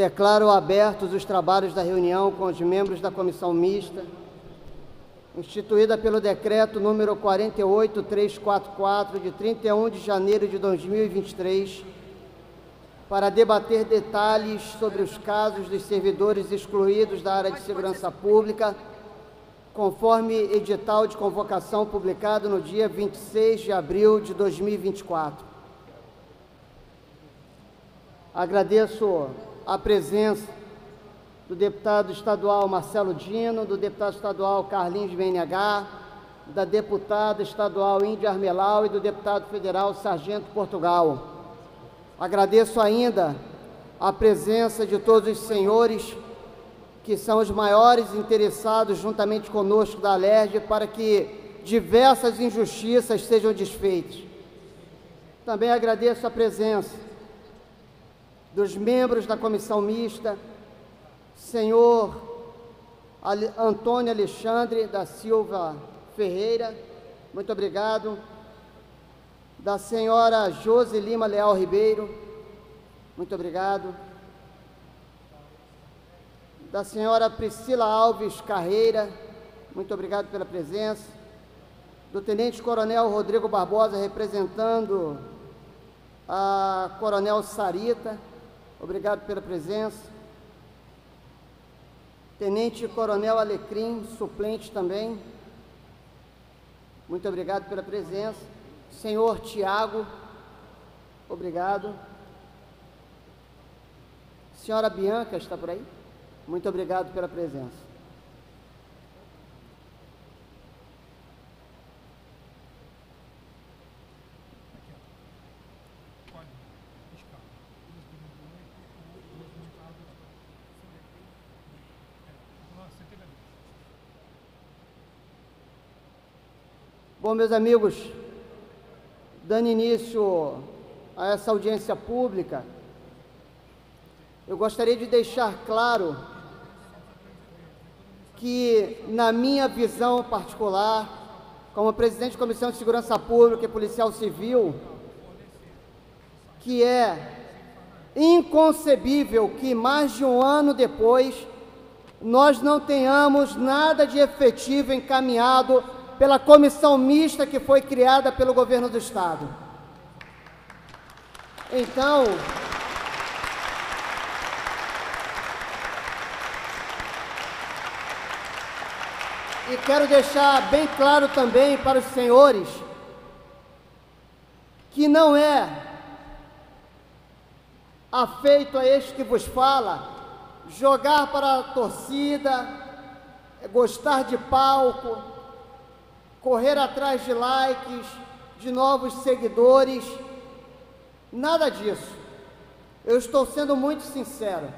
Declaro abertos os trabalhos da reunião com os membros da comissão mista, instituída pelo decreto número 48344 de 31 de janeiro de 2023, para debater detalhes sobre os casos dos servidores excluídos da área de segurança pública, conforme edital de convocação publicado no dia 26 de abril de 2024. Agradeço a presença do deputado estadual Marcelo Dino, do deputado estadual Carlinhos BNH, da deputada estadual Índia Armelau e do deputado federal Sargento Portugal. Agradeço ainda a presença de todos os senhores que são os maiores interessados, juntamente conosco da Alerj, para que diversas injustiças sejam desfeitas. Também agradeço a presença dos membros da comissão mista, senhor Antônio Alexandre da Silva Ferreira, muito obrigado. Da senhora Josi Lima Leal Ribeiro, muito obrigado. Da senhora Priscila Alves Carreira, muito obrigado pela presença. Do tenente coronel Rodrigo Barbosa, representando a coronel Sarita, obrigado pela presença. Tenente Coronel Alecrim, suplente também. Muito obrigado pela presença. Senhor Tiago, obrigado. Senhora Bianca está por aí? Muito obrigado pela presença. Bom, meus amigos, dando início a essa audiência pública, eu gostaria de deixar claro que, na minha visão particular, como presidente de Comissão de Segurança Pública e Policial Civil, que é inconcebível que mais de um ano depois nós não tenhamos nada de efetivo encaminhado pela comissão mista que foi criada pelo governo do estado. Então, e quero deixar bem claro também para os senhores que não é afeito a este que vos fala jogar para a torcida, gostar de palco, correr atrás de likes, de novos seguidores, nada disso. Eu estou sendo muito sincero.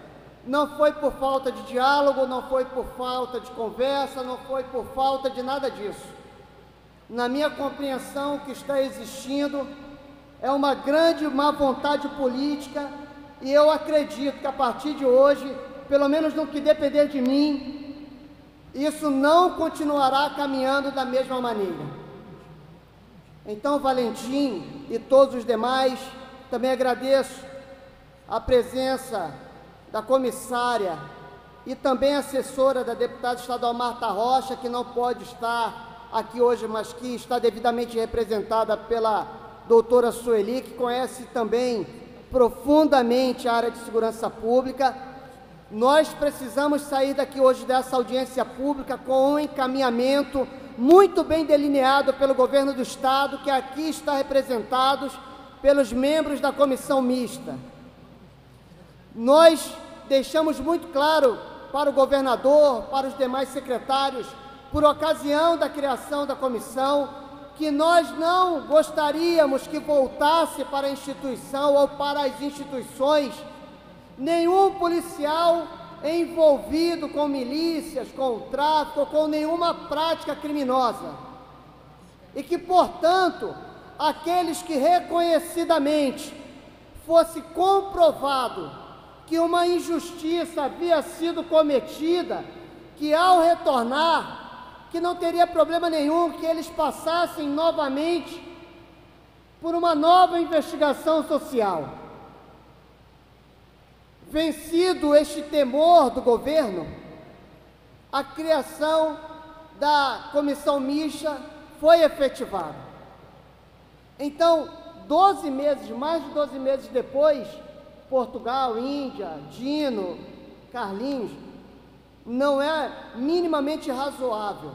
Não foi por falta de diálogo, não foi por falta de conversa, não foi por falta de nada disso. Na minha compreensão, o que está existindo é uma grande má vontade política e eu acredito que a partir de hoje, pelo menos no que depender de mim, isso não continuará caminhando da mesma maneira. Então, Valentim e todos os demais, também agradeço a presença da comissária e também assessora da deputada estadual Marta Rocha, que não pode estar aqui hoje, mas que está devidamente representada pela doutora Sueli, que conhece também profundamente a área de segurança pública nós precisamos sair daqui hoje dessa audiência pública com um encaminhamento muito bem delineado pelo governo do Estado, que aqui está representados pelos membros da comissão mista. Nós deixamos muito claro para o governador, para os demais secretários, por ocasião da criação da comissão, que nós não gostaríamos que voltasse para a instituição ou para as instituições nenhum policial envolvido com milícias, com tráfico, com nenhuma prática criminosa. E que, portanto, aqueles que reconhecidamente fosse comprovado que uma injustiça havia sido cometida, que ao retornar, que não teria problema nenhum que eles passassem novamente por uma nova investigação social. Vencido este temor do governo, a criação da comissão mista foi efetivada. Então, 12 meses, mais de 12 meses depois, Portugal, Índia, Dino, Carlinhos, não é minimamente razoável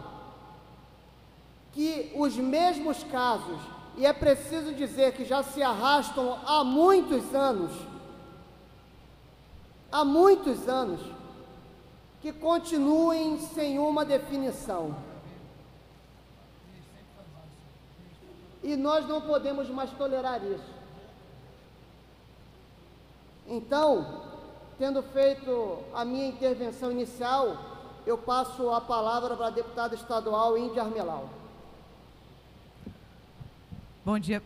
que os mesmos casos, e é preciso dizer que já se arrastam há muitos anos, há muitos anos, que continuem sem uma definição. E nós não podemos mais tolerar isso. Então, tendo feito a minha intervenção inicial, eu passo a palavra para a deputada estadual Índia Armelau. Bom dia.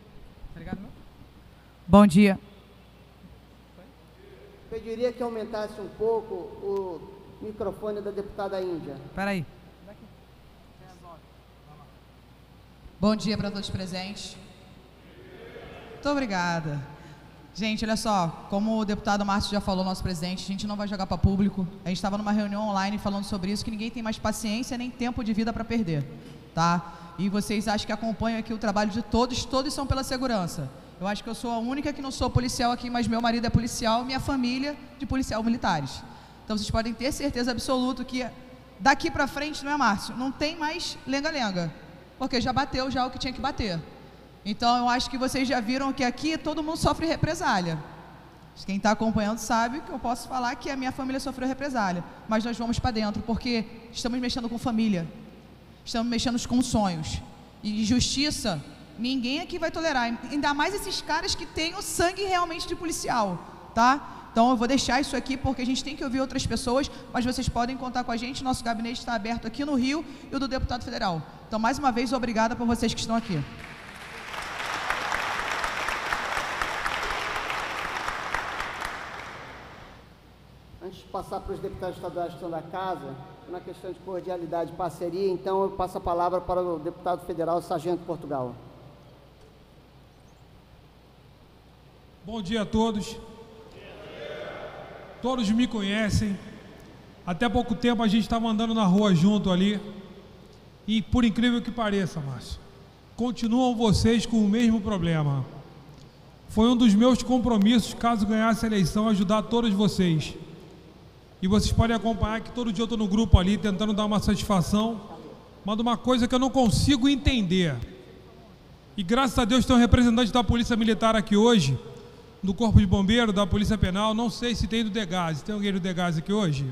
Meu. Bom dia. Pediria que aumentasse um pouco o microfone da deputada Índia. Espera aí. Bom dia para todos presentes. Muito obrigada. Gente, olha só, como o deputado Márcio já falou, nosso presidente, a gente não vai jogar para público. A gente estava numa reunião online falando sobre isso, que ninguém tem mais paciência nem tempo de vida para perder, tá? E vocês acham que acompanham aqui o trabalho de todos, todos são pela segurança. Eu acho que eu sou a única que não sou policial aqui, mas meu marido é policial, minha família de policial militares. Então vocês podem ter certeza absoluta que daqui para frente, não é Márcio, não tem mais lenga-lenga porque já bateu já o que tinha que bater. Então eu acho que vocês já viram que aqui todo mundo sofre represália. Quem está acompanhando sabe que eu posso falar que a minha família sofreu represália, mas nós vamos para dentro porque estamos mexendo com família, estamos mexendo com sonhos e justiça. Ninguém aqui vai tolerar, ainda mais esses caras que têm o sangue realmente de policial, tá? Então eu vou deixar isso aqui porque a gente tem que ouvir outras pessoas, mas vocês podem contar com a gente. Nosso gabinete está aberto aqui no Rio e o do deputado federal. Então, mais uma vez, obrigada por vocês que estão aqui. Antes de passar para os deputados estaduais que estão da casa, na questão de cordialidade e parceria, então eu passo a palavra para o deputado federal Sargento Portugal. Bom dia a todos. Todos me conhecem. Até pouco tempo a gente estava andando na rua junto ali. E por incrível que pareça, Márcio, continuam vocês com o mesmo problema. Foi um dos meus compromissos, caso ganhasse a eleição, ajudar todos vocês. E vocês podem acompanhar que todo dia eu estou no grupo ali tentando dar uma satisfação, mas uma coisa que eu não consigo entender. E graças a Deus tem um representante da Polícia Militar aqui hoje do Corpo de Bombeiro, da Polícia Penal, não sei se tem do Degás. Tem alguém do Degás aqui hoje?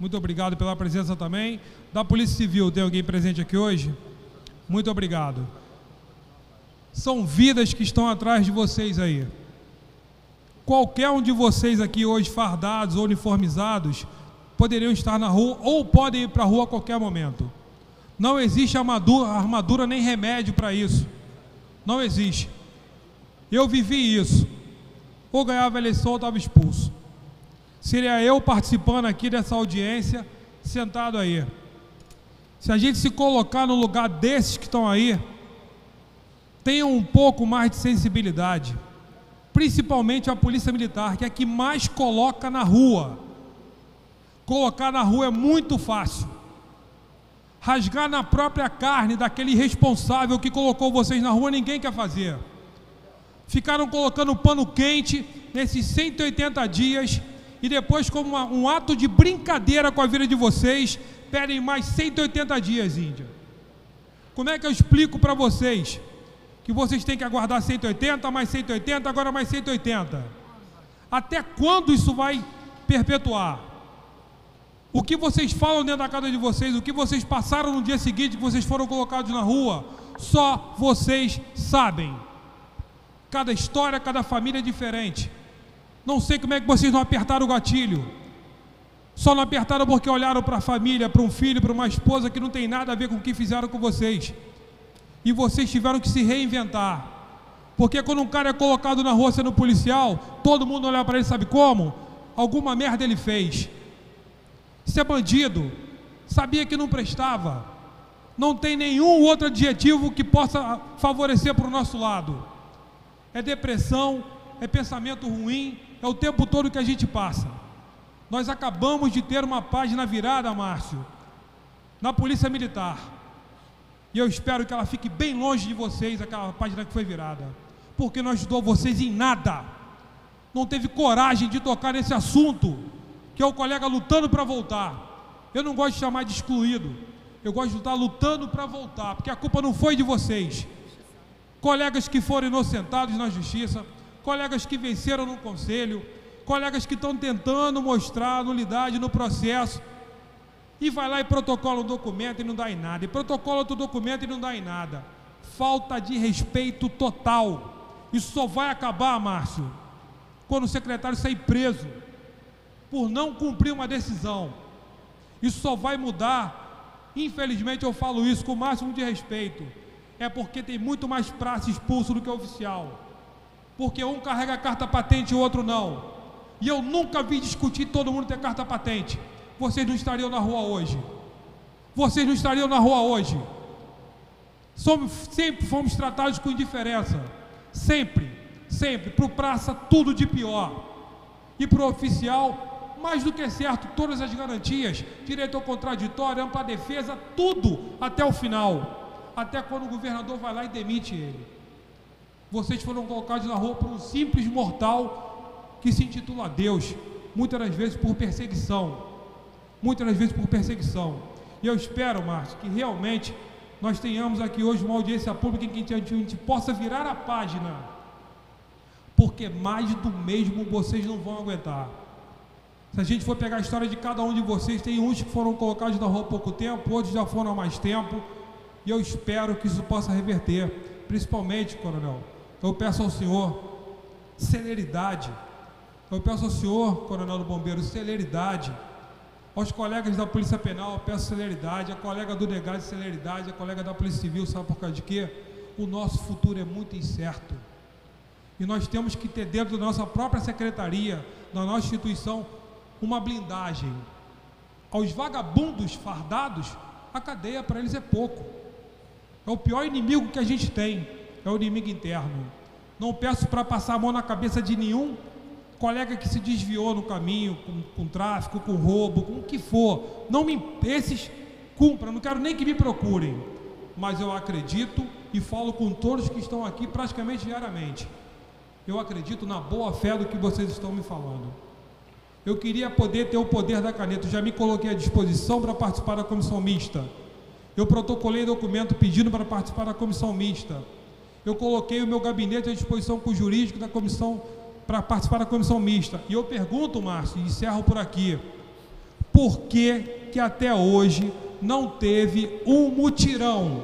Muito obrigado pela presença também. Da Polícia Civil, tem alguém presente aqui hoje? Muito obrigado. São vidas que estão atrás de vocês aí. Qualquer um de vocês aqui hoje, fardados ou uniformizados, poderiam estar na rua ou podem ir para a rua a qualquer momento. Não existe armadura, armadura nem remédio para isso. Não existe. Eu vivi isso. Ou ganhava a eleição ou estava expulso. Seria eu participando aqui dessa audiência, sentado aí. Se a gente se colocar no lugar desses que estão aí, tenham um pouco mais de sensibilidade. Principalmente a polícia militar, que é a que mais coloca na rua. Colocar na rua é muito fácil. Rasgar na própria carne daquele responsável que colocou vocês na rua, ninguém quer fazer ficaram colocando pano quente nesses 180 dias e depois, como uma, um ato de brincadeira com a vida de vocês, pedem mais 180 dias, Índia. Como é que eu explico para vocês que vocês têm que aguardar 180, mais 180, agora mais 180? Até quando isso vai perpetuar? O que vocês falam dentro da casa de vocês, o que vocês passaram no dia seguinte que vocês foram colocados na rua, só vocês sabem. Cada história, cada família é diferente. Não sei como é que vocês não apertaram o gatilho. Só não apertaram porque olharam para a família, para um filho, para uma esposa que não tem nada a ver com o que fizeram com vocês. E vocês tiveram que se reinventar. Porque quando um cara é colocado na rua sendo policial, todo mundo olha para ele, sabe como? Alguma merda ele fez. Isso é bandido. Sabia que não prestava. Não tem nenhum outro adjetivo que possa favorecer para o nosso lado é depressão, é pensamento ruim, é o tempo todo que a gente passa. Nós acabamos de ter uma página virada, Márcio, na Polícia Militar. E eu espero que ela fique bem longe de vocês, aquela página que foi virada. Porque não ajudou vocês em nada. Não teve coragem de tocar nesse assunto, que é o colega lutando para voltar. Eu não gosto de chamar de excluído. Eu gosto de estar lutando para voltar, porque a culpa não foi de vocês. Colegas que foram inocentados na justiça, colegas que venceram no conselho, colegas que estão tentando mostrar nulidade no processo, e vai lá e protocola um documento e não dá em nada, e protocola outro documento e não dá em nada. Falta de respeito total. Isso só vai acabar, Márcio, quando o secretário sair preso por não cumprir uma decisão. Isso só vai mudar, infelizmente eu falo isso com o máximo de respeito, é porque tem muito mais praça expulso do que oficial. Porque um carrega carta patente e o outro não. E eu nunca vi discutir todo mundo ter carta patente. Vocês não estariam na rua hoje. Vocês não estariam na rua hoje. Somos, sempre fomos tratados com indiferença. Sempre, sempre. Para o praça, tudo de pior. E para o oficial, mais do que certo, todas as garantias, direito ao contraditório, ampla defesa, tudo até o final. Até quando o governador vai lá e demite ele. Vocês foram colocados na rua por um simples mortal que se intitula Deus, muitas das vezes por perseguição. Muitas das vezes por perseguição. E eu espero, Márcio, que realmente nós tenhamos aqui hoje uma audiência pública em que a gente, possa virar a página. Porque mais do mesmo vocês não vão aguentar. Se a gente for pegar a história de cada um de vocês, tem uns que foram colocados na rua há pouco tempo, outros já foram há mais tempo. E eu espero que isso possa reverter. Principalmente, coronel, eu peço ao senhor celeridade eu peço ao senhor, coronel do bombeiro, celeridade. Aos colegas da Polícia Penal, eu peço celeridade. A colega do negado, celeridade. A colega da Polícia Civil, sabe por causa de quê? O nosso futuro é muito incerto. E nós temos que ter dentro da nossa própria secretaria, da nossa instituição, uma blindagem. Aos vagabundos fardados, a cadeia para eles é pouco. É o pior inimigo que a gente tem, é o inimigo interno. Não peço para passar a mão na cabeça de nenhum colega que se desviou no caminho com, com tráfico, com roubo, com o que for, não me esses cumpra, não quero nem que me procurem, mas eu acredito e falo com todos que estão aqui praticamente diariamente. Eu acredito na boa fé do que vocês estão me falando. Eu queria poder ter o poder da caneta, já me coloquei à disposição para participar da comissão mista. Eu protocolei documento pedindo para participar da comissão mista. Eu coloquei o meu gabinete à disposição com o jurídico da comissão para participar da comissão mista. E eu pergunto, Márcio, e encerro por aqui, por que, que até hoje não teve um mutirão?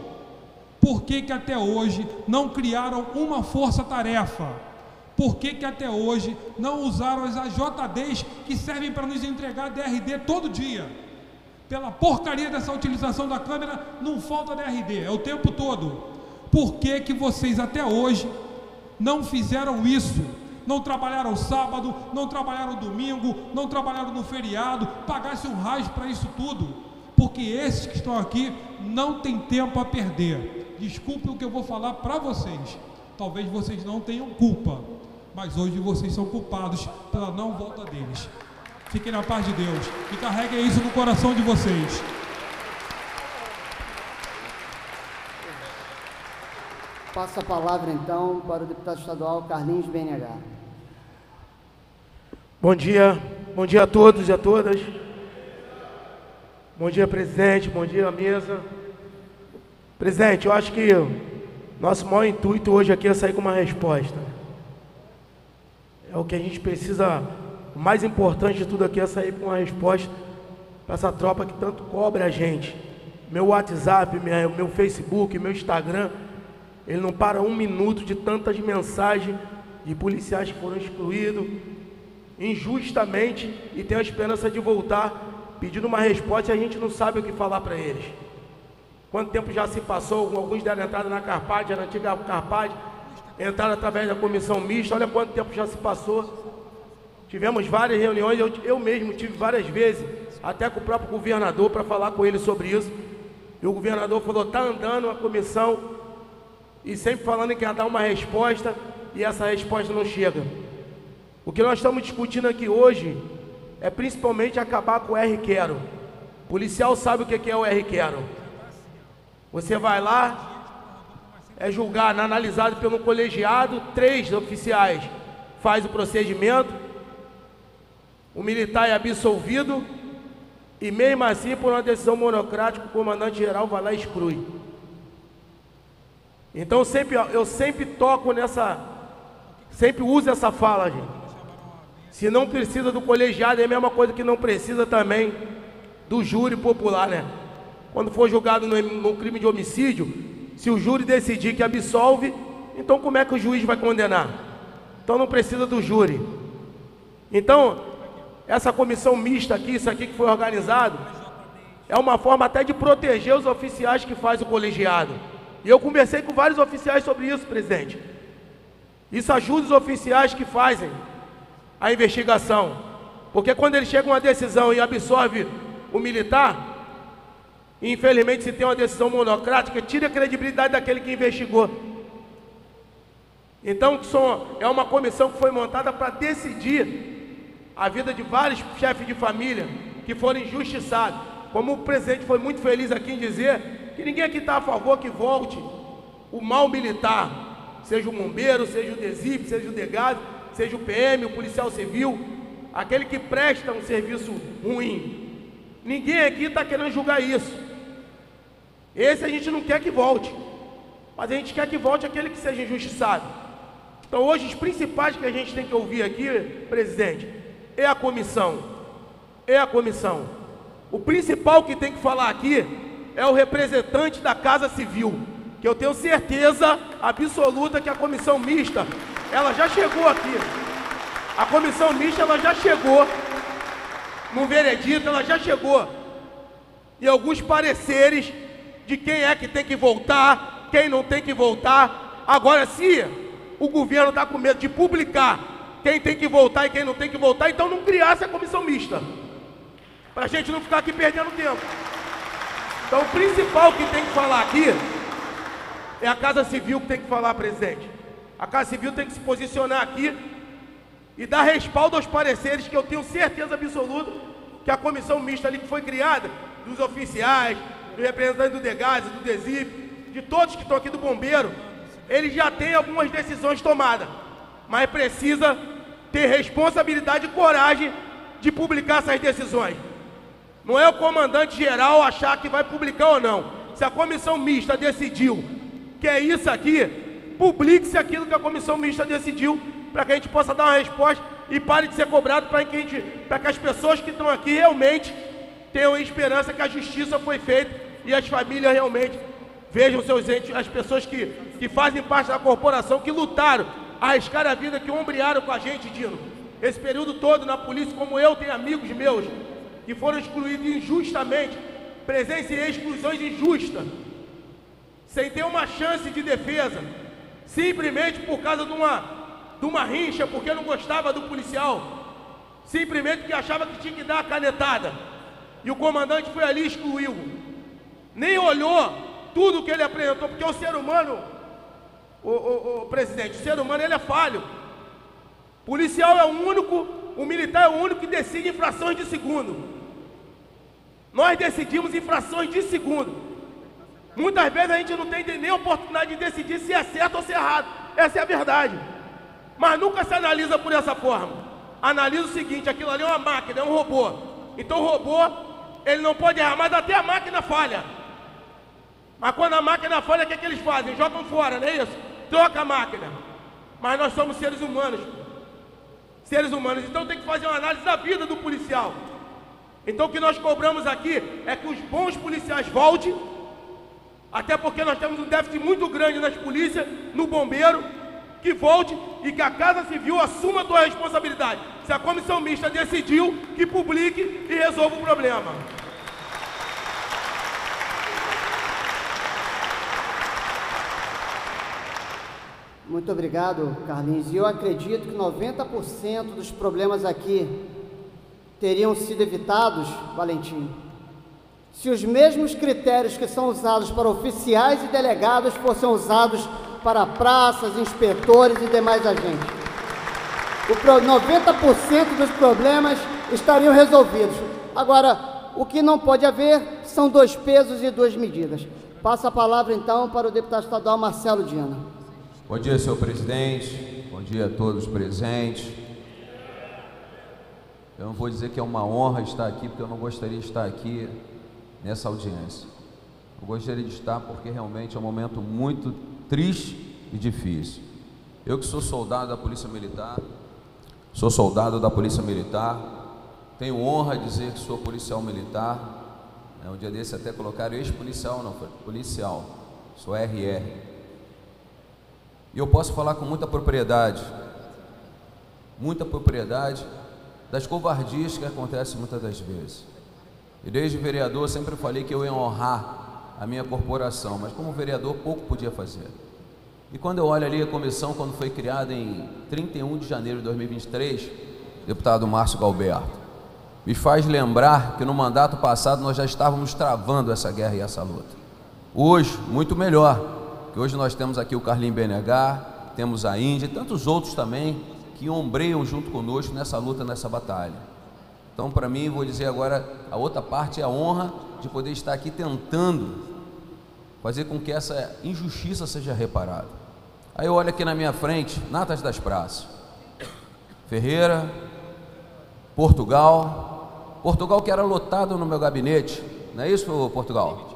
Por que, que até hoje não criaram uma força-tarefa? Por que, que até hoje não usaram as AJDs que servem para nos entregar DRD todo dia? Pela porcaria dessa utilização da câmera, não falta DRD, é o tempo todo. Por que, que vocês até hoje não fizeram isso? não trabalharam sábado, não trabalharam domingo, não trabalharam no feriado, pagasse um raio para isso tudo, porque esses que estão aqui não têm tempo a perder. Desculpe o que eu vou falar para vocês. Talvez vocês não tenham culpa, mas hoje vocês são culpados pela não volta deles. Fiquem na paz de Deus e carreguem isso no coração de vocês. Passa a palavra então para o deputado estadual Carlinhos BNH. Bom dia, bom dia a todos e a todas. Bom dia, presidente, bom dia, mesa. Presidente, eu acho que nosso maior intuito hoje aqui é sair com uma resposta. É o que a gente precisa, o mais importante de tudo aqui é sair com uma resposta para essa tropa que tanto cobra a gente. Meu WhatsApp, minha, meu Facebook, meu Instagram, ele não para um minuto de tantas mensagens de policiais que foram excluídos injustamente e tem a esperança de voltar pedindo uma resposta e a gente não sabe o que falar para eles. Quanto tempo já se passou? Alguns deram entrada na Carpade, na antiga Carpade, entraram através da comissão mista. Olha quanto tempo já se passou. Tivemos várias reuniões, eu, eu mesmo tive várias vezes, até com o próprio governador, para falar com ele sobre isso. E o governador falou: está andando a comissão, e sempre falando que ia dar uma resposta e essa resposta não chega. O que nós estamos discutindo aqui hoje é principalmente acabar com o R Quero. O policial sabe o que é o R Quero. Você vai lá, é julgado, analisado pelo colegiado, três oficiais faz o procedimento, o militar é absolvido e mesmo assim, por uma decisão monocrática, o comandante-geral vai lá e exclui. Então eu sempre, eu sempre toco nessa, sempre uso essa fala, gente. Se não precisa do colegiado, é a mesma coisa que não precisa também do júri popular, né? Quando for julgado no, no crime de homicídio, se o júri decidir que absolve, então como é que o juiz vai condenar? Então não precisa do júri. Então, essa comissão mista aqui, isso aqui que foi organizado, é uma forma até de proteger os oficiais que faz o colegiado. E eu conversei com vários oficiais sobre isso, presidente. Isso ajuda os oficiais que fazem a investigação. Porque quando eles chegam a uma decisão e absorve o militar, infelizmente se tem uma decisão monocrática, tira a credibilidade daquele que investigou. Então é uma comissão que foi montada para decidir a vida de vários chefes de família que foram injustiçados. Como o presidente foi muito feliz aqui em dizer que ninguém aqui está a favor que volte o mal militar, seja o bombeiro, seja o DESIP, seja o DEGAD, seja o PM, o policial civil, aquele que presta um serviço ruim. Ninguém aqui está querendo julgar isso. Esse a gente não quer que volte, mas a gente quer que volte aquele que seja injustiçado. Então, hoje, os principais que a gente tem que ouvir aqui, presidente, é a comissão. É a comissão. O principal que tem que falar aqui é o representante da Casa Civil, que eu tenho certeza absoluta que a comissão mista, ela já chegou aqui. A comissão mista, ela já chegou no veredito, ela já chegou. E alguns pareceres de quem é que tem que voltar, quem não tem que voltar. Agora, se o governo está com medo de publicar quem tem que voltar e quem não tem que voltar, então não criasse a comissão mista. Para a gente não ficar aqui perdendo tempo. Então o principal que tem que falar aqui é a Casa Civil que tem que falar, presidente. A Casa Civil tem que se posicionar aqui e dar respaldo aos pareceres que eu tenho certeza absoluta que a comissão mista ali que foi criada, dos oficiais, do representante do DEGAS, do DESIP, de todos que estão aqui do bombeiro, ele já tem algumas decisões tomadas, mas precisa ter responsabilidade e coragem de publicar essas decisões. Não é o comandante geral achar que vai publicar ou não. Se a comissão mista decidiu que é isso aqui, publique-se aquilo que a comissão mista decidiu, para que a gente possa dar uma resposta e pare de ser cobrado para que, que as pessoas que estão aqui realmente tenham esperança que a justiça foi feita e as famílias realmente Vejam seus entes, as pessoas que, que fazem parte da corporação, que lutaram, arriscaram a vida, que ombrearam com a gente, Dino. Esse período todo na polícia, como eu tenho amigos meus, que foram excluídos injustamente, presenciei exclusões injustas, sem ter uma chance de defesa, simplesmente por causa de uma, de uma rincha, porque não gostava do policial, simplesmente porque achava que tinha que dar a canetada. E o comandante foi ali e excluiu. Nem olhou tudo que ele apresentou, porque o ser humano, o, o, o presidente, o ser humano ele é falho. Policial é o único, o militar é o único que decide infrações de segundo. Nós decidimos infrações de segundo. Muitas vezes a gente não tem nem oportunidade de decidir se é certo ou se é errado. Essa é a verdade. Mas nunca se analisa por essa forma. Analisa o seguinte: aquilo ali é uma máquina, é um robô. Então o robô, ele não pode errar, mas até a máquina falha. Mas quando a máquina falha, o que, é que eles fazem? Jogam fora, não é isso? Troca a máquina. Mas nós somos seres humanos. Seres humanos. Então tem que fazer uma análise da vida do policial. Então o que nós cobramos aqui é que os bons policiais voltem. Até porque nós temos um déficit muito grande nas polícias, no bombeiro, que volte e que a Casa Civil assuma a sua responsabilidade. Se a comissão mista decidiu, que publique e resolva o problema. Muito obrigado, Carlinhos. E eu acredito que 90% dos problemas aqui teriam sido evitados, Valentim, se os mesmos critérios que são usados para oficiais e delegados fossem usados para praças, inspetores e demais agentes. o pro- 90% dos problemas estariam resolvidos. Agora, o que não pode haver são dois pesos e duas medidas. Passa a palavra então para o deputado estadual Marcelo Dina. Bom dia, senhor presidente. Bom dia a todos presentes. Eu não vou dizer que é uma honra estar aqui, porque eu não gostaria de estar aqui nessa audiência. Eu gostaria de estar porque realmente é um momento muito triste e difícil. Eu que sou soldado da Polícia Militar, sou soldado da Polícia Militar, tenho honra de dizer que sou policial militar. né, Um dia desse até colocaram ex-policial, não, foi policial. Sou RR. E eu posso falar com muita propriedade, muita propriedade das covardias que acontecem muitas das vezes. E desde vereador sempre falei que eu ia honrar a minha corporação, mas como vereador pouco podia fazer. E quando eu olho ali a comissão, quando foi criada em 31 de janeiro de 2023, deputado Márcio Galberto, me faz lembrar que no mandato passado nós já estávamos travando essa guerra e essa luta. Hoje, muito melhor, que hoje nós temos aqui o Carlinho BNH, temos a Índia e tantos outros também que ombreiam junto conosco nessa luta, nessa batalha. Então, para mim, vou dizer agora, a outra parte é a honra de poder estar aqui tentando fazer com que essa injustiça seja reparada. Aí eu olho aqui na minha frente, Natas das Praças, Ferreira, Portugal, Portugal que era lotado no meu gabinete, não é isso, Portugal?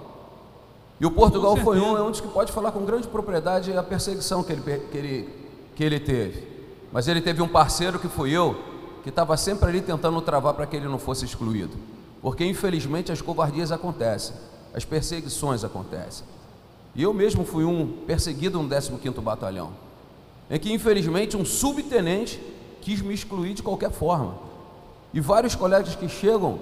E o Portugal foi um, é um dos que pode falar com grande propriedade a perseguição que ele, que ele, que ele teve. Mas ele teve um parceiro que fui eu, que estava sempre ali tentando travar para que ele não fosse excluído. Porque infelizmente as covardias acontecem, as perseguições acontecem. E eu mesmo fui um perseguido no 15º Batalhão, em que infelizmente um subtenente quis me excluir de qualquer forma. E vários colegas que chegam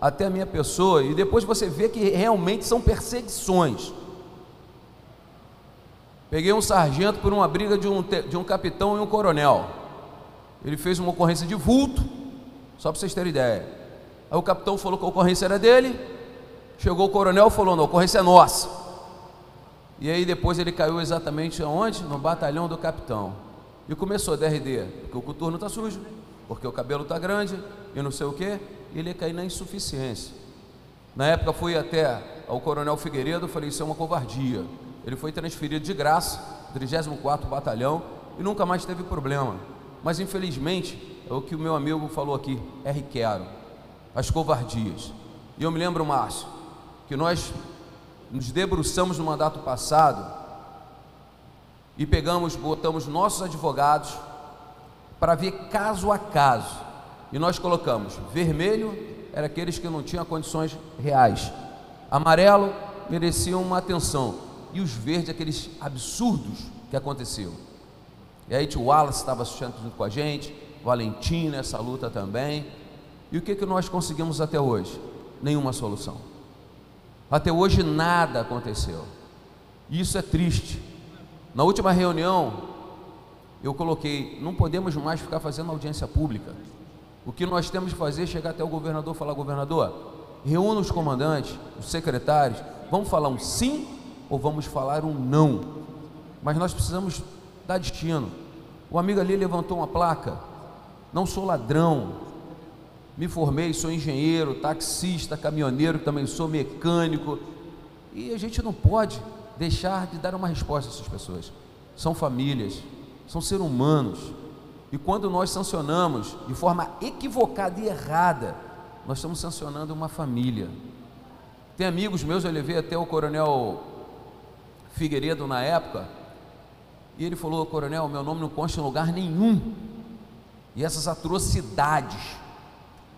até a minha pessoa e depois você vê que realmente são perseguições. Peguei um sargento por uma briga de um, de um capitão e um coronel. Ele fez uma ocorrência de vulto, só para vocês terem ideia. Aí o capitão falou que a ocorrência era dele, chegou o coronel e falou: não, a ocorrência é nossa. E aí depois ele caiu exatamente aonde? No batalhão do capitão. E começou a DRD, porque o coturno está sujo, porque o cabelo está grande e não sei o que, e ele ia cair na insuficiência. Na época fui até ao coronel Figueiredo, falei, isso é uma covardia. Ele foi transferido de graça, 34º Batalhão, e nunca mais teve problema. Mas infelizmente, é o que o meu amigo falou aqui, é requero, as covardias. E eu me lembro, Márcio, que nós nos debruçamos no mandato passado e pegamos, botamos nossos advogados para ver caso a caso. E nós colocamos vermelho era aqueles que não tinham condições reais. Amarelo mereciam uma atenção. E os verdes aqueles absurdos que aconteceu. E aí o Wallace estava assistindo junto com a gente, Valentina, essa luta também. E o que, que nós conseguimos até hoje? Nenhuma solução. Até hoje nada aconteceu. E isso é triste. Na última reunião, eu coloquei: não podemos mais ficar fazendo audiência pública. O que nós temos de fazer é chegar até o governador e falar: governador, reúna os comandantes, os secretários, vamos falar um sim ou vamos falar um não. Mas nós precisamos dar destino. O amigo ali levantou uma placa: não sou ladrão, me formei, sou engenheiro, taxista, caminhoneiro, também sou mecânico. E a gente não pode deixar de dar uma resposta a essas pessoas. São famílias, são seres humanos. E quando nós sancionamos de forma equivocada e errada, nós estamos sancionando uma família. Tem amigos meus, eu levei até o coronel Figueiredo na época, e ele falou: Coronel, meu nome não consta em lugar nenhum. E essas atrocidades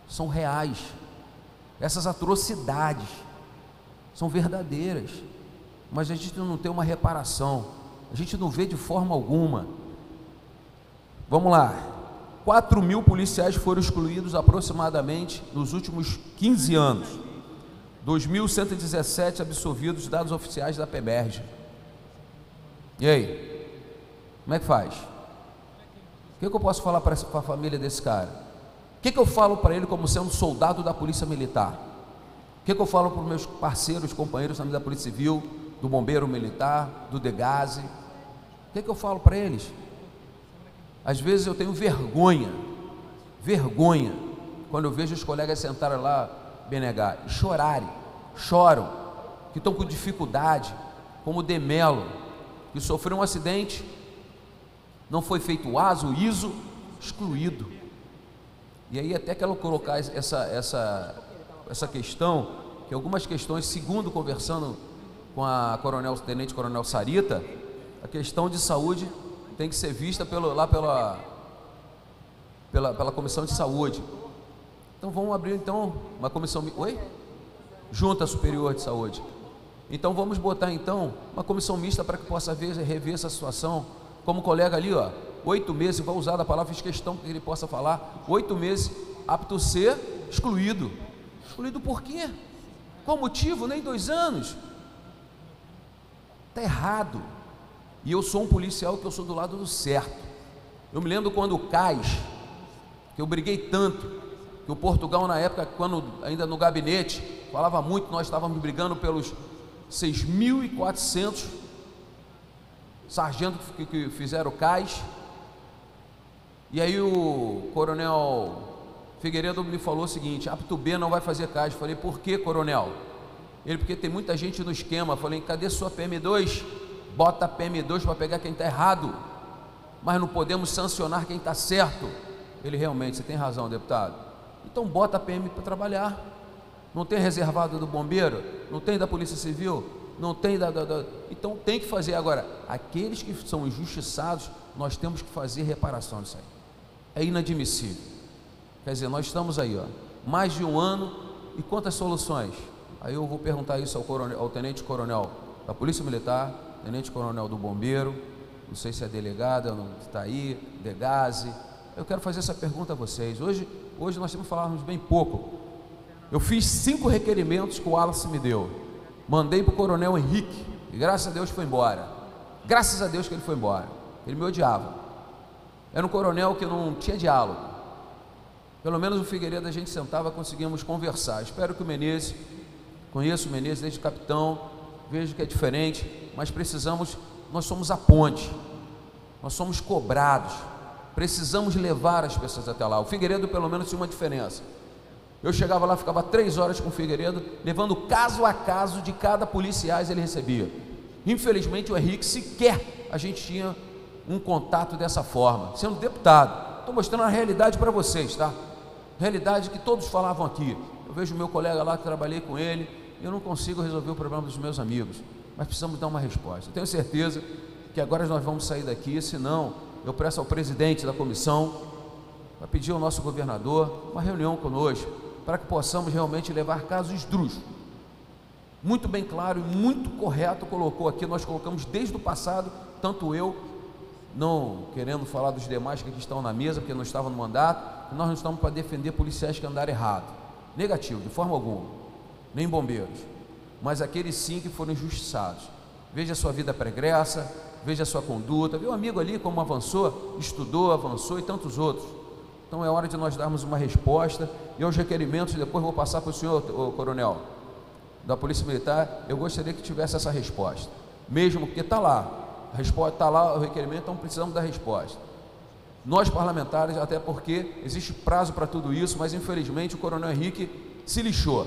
são reais. Essas atrocidades são verdadeiras. Mas a gente não tem uma reparação. A gente não vê de forma alguma. Vamos lá. 4 mil policiais foram excluídos aproximadamente nos últimos 15 anos. 2.117 absolvidos, dados oficiais da PEBERG. E aí? Como é que faz? O que, que eu posso falar para a família desse cara? O que, que eu falo para ele como sendo soldado da Polícia Militar? O que, que eu falo para os meus parceiros, companheiros da Polícia Civil, do Bombeiro Militar, do Degase? O que, que eu falo para eles? Às vezes eu tenho vergonha, vergonha, quando eu vejo os colegas sentarem lá, Benegar, chorarem, choram, que estão com dificuldade, como Demelo, que sofreu um acidente, não foi feito ASO, ISO, excluído. E aí até quero colocar essa, essa, essa questão, que algumas questões, segundo conversando com a coronel, tenente coronel Sarita, a questão de saúde tem que ser vista pelo, lá pela, pela, pela comissão de saúde. Então vamos abrir então uma comissão. Oi? Junta Superior de Saúde. Então vamos botar então uma comissão mista para que possa ver, rever essa situação. Como o colega ali, ó, oito meses, vou usar a palavra, fiz questão que ele possa falar, oito meses apto a ser excluído. Excluído por quê? Qual motivo? Nem dois anos. Está errado. E eu sou um policial que eu sou do lado do certo. Eu me lembro quando o Cais, que eu briguei tanto, que o Portugal na época, quando ainda no gabinete, falava muito, nós estávamos brigando pelos 6.400 sargentos que, que fizeram o Cais. E aí o coronel Figueiredo me falou o seguinte: apto B não vai fazer cais. Falei, por que, coronel? Ele, porque tem muita gente no esquema. Falei, cadê sua PM2? Bota a PM2 para pegar quem está errado. Mas não podemos sancionar quem está certo. Ele realmente, você tem razão, deputado. Então bota a PM para trabalhar. Não tem reservado do bombeiro? Não tem da Polícia Civil? Não tem da, da, da, Então tem que fazer. Agora, aqueles que são injustiçados, nós temos que fazer reparação disso aí. É inadmissível. Quer dizer, nós estamos aí, ó, mais de um ano e quantas soluções? Aí eu vou perguntar isso ao, coronel, ao tenente coronel da Polícia Militar, tenente coronel do Bombeiro, não sei se é delegada, não está aí, Degase. Eu quero fazer essa pergunta a vocês. Hoje, hoje nós temos falarmos bem pouco. Eu fiz cinco requerimentos que o Wallace me deu. Mandei para o coronel Henrique, e graças a Deus foi embora. Graças a Deus que ele foi embora. Ele me odiava. Era um coronel que não tinha diálogo. Pelo menos o Figueiredo a gente sentava, conseguíamos conversar. Espero que o Menezes, conheço o Menezes desde capitão, vejo que é diferente, mas precisamos, nós somos a ponte, nós somos cobrados, precisamos levar as pessoas até lá. O Figueiredo pelo menos tinha uma diferença. Eu chegava lá, ficava três horas com o Figueiredo, levando caso a caso de cada policiais ele recebia. Infelizmente o Henrique sequer a gente tinha um contato dessa forma, sendo deputado. Estou mostrando a realidade para vocês, tá? realidade que todos falavam aqui. Eu vejo meu colega lá que trabalhei com ele, eu não consigo resolver o problema dos meus amigos, mas precisamos dar uma resposta. Eu tenho certeza que agora nós vamos sair daqui, senão eu peço ao presidente da comissão para pedir ao nosso governador uma reunião conosco, para que possamos realmente levar casos esdrúxulos. Muito bem claro e muito correto colocou aqui, nós colocamos desde o passado, tanto eu não querendo falar dos demais que estão na mesa, porque não estavam no mandato, nós não estamos para defender policiais que andaram errado. Negativo, de forma alguma. Nem bombeiros. Mas aqueles sim que foram injustiçados. Veja a sua vida pregressa, veja a sua conduta. Viu um amigo ali como avançou, estudou, avançou e tantos outros. Então é hora de nós darmos uma resposta. E aos requerimentos, depois vou passar para o senhor, o coronel, da Polícia Militar, eu gostaria que tivesse essa resposta. Mesmo porque está lá, a resposta está lá, o requerimento, então precisamos da resposta. Nós parlamentares, até porque existe prazo para tudo isso, mas infelizmente o Coronel Henrique se lixou.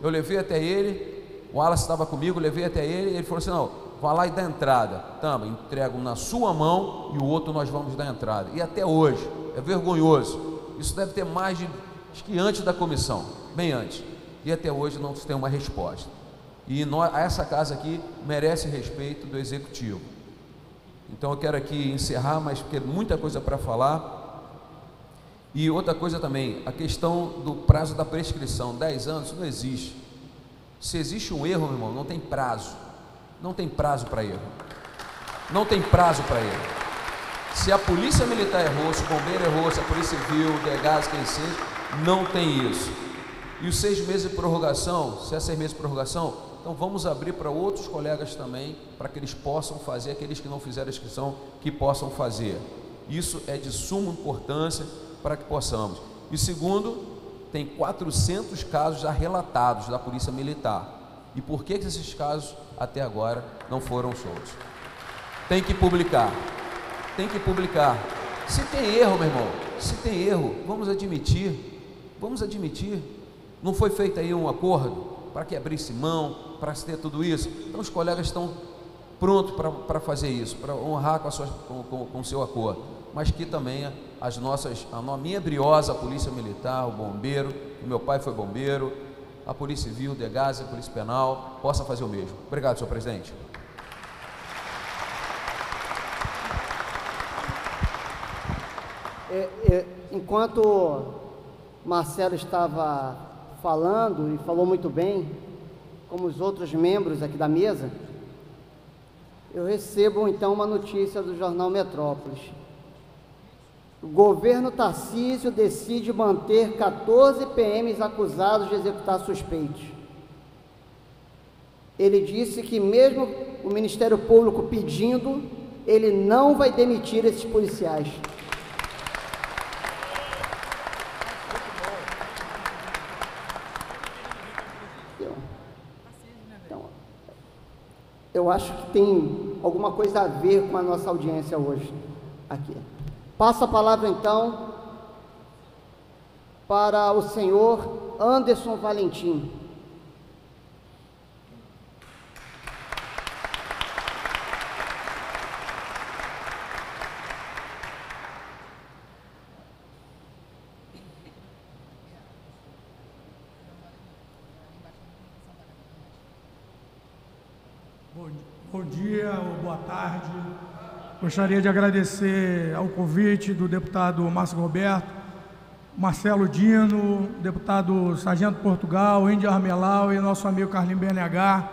Eu levei até ele, o Wallace estava comigo, levei até ele, ele falou assim: não, vá lá e dá entrada. Tama, entrego na sua mão e o outro nós vamos dar entrada. E até hoje, é vergonhoso. Isso deve ter mais de, acho que antes da comissão, bem antes. E até hoje não se tem uma resposta. E nós, essa casa aqui merece respeito do executivo. Então eu quero aqui encerrar, mas porque muita coisa para falar. E outra coisa também, a questão do prazo da prescrição, 10 anos, não existe. Se existe um erro, meu irmão, não tem prazo. Não tem prazo para erro. Não tem prazo para erro. Se a polícia militar errou, se o bombeiro errou, se a polícia civil, o delegado, quem seja, não tem isso. E os seis meses de prorrogação, se é seis meses de prorrogação, então vamos abrir para outros colegas também, para que eles possam fazer, aqueles que não fizeram a inscrição, que possam fazer. Isso é de suma importância para que possamos. E segundo, tem 400 casos já relatados da Polícia Militar. E por que esses casos até agora não foram soltos? Tem que publicar. Tem que publicar. Se tem erro, meu irmão, se tem erro, vamos admitir. Vamos admitir. Não foi feito aí um acordo para que abrisse mão, para se ter tudo isso. Então os colegas estão prontos para fazer isso, para honrar com, a sua, com, com, com seu acordo. Mas que também as nossas, a minha briosa Polícia Militar, o bombeiro, o meu pai foi bombeiro, a Polícia Civil, Degase, a Polícia Penal, possa fazer o mesmo. Obrigado, senhor presidente. É, é, enquanto Marcelo estava falando e falou muito bem, como os outros membros aqui da mesa, eu recebo então uma notícia do jornal Metrópolis. O governo Tarcísio decide manter 14 PMs acusados de executar suspeitos. Ele disse que, mesmo o Ministério Público pedindo, ele não vai demitir esses policiais. Então, eu acho que tem alguma coisa a ver com a nossa audiência hoje aqui. Passo a palavra então para o senhor Anderson Valentim. Bom dia ou boa tarde. Gostaria de agradecer ao convite do deputado Márcio Roberto, Marcelo Dino, deputado Sargento Portugal, Índia Armelau e nosso amigo Carlinhos BNH.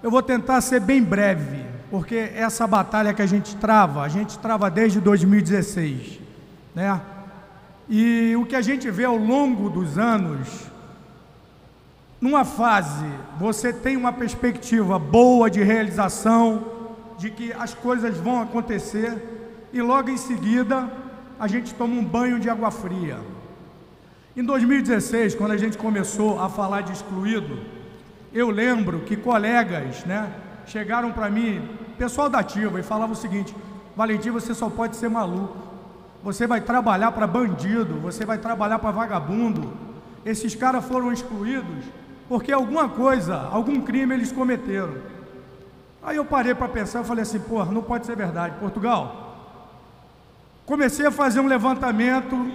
Eu vou tentar ser bem breve, porque essa batalha que a gente trava, a gente trava desde 2016, né? E o que a gente vê ao longo dos anos numa fase, você tem uma perspectiva boa de realização, de que as coisas vão acontecer, e logo em seguida a gente toma um banho de água fria. Em 2016, quando a gente começou a falar de excluído, eu lembro que colegas, né, chegaram para mim, pessoal da ativa, e falavam o seguinte: Valentim, você só pode ser maluco. Você vai trabalhar para bandido, você vai trabalhar para vagabundo. Esses caras foram excluídos porque alguma coisa, algum crime eles cometeram. Aí eu parei para pensar e falei assim, porra, não pode ser verdade. Portugal, comecei a fazer um levantamento,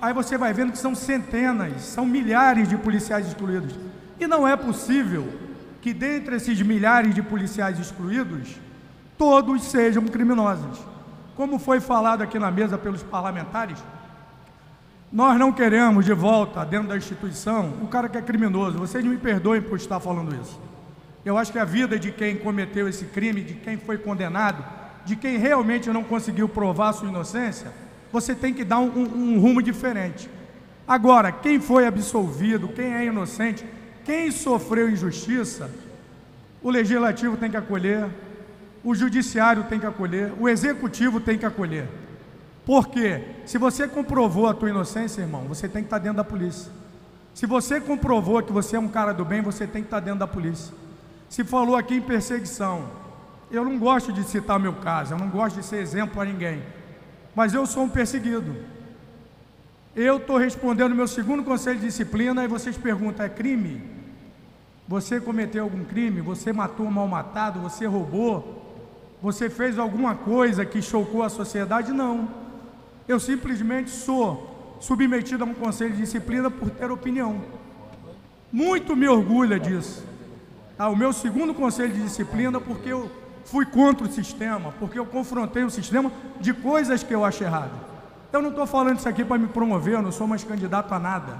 aí você vai vendo que são centenas, são milhares de policiais excluídos. E não é possível que dentre esses milhares de policiais excluídos, todos sejam criminosos. Como foi falado aqui na mesa pelos parlamentares, nós não queremos de volta dentro da instituição o cara que é criminoso. Vocês me perdoem por estar falando isso. Eu acho que a vida de quem cometeu esse crime, de quem foi condenado, de quem realmente não conseguiu provar sua inocência, você tem que dar um, um, um rumo diferente. Agora, quem foi absolvido, quem é inocente, quem sofreu injustiça, o legislativo tem que acolher, o judiciário tem que acolher, o executivo tem que acolher. Porque se você comprovou a tua inocência, irmão, você tem que estar dentro da polícia. Se você comprovou que você é um cara do bem, você tem que estar dentro da polícia. Se falou aqui em perseguição, eu não gosto de citar meu caso, eu não gosto de ser exemplo para ninguém. Mas eu sou um perseguido. Eu estou respondendo meu segundo conselho de disciplina e vocês perguntam: é crime? Você cometeu algum crime? Você matou um mal matado? Você roubou? Você fez alguma coisa que chocou a sociedade? Não. Eu simplesmente sou submetido a um conselho de disciplina por ter opinião. Muito me orgulha disso. Ah, o meu segundo conselho de disciplina, porque eu fui contra o sistema, porque eu confrontei o sistema de coisas que eu acho errado. Eu não estou falando isso aqui para me promover, eu não sou mais candidato a nada.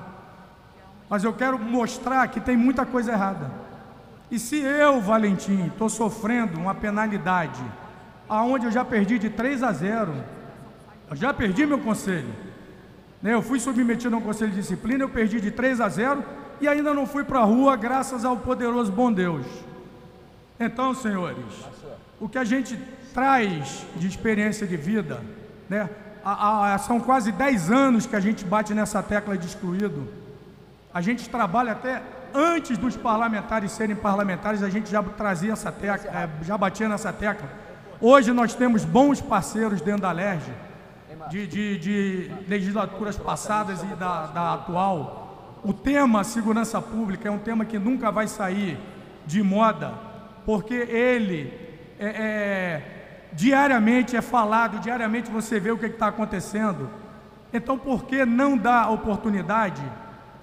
Mas eu quero mostrar que tem muita coisa errada. E se eu, Valentim, estou sofrendo uma penalidade, aonde eu já perdi de 3 a 0, eu já perdi meu conselho. Né? Eu fui submetido a um conselho de disciplina, eu perdi de 3 a 0 e ainda não fui para a rua, graças ao poderoso bom Deus. Então, senhores, o que a gente traz de experiência de vida, né? A, a, são quase 10 anos que a gente bate nessa tecla de excluído. A gente trabalha até antes dos parlamentares serem parlamentares, a gente já trazia essa tecla, é, já batia nessa tecla. Hoje nós temos bons parceiros dentro da LERJ de, de, de legislaturas passadas e da, da atual, o tema segurança pública é um tema que nunca vai sair de moda, porque ele é, é, diariamente é falado, diariamente você vê o que está acontecendo. Então, por que não dar oportunidade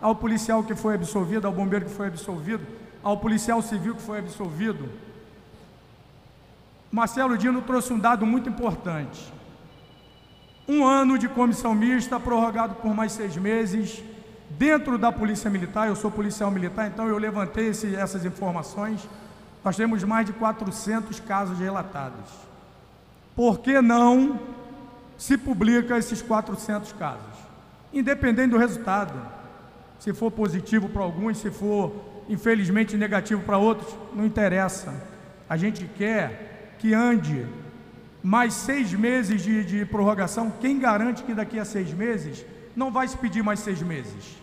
ao policial que foi absolvido, ao bombeiro que foi absolvido, ao policial civil que foi absolvido? Marcelo Dino trouxe um dado muito importante. Um ano de comissão mista, prorrogado por mais seis meses, dentro da Polícia Militar. Eu sou policial militar, então eu levantei esse, essas informações. Nós temos mais de 400 casos relatados. Por que não se publica esses 400 casos? Independente do resultado. Se for positivo para alguns, se for infelizmente negativo para outros, não interessa. A gente quer que ande mais seis meses de, de prorrogação. Quem garante que daqui a seis meses não vai se pedir mais seis meses?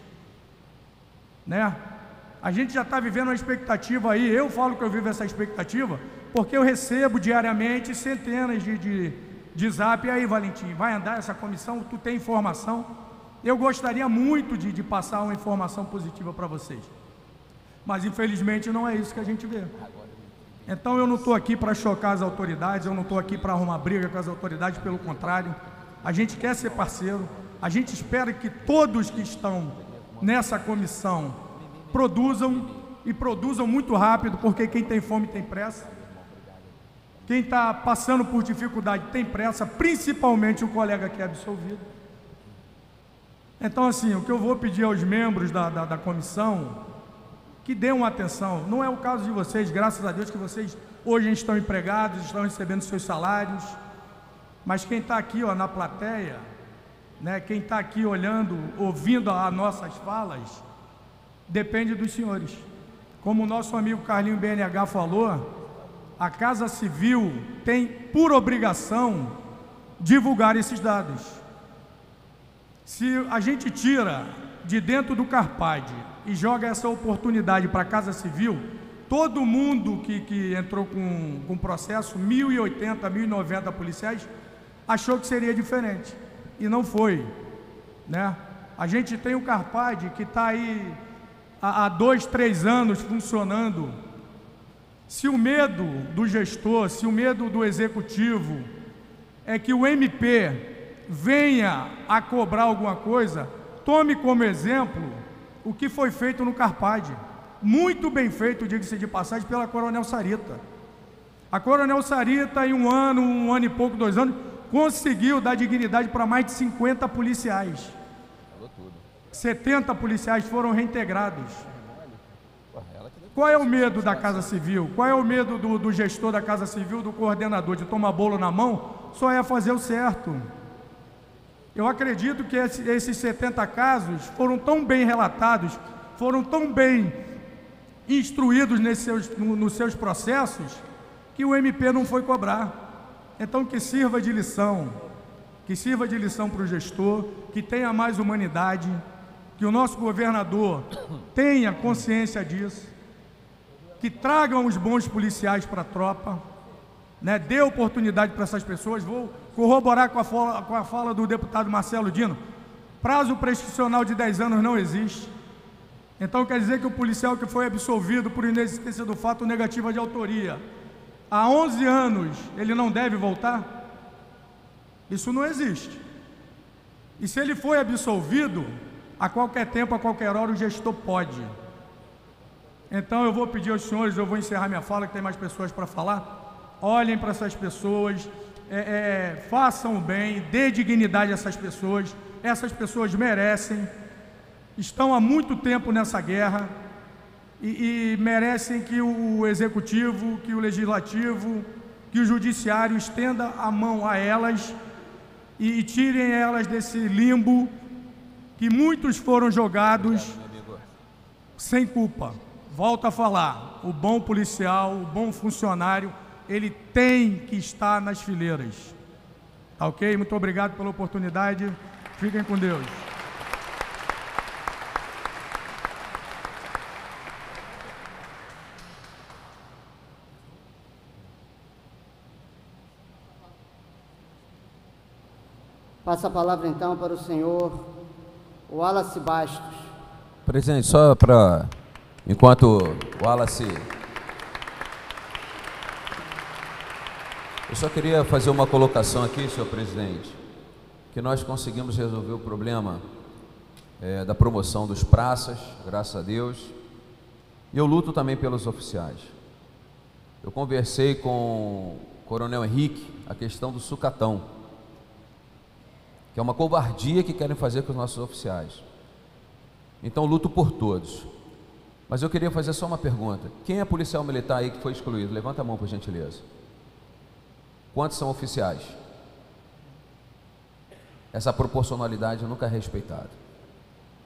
Né? A gente já está vivendo uma expectativa aí. Eu falo que eu vivo essa expectativa porque eu recebo diariamente centenas de, de, de zap. E aí, Valentim, vai andar essa comissão? Tu tem informação? Eu gostaria muito de, de passar uma informação positiva para vocês. Mas infelizmente não é isso que a gente vê. Então eu não estou aqui para chocar as autoridades, eu não estou aqui para arrumar briga com as autoridades, pelo contrário, a gente quer ser parceiro, a gente espera que todos que estão nessa comissão produzam e produzam muito rápido, porque quem tem fome tem pressa. Quem está passando por dificuldade tem pressa, principalmente o colega que é absolvido. Então, assim, o que eu vou pedir aos membros da, da, da comissão que dê uma atenção. Não é o caso de vocês, graças a Deus que vocês hoje estão empregados, estão recebendo seus salários. Mas quem está aqui ó, na plateia, né, quem está aqui olhando, ouvindo as nossas falas, depende dos senhores. Como o nosso amigo Carlinho BNH falou, a Casa Civil tem por obrigação divulgar esses dados. Se a gente tira de dentro do Carpade e joga essa oportunidade para a Casa Civil, todo mundo que, que entrou com, com processo, 1.080, 1.090 policiais, achou que seria diferente. E não foi. Né? A gente tem o Carpade que está aí há, há dois, três anos funcionando. Se o medo do gestor, se o medo do executivo é que o MP venha a cobrar alguma coisa, tome como exemplo o que foi feito no Carpade. Muito bem feito, diga-se de passagem, pela Coronel Sarita. A Coronel Sarita, em um ano, um ano e pouco, dois anos, conseguiu dar dignidade para mais de 50 policiais. 70 policiais foram reintegrados. Qual é o medo da Casa Civil? Qual é o medo do, do gestor da Casa Civil, do coordenador, de tomar bolo na mão? Só é fazer o certo. Eu acredito que esses 70 casos foram tão bem relatados, foram tão bem instruídos nesses seus, nos seus processos, que o MP não foi cobrar. Então, que sirva de lição, que sirva de lição para o gestor, que tenha mais humanidade, que o nosso governador tenha consciência disso, que tragam os bons policiais para a tropa, né? dê oportunidade para essas pessoas. Vou corroborar com a, fala, com a fala do deputado Marcelo Dino, prazo prescricional de 10 anos não existe. Então quer dizer que o policial que foi absolvido por inexistência do fato negativa de autoria, há 11 anos ele não deve voltar? Isso não existe. E se ele foi absolvido, a qualquer tempo, a qualquer hora, o gestor pode. Então eu vou pedir aos senhores, eu vou encerrar minha fala, que tem mais pessoas para falar. Olhem para essas pessoas, é, é, façam o bem, dê dignidade a essas pessoas. Essas pessoas merecem, estão há muito tempo nessa guerra e, e merecem que o executivo, que o legislativo, que o judiciário estenda a mão a elas e, e tirem elas desse limbo que muitos foram jogados sem culpa. Volto a falar: o bom policial, o bom funcionário ele tem que estar nas fileiras. Tá ok? Muito obrigado pela oportunidade. Fiquem com Deus. Passa a palavra então para o senhor Wallace Bastos. Presidente, só para. Enquanto o Wallace. Eu só queria fazer uma colocação aqui, senhor presidente, que nós conseguimos resolver o problema é, da promoção dos praças, graças a Deus, e eu luto também pelos oficiais. Eu conversei com o Coronel Henrique a questão do sucatão, que é uma covardia que querem fazer com os nossos oficiais. Então luto por todos. Mas eu queria fazer só uma pergunta: quem é policial militar aí que foi excluído? Levanta a mão, por gentileza. Quantos são oficiais? Essa proporcionalidade nunca é respeitada.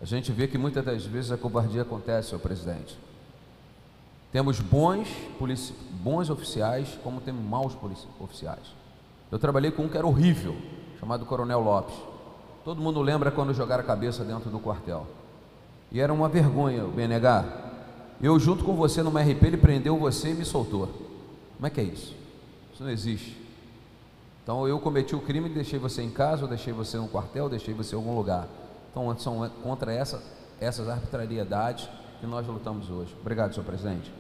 A gente vê que muitas das vezes a covardia acontece, senhor presidente. Temos bons, bons oficiais, como temos maus oficiais. Eu trabalhei com um que era horrível, chamado Coronel Lopes. Todo mundo lembra quando jogaram a cabeça dentro do quartel. E era uma vergonha o BNH. Eu, junto com você numa RP, ele prendeu você e me soltou. Como é que é isso? Isso não existe. Então eu cometi o crime, deixei você em casa, deixei você no quartel, deixei você em algum lugar. Então são contra essa, essas arbitrariedades que nós lutamos hoje. Obrigado, senhor presidente.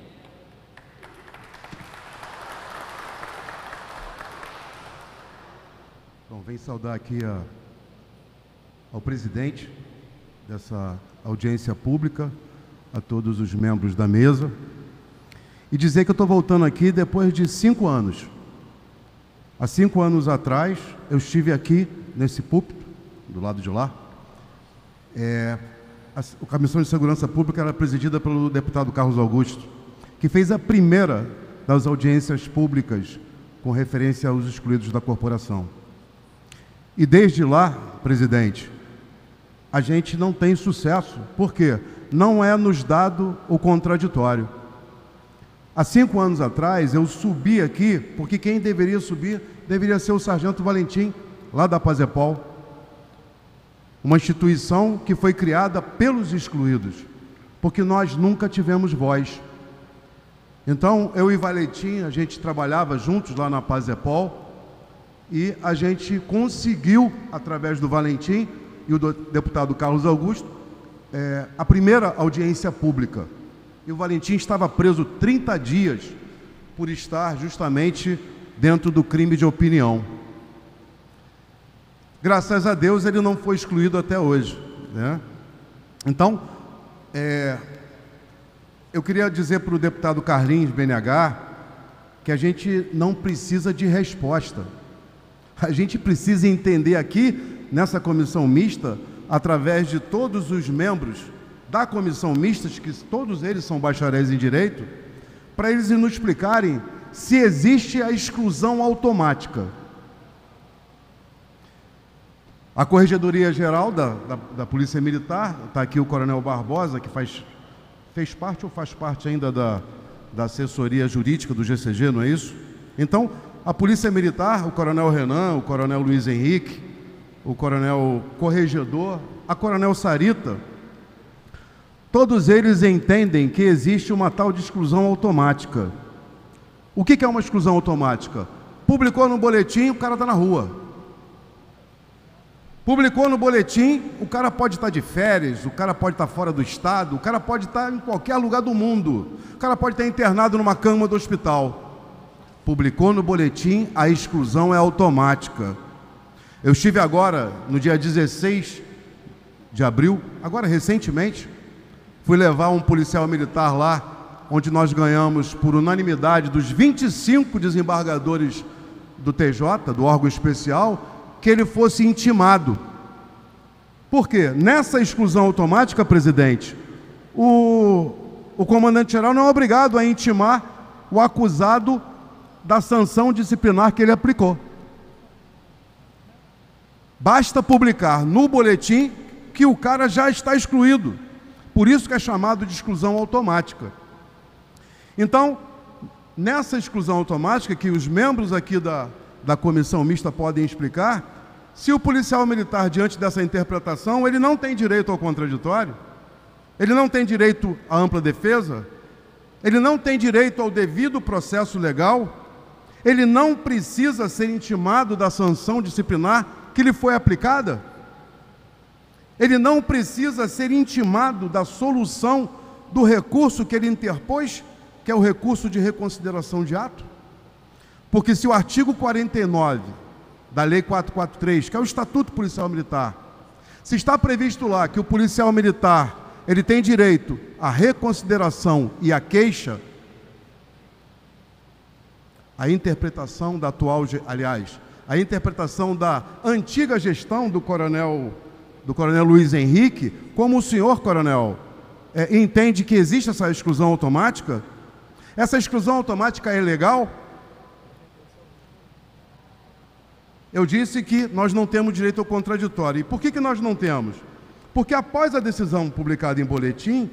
Bom, vem saudar aqui a, ao presidente dessa audiência pública, a todos os membros da mesa, e dizer que eu estou voltando aqui depois de cinco anos. Há cinco anos atrás, eu estive aqui, nesse púlpito, do lado de lá. É, a Comissão de Segurança Pública era presidida pelo deputado Carlos Augusto, que fez a primeira das audiências públicas com referência aos excluídos da corporação. E desde lá, presidente, a gente não tem sucesso. Por quê? Não é nos dado o contraditório. Há cinco anos atrás, eu subi aqui, porque quem deveria subir deveria ser o Sargento Valentim, lá da Pazepol. Uma instituição que foi criada pelos excluídos, porque nós nunca tivemos voz. Então, eu e Valentim, a gente trabalhava juntos lá na Pazepol e a gente conseguiu, através do Valentim e o do deputado Carlos Augusto, é, a primeira audiência pública e o Valentim estava preso 30 dias por estar justamente dentro do crime de opinião. Graças a Deus ele não foi excluído até hoje. Né? Então, é, eu queria dizer para o deputado Carlinhos BNH que a gente não precisa de resposta. A gente precisa entender aqui, nessa comissão mista, através de todos os membros da comissão mista, que todos eles são bacharéis em direito, para eles nos explicarem se existe a exclusão automática. A Corregedoria Geral da, da, da Polícia Militar, está aqui o Coronel Barbosa, que faz, fez parte ou faz parte ainda da, da assessoria jurídica do GCG, não é isso? Então, a Polícia Militar, o Coronel Renan, o Coronel Luiz Henrique, o Coronel Corregedor, a Coronel Sarita, Todos eles entendem que existe uma tal de exclusão automática. O que é uma exclusão automática? Publicou no boletim, o cara está na rua. Publicou no boletim, o cara pode estar de férias, o cara pode estar fora do estado, o cara pode estar em qualquer lugar do mundo, o cara pode estar internado numa cama do hospital. Publicou no boletim, a exclusão é automática. Eu estive agora, no dia 16 de abril, agora recentemente, Fui levar um policial militar lá, onde nós ganhamos por unanimidade dos 25 desembargadores do TJ, do órgão especial, que ele fosse intimado. Por quê? Nessa exclusão automática, presidente, o, o comandante-geral não é obrigado a intimar o acusado da sanção disciplinar que ele aplicou. Basta publicar no boletim que o cara já está excluído. Por isso que é chamado de exclusão automática. Então, nessa exclusão automática, que os membros aqui da, da comissão mista podem explicar, se o policial militar, diante dessa interpretação, ele não tem direito ao contraditório, ele não tem direito à ampla defesa, ele não tem direito ao devido processo legal, ele não precisa ser intimado da sanção disciplinar que lhe foi aplicada, ele não precisa ser intimado da solução do recurso que ele interpôs, que é o recurso de reconsideração de ato? Porque se o artigo 49 da Lei 443, que é o Estatuto Policial Militar, se está previsto lá que o policial militar ele tem direito à reconsideração e à queixa, a interpretação da atual, aliás, a interpretação da antiga gestão do coronel do coronel Luiz Henrique, como o senhor coronel é, entende que existe essa exclusão automática, essa exclusão automática é legal? Eu disse que nós não temos direito ao contraditório. E por que, que nós não temos? Porque após a decisão publicada em boletim,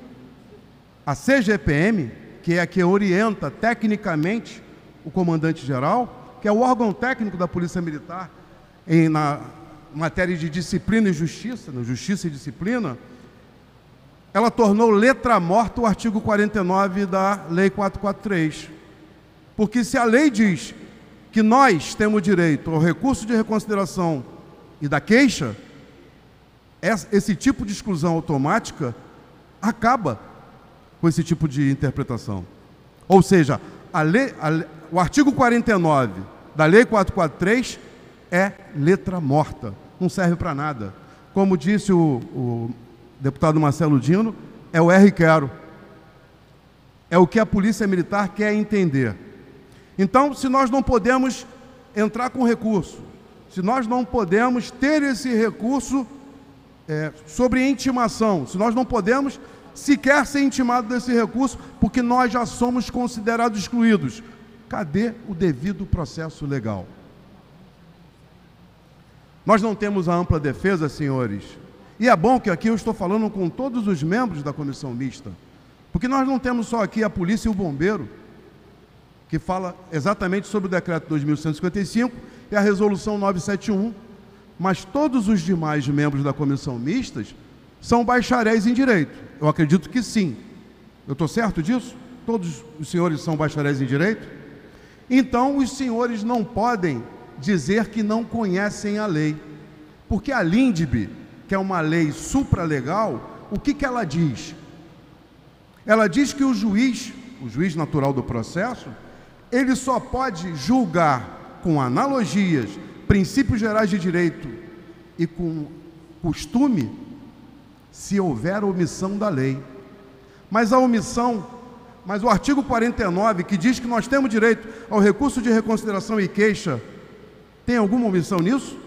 a CGPM, que é a que orienta tecnicamente o comandante-geral, que é o órgão técnico da Polícia Militar em, na matéria de disciplina e justiça, na justiça e disciplina, ela tornou letra morta o artigo 49 da Lei 443. Porque se a lei diz que nós temos direito ao recurso de reconsideração e da queixa, esse tipo de exclusão automática acaba com esse tipo de interpretação. Ou seja, a lei, o artigo 49 da Lei 443 é letra morta, não serve para nada. Como disse o, o deputado Marcelo Dino, é o R quero. É o que a Polícia Militar quer entender. Então, se nós não podemos entrar com recurso, se nós não podemos ter esse recurso é, sobre intimação, se nós não podemos sequer ser intimado desse recurso, porque nós já somos considerados excluídos, cadê o devido processo legal? Nós não temos a ampla defesa, senhores, e é bom que aqui eu estou falando com todos os membros da comissão mista, porque nós não temos só aqui a polícia e o bombeiro que fala exatamente sobre o decreto 2155 e a resolução 971, mas todos os demais membros da comissão mistas são bacharéis em direito. Eu acredito que sim. Eu estou certo disso? Todos os senhores são bacharéis em direito? Então, os senhores não podem dizer que não conhecem a lei. Porque a LINDB, que é uma lei supralegal, o que, que ela diz? Ela diz que o juiz, o juiz natural do processo, ele só pode julgar com analogias, princípios gerais de direito e com costume se houver omissão da lei. Mas a omissão, mas o artigo 49, que diz que nós temos direito ao recurso de reconsideração e queixa, tem alguma omissão nisso?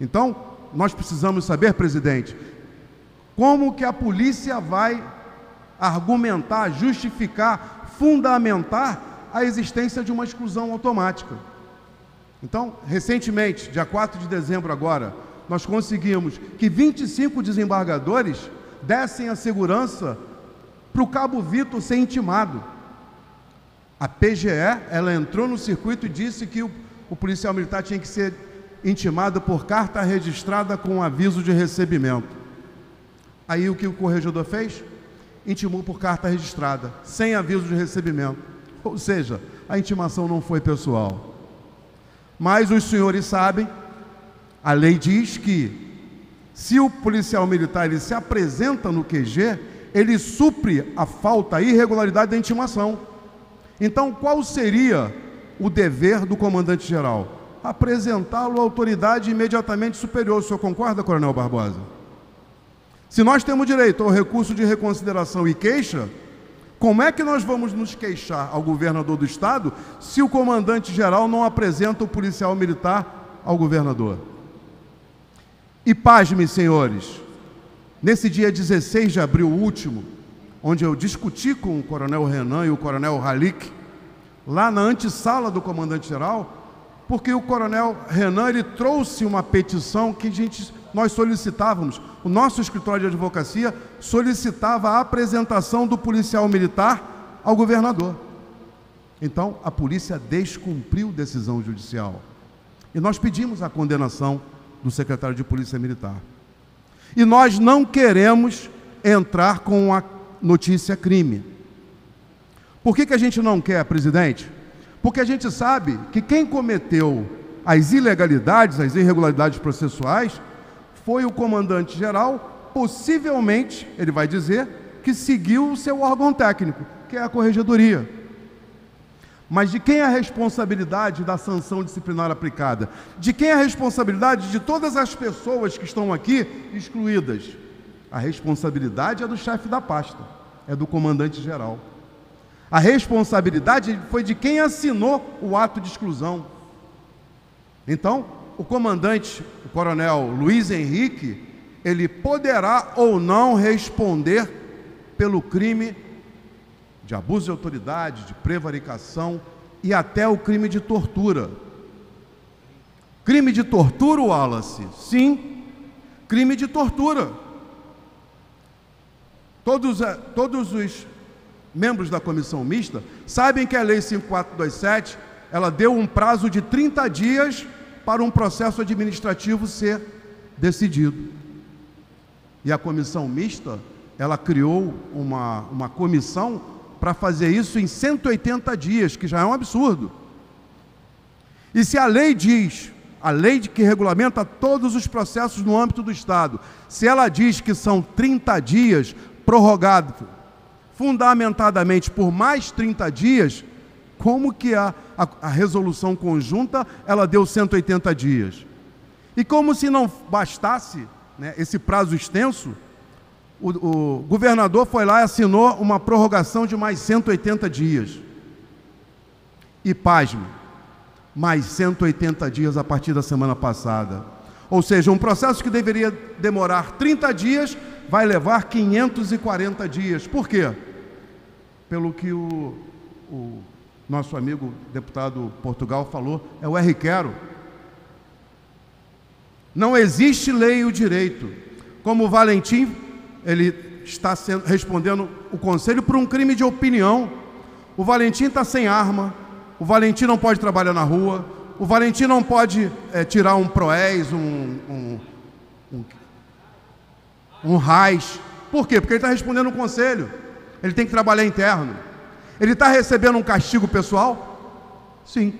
Então, nós precisamos saber, presidente, como que a polícia vai argumentar, justificar, fundamentar a existência de uma exclusão automática. Então, recentemente, dia 4 de dezembro agora, nós conseguimos que 25 desembargadores dessem a segurança para o Cabo Vitor ser intimado. A PGE, ela entrou no circuito e disse que o, o policial militar tinha que ser intimado por carta registrada com aviso de recebimento. Aí o que o corregedor fez? Intimou por carta registrada, sem aviso de recebimento. Ou seja, a intimação não foi pessoal. Mas os senhores sabem, a lei diz que se o policial militar ele se apresenta no QG, ele supre a falta, a irregularidade da intimação. Então, qual seria o dever do comandante geral? Apresentá-lo à autoridade imediatamente superior. O senhor concorda, Coronel Barbosa? Se nós temos direito ao recurso de reconsideração e queixa, como é que nós vamos nos queixar ao governador do estado se o comandante-geral não apresenta o policial militar ao governador? E pasme, senhores, nesse dia 16 de abril último, onde eu discuti com o coronel Renan e o coronel Halik, lá na antessala do comandante-geral, porque o coronel Renan ele trouxe uma petição que a gente, nós solicitávamos. O nosso escritório de advocacia solicitava a apresentação do policial militar ao governador. Então, a polícia descumpriu decisão judicial. E nós pedimos a condenação do secretário de Polícia Militar. E nós não queremos entrar com a notícia crime. Por que, que a gente não quer, presidente? Porque a gente sabe que quem cometeu as ilegalidades, as irregularidades processuais, foi o comandante-geral, possivelmente, ele vai dizer, que seguiu o seu órgão técnico, que é a corregedoria. Mas de quem é a responsabilidade da sanção disciplinar aplicada? De quem é a responsabilidade de todas as pessoas que estão aqui excluídas? A responsabilidade é do chefe da pasta, é do comandante geral. A responsabilidade foi de quem assinou o ato de exclusão. Então, o comandante, o coronel Luiz Henrique, ele poderá ou não responder pelo crime de abuso de autoridade, de prevaricação e até o crime de tortura. Crime de tortura, Wallace? Sim, crime de tortura. Todos, eh, todos os membros da comissão mista sabem que a Lei 5427 ela deu um prazo de 30 dias para um processo administrativo ser decidido. E a comissão mista, ela criou uma, uma comissão para fazer isso em 180 dias, que já é um absurdo. E se a lei diz, a lei que regulamenta todos os processos no âmbito do Estado, se ela diz que são 30 dias prorrogados fundamentadamente por mais 30 dias, como que a, a, a, resolução conjunta ela deu 180 dias? E como se não bastasse né, esse prazo extenso, o, o governador foi lá e assinou uma prorrogação de mais 180 dias. E pasme, mais 180 dias a partir da semana passada. Ou seja, um processo que deveria demorar 30 dias vai levar 540 dias. Por quê? Pelo que o, o nosso amigo deputado Portugal falou, é o R. Quero. Não existe lei e o direito. Como o Valentim ele está sendo, respondendo o conselho por um crime de opinião. O Valentim está sem arma, o Valentim não pode trabalhar na rua, o Valentim não pode é, tirar um PROES, um, um, um, um RAIS. Por quê? Porque ele está respondendo o conselho. Ele tem que trabalhar interno. Ele está recebendo um castigo pessoal? Sim.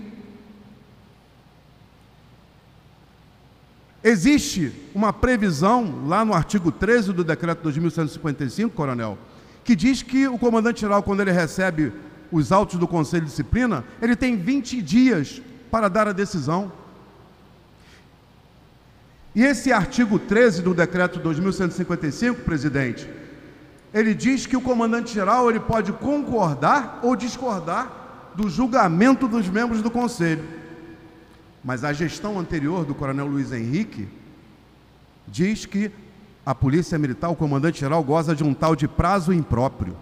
Existe uma previsão lá no artigo 13 do decreto 2155, coronel, que diz que o comandante-geral, quando ele recebe os autos do Conselho de Disciplina, ele tem 20 dias para dar a decisão. E esse artigo 13 do decreto 2155, presidente, ele diz que o comandante-geral ele pode concordar ou discordar do julgamento dos membros do conselho. Mas a gestão anterior do coronel Luiz Henrique diz que a Polícia Militar, o comandante-geral, goza de um tal de prazo impróprio.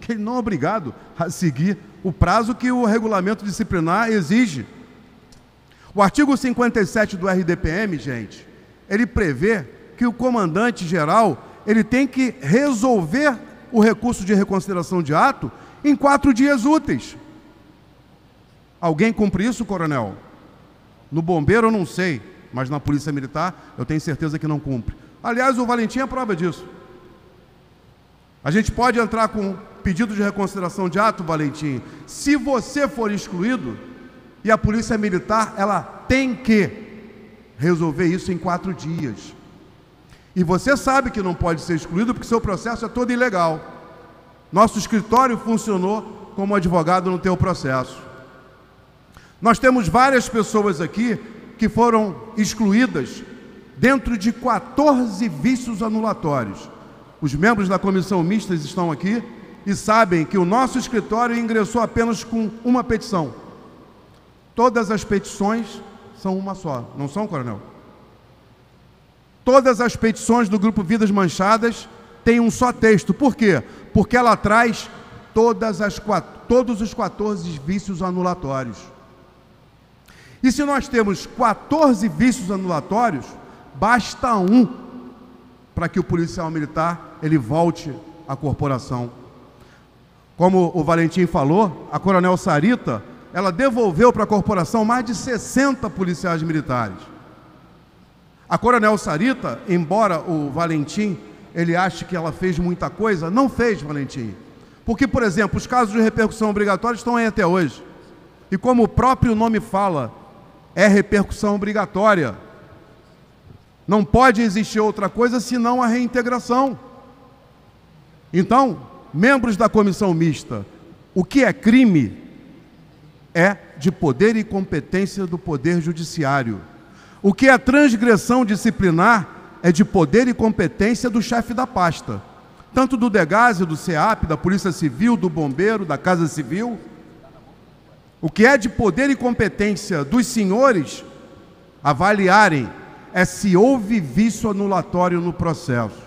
Que ele não é obrigado a seguir o prazo que o regulamento disciplinar exige. O artigo 57 do RDPM, gente, ele prevê que o comandante-geral ele tem que resolver o recurso de reconsideração de ato em quatro dias úteis. Alguém cumpre isso, coronel? No bombeiro eu não sei, mas na polícia militar eu tenho certeza que não cumpre. Aliás, o Valentim é prova disso. A gente pode entrar com pedido de reconsideração de ato, Valentim, se você for excluído e a polícia militar ela tem que resolver isso em quatro dias. E você sabe que não pode ser excluído porque seu processo é todo ilegal. Nosso escritório funcionou como advogado no teu processo. Nós temos várias pessoas aqui que foram excluídas dentro de 14 vícios anulatórios. Os membros da comissão mista estão aqui e sabem que o nosso escritório ingressou apenas com uma petição. Todas as petições são uma só, não são, coronel? Todas as petições do grupo Vidas Manchadas têm um só texto. Por quê? Porque ela traz todas as, todos os 14 vícios anulatórios. E se nós temos 14 vícios anulatórios, basta um para que o policial militar ele volte à corporação. Como o Valentim falou, a Coronel Sarita, ela devolveu para a corporação mais de 60 policiais militares. A Coronel Sarita, embora o Valentim ele ache que ela fez muita coisa, não fez, Valentim. Porque, por exemplo, os casos de repercussão obrigatória estão aí até hoje. E como o próprio nome fala, é repercussão obrigatória. Não pode existir outra coisa senão a reintegração. Então, membros da comissão mista, o que é crime é de poder e competência do Poder Judiciário. O que é transgressão disciplinar é de poder e competência do chefe da pasta, tanto do DEGASE, do CEAP, da Polícia Civil, do Bombeiro, da Casa Civil. O que é de poder e competência dos senhores avaliarem é se houve vício anulatório no processo.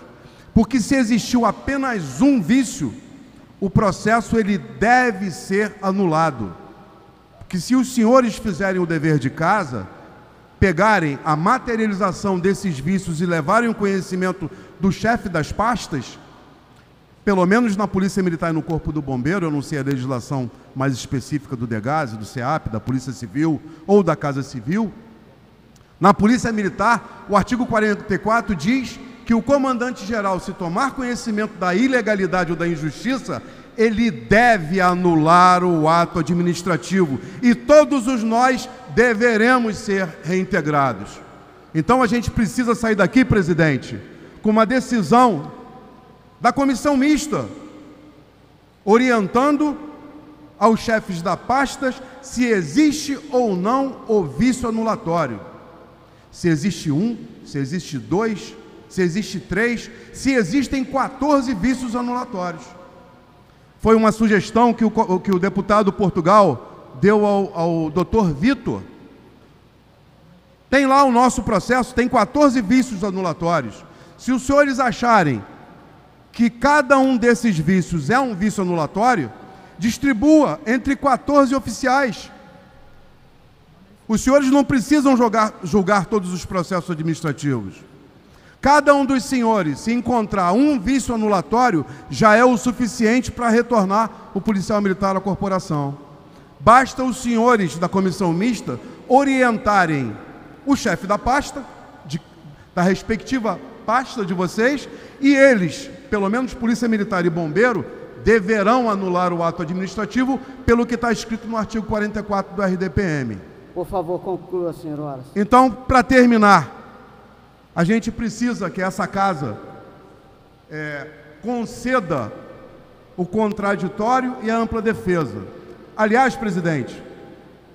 Porque se existiu apenas um vício, o processo ele deve ser anulado. Porque se os senhores fizerem o dever de casa, pegarem a materialização desses vícios e levarem o conhecimento do chefe das pastas, pelo menos na Polícia Militar e no Corpo do Bombeiro, eu não sei a legislação mais específica do DEGASE, do CEAP, da Polícia Civil ou da Casa Civil, na Polícia Militar, o artigo 44 diz que o comandante-geral, se tomar conhecimento da ilegalidade ou da injustiça, ele deve anular o ato administrativo e todos os nós deveremos ser reintegrados. Então a gente precisa sair daqui, presidente, com uma decisão da comissão mista, orientando aos chefes da pastas se existe ou não o vício anulatório se existe um, se existe dois, se existe três, se existem 14 vícios anulatórios. Foi uma sugestão que o, que o deputado Portugal deu ao, ao doutor Vitor. Tem lá o nosso processo, tem 14 vícios anulatórios. Se os senhores acharem que cada um desses vícios é um vício anulatório, distribua entre 14 oficiais. Os senhores não precisam julgar, julgar todos os processos administrativos. Cada um dos senhores, se encontrar um vício anulatório, já é o suficiente para retornar o policial militar à corporação. Basta os senhores da comissão mista orientarem o chefe da pasta, de, da respectiva pasta de vocês, e eles, pelo menos Polícia Militar e Bombeiro, deverão anular o ato administrativo pelo que está escrito no artigo 44 do RDPM. Por favor, conclua, senhor Horas. Então, para terminar, a gente precisa que essa casa é, conceda o contraditório e a ampla defesa. Aliás, presidente,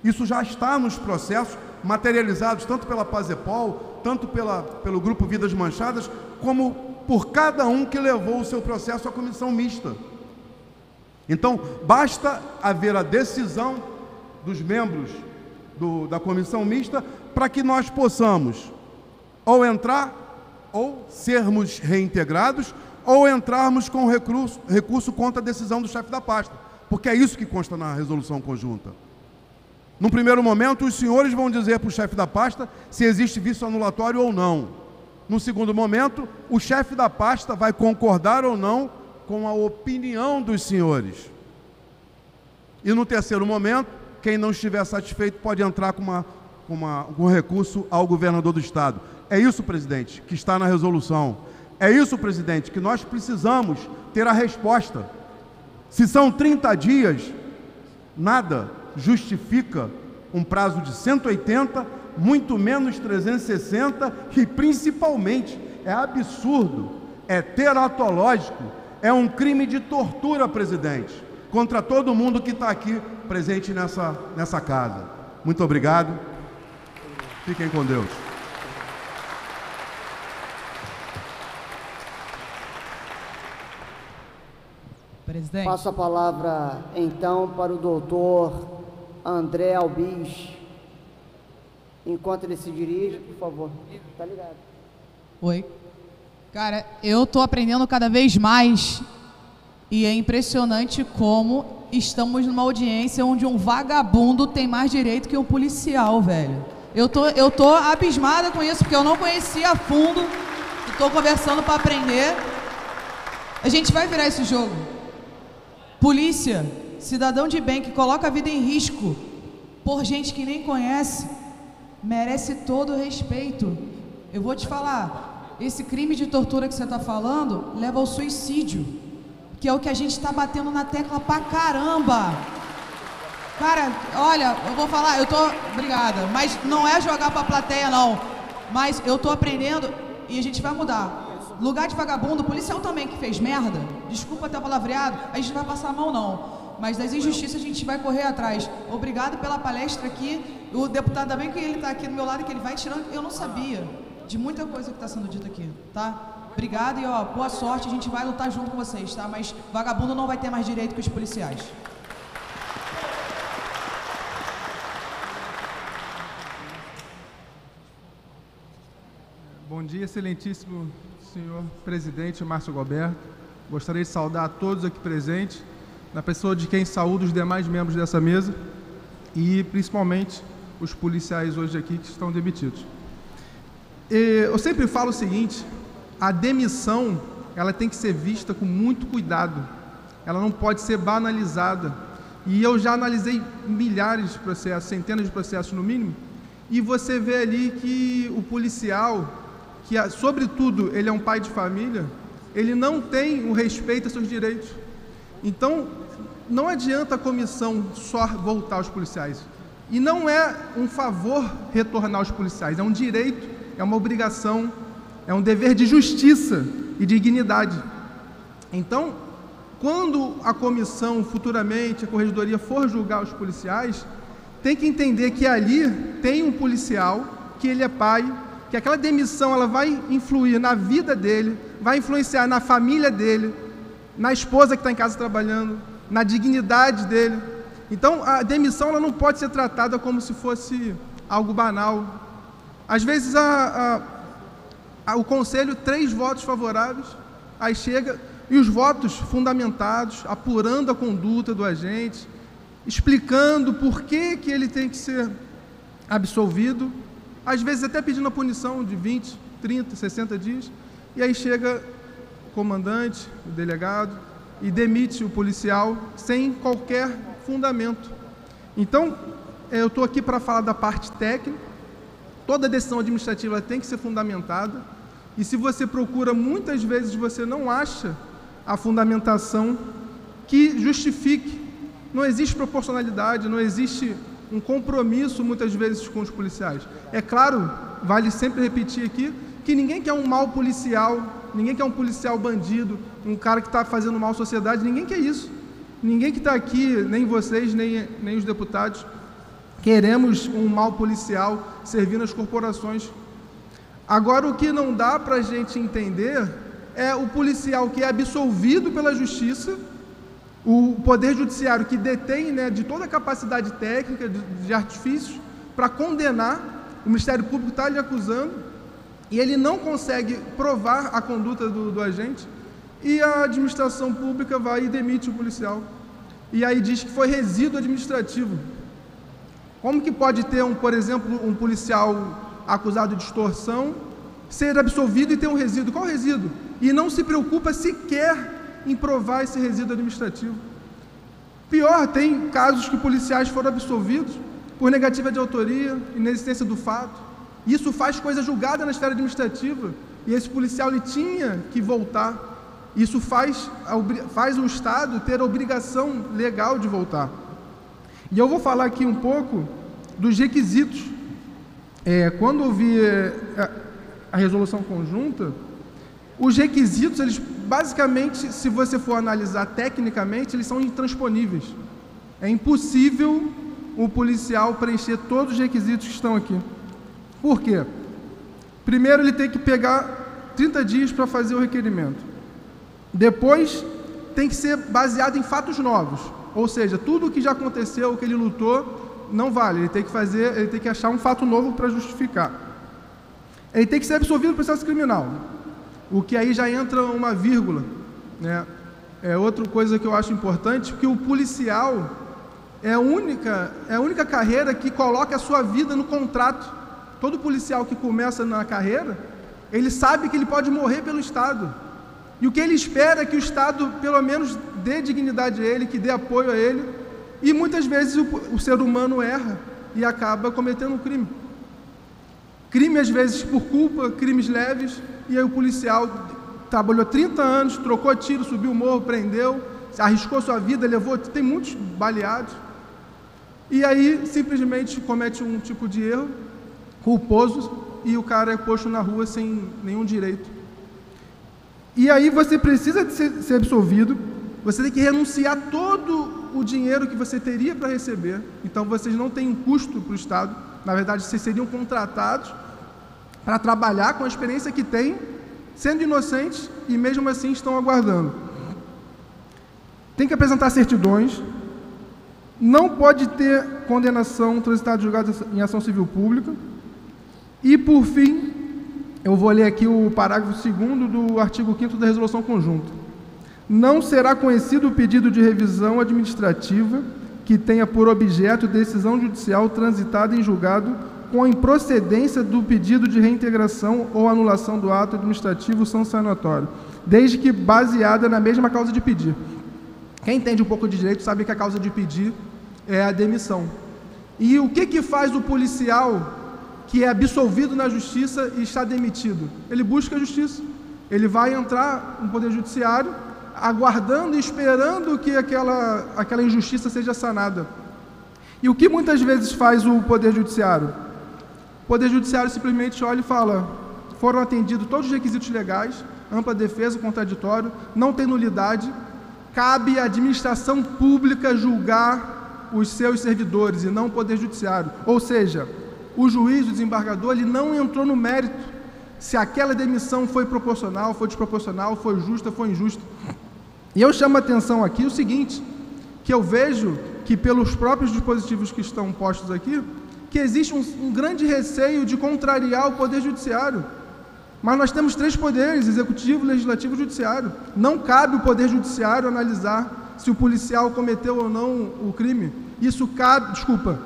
isso já está nos processos materializados tanto pela Pazepol, tanto pela, pelo Grupo Vidas Manchadas, como por cada um que levou o seu processo à comissão mista. Então, basta haver a decisão dos membros do, da comissão mista para que nós possamos ou entrar ou sermos reintegrados ou entrarmos com recurso, recurso contra a decisão do chefe da pasta, porque é isso que consta na resolução conjunta. Num primeiro momento, os senhores vão dizer para o chefe da pasta se existe vício anulatório ou não. No segundo momento, o chefe da pasta vai concordar ou não com a opinião dos senhores. E no terceiro momento, quem não estiver satisfeito pode entrar com, uma, com, uma, com um recurso ao governador do Estado. É isso, presidente, que está na resolução. É isso, presidente, que nós precisamos ter a resposta. Se são 30 dias, nada justifica um prazo de 180, muito menos 360 e principalmente é absurdo, é teratológico, é um crime de tortura, presidente, contra todo mundo que está aqui presente nessa, nessa casa. Muito obrigado. Fiquem com Deus. Presidente. Passo a palavra então para o doutor André Albis. Enquanto ele se dirige, por favor. Tá ligado? Oi. Cara, eu tô aprendendo cada vez mais e é impressionante como estamos numa audiência onde um vagabundo tem mais direito que um policial, velho. Eu tô, eu tô abismada com isso, porque eu não conhecia a fundo. Estou conversando para aprender. A gente vai virar esse jogo. Polícia, cidadão de bem que coloca a vida em risco por gente que nem conhece, merece todo o respeito. Eu vou te falar, esse crime de tortura que você está falando leva ao suicídio que é o que a gente está batendo na tecla pra caramba. Cara, olha, eu vou falar, eu tô. Obrigada. Mas não é jogar pra plateia, não. Mas eu tô aprendendo e a gente vai mudar. Lugar de vagabundo, policial também que fez merda. Desculpa até palavreado, a gente não vai passar a mão, não. Mas das injustiças a gente vai correr atrás. Obrigado pela palestra aqui. O deputado, bem que ele está aqui do meu lado, que ele vai tirando. Eu não sabia de muita coisa que está sendo dita aqui, tá? Obrigado e ó, boa sorte. A gente vai lutar junto com vocês, tá? Mas vagabundo não vai ter mais direito que os policiais. Bom dia, excelentíssimo senhor presidente Márcio Goberto. Gostaria de saudar a todos aqui presentes, na pessoa de quem saúdo os demais membros dessa mesa e principalmente os policiais hoje aqui que estão demitidos. Eu sempre falo o seguinte: a demissão ela tem que ser vista com muito cuidado, ela não pode ser banalizada. E eu já analisei milhares de processos, centenas de processos no mínimo, e você vê ali que o policial que, sobretudo, ele é um pai de família, ele não tem o respeito a seus direitos. Então, não adianta a comissão só voltar aos policiais. E não é um favor retornar aos policiais, é um direito, é uma obrigação, é um dever de justiça e dignidade. Então, quando a comissão futuramente, a corregedoria for julgar os policiais, tem que entender que ali tem um policial, que ele é pai, que aquela demissão ela vai influir na vida dele, vai influenciar na família dele, na esposa que está em casa trabalhando, na dignidade dele. Então, a demissão ela não pode ser tratada como se fosse algo banal. Às vezes, a, a, a, o conselho, três votos favoráveis, aí chega, e os votos fundamentados, apurando a conduta do agente, explicando por que, que ele tem que ser absolvido às vezes até pedindo a punição de 20, 30, 60 dias, e aí chega o comandante, o delegado, e demite o policial sem qualquer fundamento. Então, eh, eu estou aqui para falar da parte técnica. Toda decisão administrativa tem que ser fundamentada. E se você procura, muitas vezes você não acha a fundamentação que justifique. Não existe proporcionalidade, não existe um compromisso muitas vezes com os policiais. É claro, vale sempre repetir aqui, que ninguém quer um mal policial, ninguém quer um policial bandido, um cara que está fazendo mal à sociedade, ninguém quer isso. Ninguém que está aqui, nem vocês, nem, nem os deputados, queremos um mal policial servindo as corporações. Agora, o que não dá para a gente entender é o policial que é absolvido pela justiça o Poder Judiciário, que detém né, de toda a capacidade técnica, de, de artifícios, para condenar, o Ministério Público está lhe acusando, e ele não consegue provar a conduta do, do agente, e a administração pública vai e demite o policial. E aí diz que foi resíduo administrativo. Como que pode ter, um, por exemplo, um policial acusado de extorsão, ser absolvido e ter um resíduo? Qual resíduo? E não se preocupa sequer em provar esse resíduo administrativo. Pior, tem casos que policiais foram absolvidos por negativa de autoria, inexistência do fato. Isso faz coisa julgada na esfera administrativa e esse policial ele tinha que voltar. Isso faz, faz o Estado ter a obrigação legal de voltar. E eu vou falar aqui um pouco dos requisitos. É, quando vi é, a resolução conjunta, os requisitos, eles basicamente, se você for analisar tecnicamente, eles são intransponíveis. É impossível o policial preencher todos os requisitos que estão aqui. Por quê? Primeiro, ele tem que pegar 30 dias para fazer o requerimento. Depois, tem que ser baseado em fatos novos. Ou seja, tudo o que já aconteceu, o que ele lutou, não vale. Ele tem que fazer, ele tem que achar um fato novo para justificar. Ele tem que ser absolvido do processo criminal. O que aí já entra uma vírgula, né? É outra coisa que eu acho importante, que o policial é a única, é a única carreira que coloca a sua vida no contrato. Todo policial que começa na carreira, ele sabe que ele pode morrer pelo Estado. E o que ele espera é que o Estado, pelo menos, dê dignidade a ele, que dê apoio a ele. E muitas vezes o, o ser humano erra e acaba cometendo um crime. Crime, às vezes, por culpa, crimes leves, e aí o policial trabalhou 30 anos, trocou tiro, subiu o morro, prendeu, arriscou sua vida, levou, tem muitos baleados. e aí simplesmente comete um tipo de erro culposo e o cara é posto na rua sem nenhum direito. E aí você precisa ser, ser absolvido, você tem que renunciar todo o dinheiro que você teria para receber. Então vocês não têm um custo para o Estado. Na verdade, vocês seriam contratados para trabalhar com a experiência que têm, sendo inocentes e mesmo assim estão aguardando. Tem que apresentar certidões, não pode ter condenação transitada julgada em ação civil pública. E, por fim, eu vou ler aqui o parágrafo 2 do artigo 5 da resolução conjunta. Não será conhecido o pedido de revisão administrativa que tenha por objeto decisão judicial transitada em julgado com a improcedência do pedido de reintegração ou anulação do ato administrativo sancionatório, desde que baseada na mesma causa de pedir. Quem entende um pouco de direito sabe que a causa de pedir é a demissão. E o que, que faz o policial que é absolvido na justiça e está demitido? Ele busca a justiça. Ele vai entrar no Poder Judiciário aguardando e esperando que aquela, aquela injustiça seja sanada. E o que muitas vezes faz o Poder Judiciário? O Poder Judiciário simplesmente olha e fala: foram atendidos todos os requisitos legais, ampla defesa, contraditório, não tem nulidade, cabe à administração pública julgar os seus servidores e não o Poder Judiciário. Ou seja, o juiz, o desembargador, ele não entrou no mérito se aquela demissão foi proporcional, foi desproporcional, foi justa, foi injusta. E eu chamo a atenção aqui o seguinte, que eu vejo que pelos próprios dispositivos que estão postos aqui, que existe um, um grande receio de contrariar o Poder Judiciário. Mas nós temos três poderes: executivo, legislativo e judiciário. Não cabe o poder judiciário analisar se o policial cometeu ou não o crime. Isso cabe, desculpa,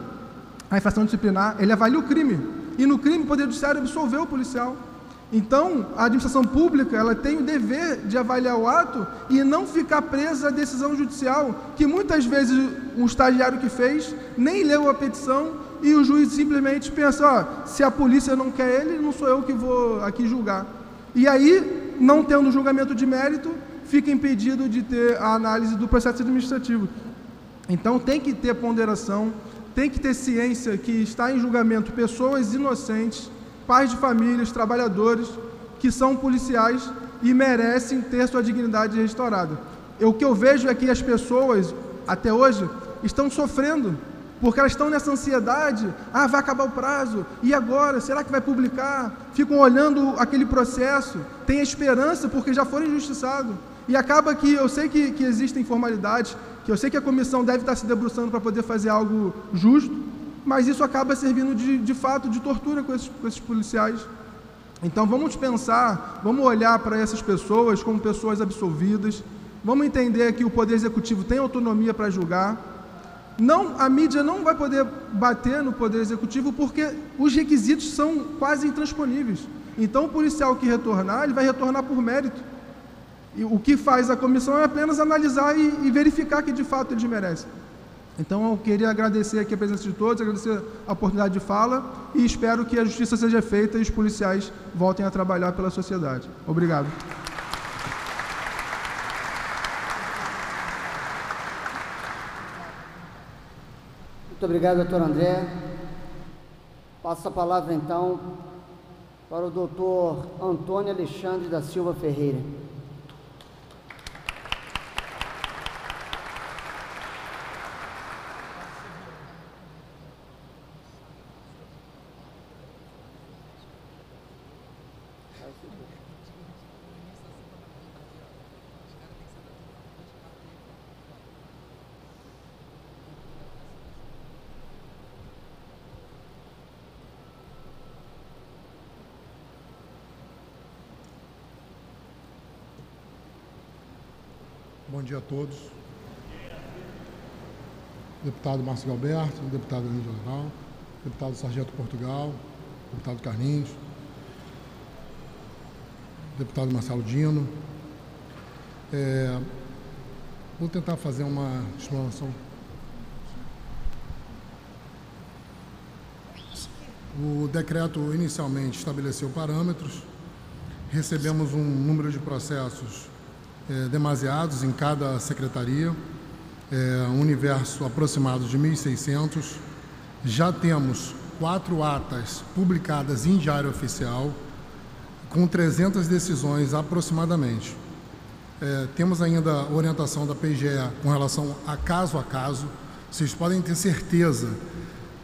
a infração disciplinar, ele avalia o crime. E no crime o poder judiciário absolveu o policial. Então, a administração pública, ela tem o dever de avaliar o ato e não ficar presa à decisão judicial, que muitas vezes um estagiário que fez nem leu a petição e o juiz simplesmente pensa, ó, se a polícia não quer ele, não sou eu que vou aqui julgar. E aí, não tendo julgamento de mérito, fica impedido de ter a análise do processo administrativo. Então tem que ter ponderação, tem que ter ciência que está em julgamento pessoas inocentes, pais de famílias, trabalhadores, que são policiais e merecem ter sua dignidade restaurada. O que eu vejo é que as pessoas, até hoje, estão sofrendo porque elas estão nessa ansiedade, ah, vai acabar o prazo, e agora? Será que vai publicar? Ficam olhando aquele processo, têm esperança porque já foram injustiçados. E acaba que eu sei que, que existem formalidades, que eu sei que a comissão deve estar se debruçando para poder fazer algo justo, mas isso acaba servindo de, de fato de tortura com esses, com esses policiais. Então vamos pensar, vamos olhar para essas pessoas como pessoas absolvidas, vamos entender que o Poder Executivo tem autonomia para julgar, não, a mídia não vai poder bater no poder executivo porque os requisitos são quase intransponíveis. Então, o policial que retornar, ele vai retornar por mérito. E o que faz a comissão é apenas analisar e, e verificar que de fato eles merecem. Então, eu queria agradecer aqui a presença de todos, agradecer a oportunidade de fala e espero que a justiça seja feita e os policiais voltem a trabalhar pela sociedade. Obrigado. Muito obrigado, doutor André. Passo a palavra então para o doutor Antônio Alexandre da Silva Ferreira. Dia a todos. Deputado Márcio Galberto, deputado Lídio Leval, deputado Sargento Portugal, deputado Carlinhos, deputado Marcelo Dino. É, vou tentar fazer uma explanação. O decreto inicialmente estabeleceu parâmetros, recebemos um número de processos é, demasiados em cada secretaria é, um universo aproximado de 1.600. Já temos quatro atas publicadas em diário oficial, com 300 decisões aproximadamente. É, temos ainda orientação da PGE com relação a caso a caso. Vocês podem ter certeza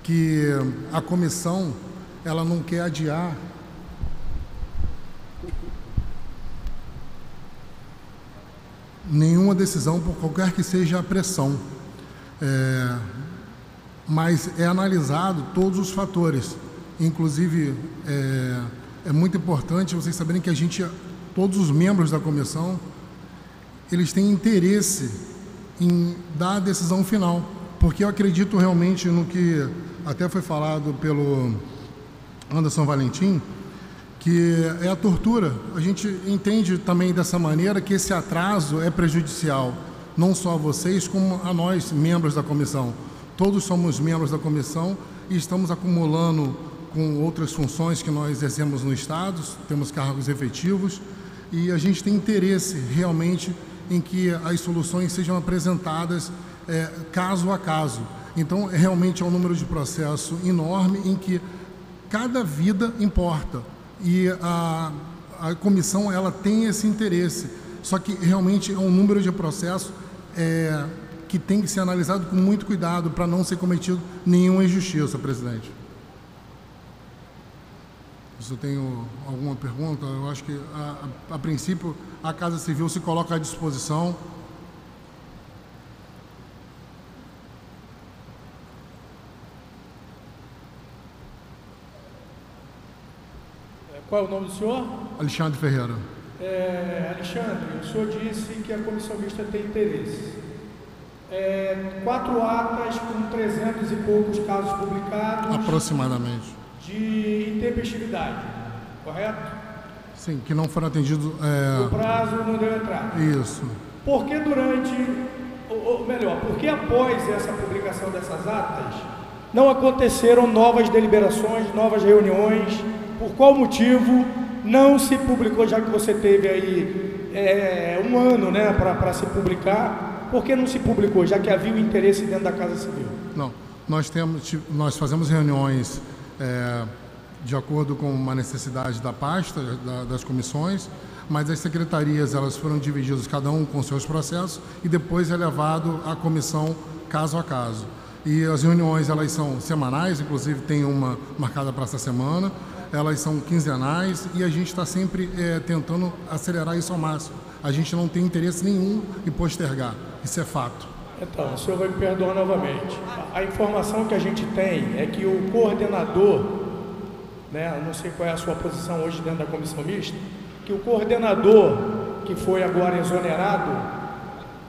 que a comissão ela não quer adiar nenhuma decisão por qualquer que seja a pressão. É, mas é analisado todos os fatores. Inclusive, é, é muito importante vocês saberem que a gente, todos os membros da comissão, eles têm interesse em dar a decisão final, porque eu acredito realmente no que até foi falado pelo Anderson Valentim, que é a tortura. A gente entende também dessa maneira que esse atraso é prejudicial, não só a vocês, como a nós, membros da comissão. Todos somos membros da comissão e estamos acumulando com outras funções que nós exercemos no Estado, temos cargos efetivos e a gente tem interesse realmente em que as soluções sejam apresentadas é, caso a caso. Então, realmente é um número de processo enorme em que cada vida importa e a, a comissão ela tem esse interesse. Só que realmente é um número de processos é, que tem que ser analisado com muito cuidado para não ser cometido nenhuma injustiça, presidente. Se eu tenho alguma pergunta, eu acho que a, a, a princípio a Casa Civil se coloca à disposição. Qual é o nome do senhor? Alexandre Ferreira. É, Alexandre, o senhor disse que a comissão mista tem interesse. É, quatro atas com 300 e poucos casos publicados. Aproximadamente. De intempestividade, correto? Sim, que não foram atendidos. É... O prazo não deu entrada. Isso. Por que durante, ou, ou melhor, por que após essa publicação dessas atas não aconteceram novas deliberações, novas reuniões? Por qual motivo não se publicou, já que você teve aí é, um ano né, para se publicar, por que não se publicou, já que havia o interesse dentro da Casa Civil? Não, nós, temos, nós fazemos reuniões é, de acordo com uma necessidade da pasta, da, das comissões, mas as secretarias elas foram divididas, cada um com seus processos, e depois é levado à comissão caso a caso. E as reuniões elas são semanais, inclusive tem uma marcada para essa semana, elas são quinzenais e a gente está sempre é, tentando acelerar isso ao máximo. A gente não tem interesse nenhum em postergar, isso é fato. Então, o senhor vai me perdoar novamente. A informação que a gente tem é que o coordenador, né, não sei qual é a sua posição hoje dentro da comissão mista, que o coordenador que foi agora exonerado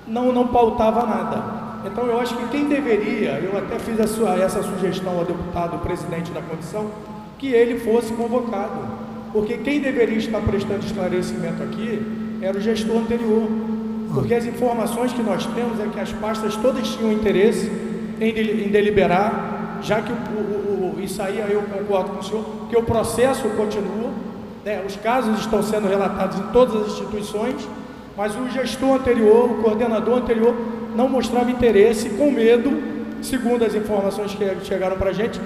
não, não pautava nada. Então eu acho que quem deveria, eu até fiz essa sugestão ao deputado presidente da comissão, que ele fosse convocado. Porque quem deveria estar prestando esclarecimento aqui era o gestor anterior. Porque as informações que nós temos é que as pastas todas tinham interesse em, em deliberar, já que o, o, o, isso aí eu concordo com o senhor, que o processo continua, né, os casos estão sendo relatados em todas as instituições, mas o gestor anterior, o coordenador anterior, não mostrava interesse com medo, segundo as informações que chegaram para a gente,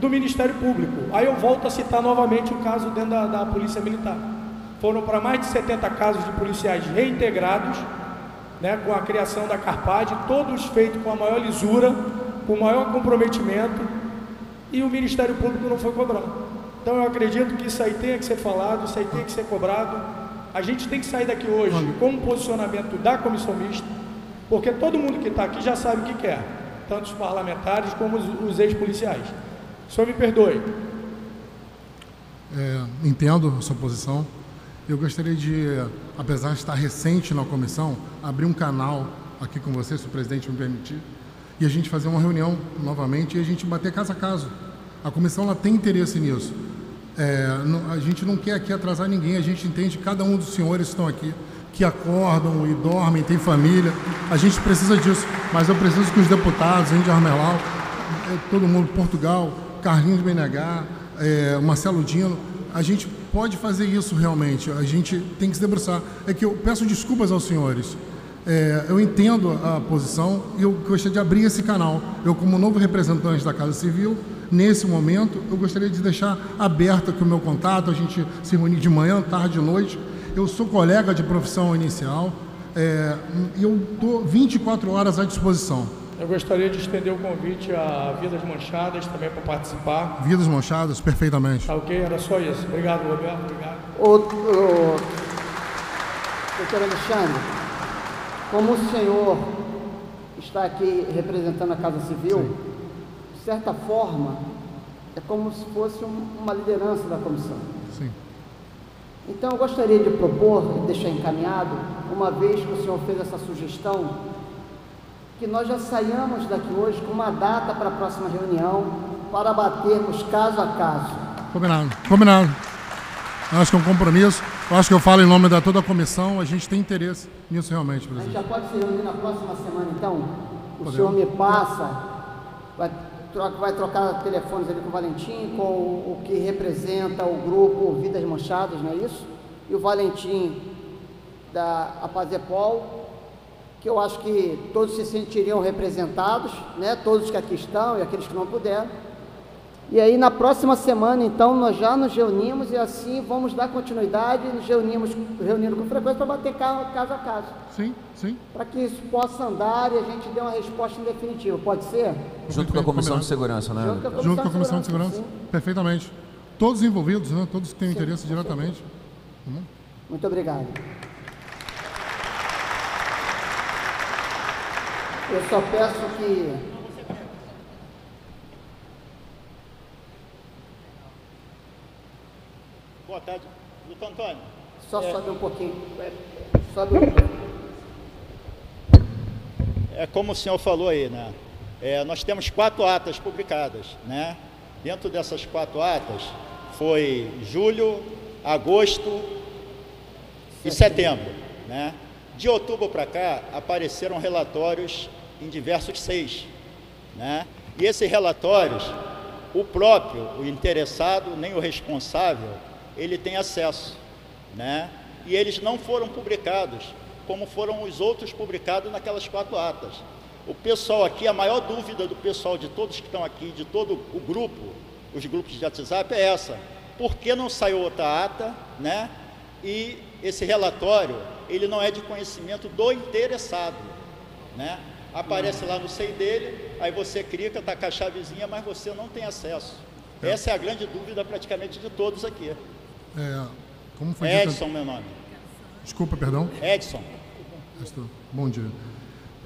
do Ministério Público. Aí eu volto a citar novamente o caso dentro da, da Polícia Militar. Foram para mais de 70 casos de policiais reintegrados, né, com a criação da Carpad, todos feitos com a maior lisura, com o maior comprometimento, e o Ministério Público não foi cobrado. Então eu acredito que isso aí tenha que ser falado, isso aí tem que ser cobrado. A gente tem que sair daqui hoje com um posicionamento da comissão mista, porque todo mundo que está aqui já sabe o que quer, tanto os parlamentares como os, os ex-policiais. O senhor me perdoe. É, entendo a sua posição. Eu gostaria de, apesar de estar recente na comissão, abrir um canal aqui com você, se o presidente me permitir, e a gente fazer uma reunião novamente e a gente bater caso a caso. A comissão ela tem interesse nisso. É, a gente não quer aqui atrasar ninguém, a gente entende que cada um dos senhores que estão aqui, que acordam e dormem, tem família, a gente precisa disso. Mas eu preciso que os deputados, Índia Armelau, é, todo mundo, Portugal, Carlinhos BNH, é, Marcelo Dino, a gente pode fazer isso realmente, a gente tem que se debruçar. É que eu peço desculpas aos senhores. É, eu entendo a posição e eu gostaria de abrir esse canal. Eu, como novo representante da Casa Civil, nesse momento, eu gostaria de deixar aberto aqui o meu contato, a gente se reunir de manhã, tarde, noite. Eu sou colega de profissão inicial é, e eu estou 24 horas à disposição. Eu gostaria de estender o convite a Vidas Manchadas também para participar. Vidas Manchadas, perfeitamente. Tá ok? Era só isso. Obrigado, Roberto. Obrigado. O, o, doutor Alexandre, como o senhor está aqui representando a Casa Civil, Sim. de certa forma, é como se fosse um- uma liderança da comissão. Sim. Então, eu gostaria de propor e deixar encaminhado, uma vez que o senhor fez essa sugestão, que nós já saiamos daqui hoje com uma data para a próxima reunião, para batermos caso a caso. Combinado. Combinado. Eu acho que é um compromisso. Eu acho que eu falo em nome da toda a comissão. A gente tem interesse nisso realmente, A gente presidente. já pode se reunir na próxima semana, então? O Podemos. senhor me passa, vai, troca, vai trocar telefones ali com o Valentim, com o, o que representa o grupo Vidas Manchadas, não é isso? E o Valentim da Apazepol, que eu acho que todos se sentiriam representados, né? Todos que aqui estão e aqueles que não puderam. E aí na próxima semana, então, nós já nos reunimos e assim vamos dar continuidade nos reunimos, reunindo com frequência para bater ca- caso a caso. Sim, sim. Para que isso possa andar e a gente dê uma resposta em definitivo. Pode ser? Junto com a Comissão de Segurança, né? Junto com a Junto com a Comissão de Segurança, Segurança. Perfeitamente. Todos envolvidos, né? Todos que têm interesse diretamente. Bom? Muito obrigado. Eu só peço que Boa tarde, doutor Antônio. só É. sobe um pouquinho. É, Sobe um pouquinho. É como o senhor falou aí, né? É, nós temos quatro atas publicadas, né? Dentro dessas quatro atas foi julho, agosto e setembro, né? De outubro para cá apareceram relatórios em diversos seis, né? E esses relatórios, o próprio, o interessado, nem o responsável, ele tem acesso, né? E eles não foram publicados como foram os outros publicados naquelas quatro atas. O pessoal aqui, a maior dúvida do pessoal de todos que estão aqui, de todo o grupo, os grupos de WhatsApp, é essa. Por que não saiu outra ata, né? E esse relatório, ele não é de conhecimento do interessado, né? Aparece lá no SEI dele, aí você clica, está com a chavezinha, mas você não tem acesso. Essa é a grande dúvida praticamente de todos aqui. É, como foi dito... Edson, meu nome. Desculpa, perdão. Edson. Bom dia.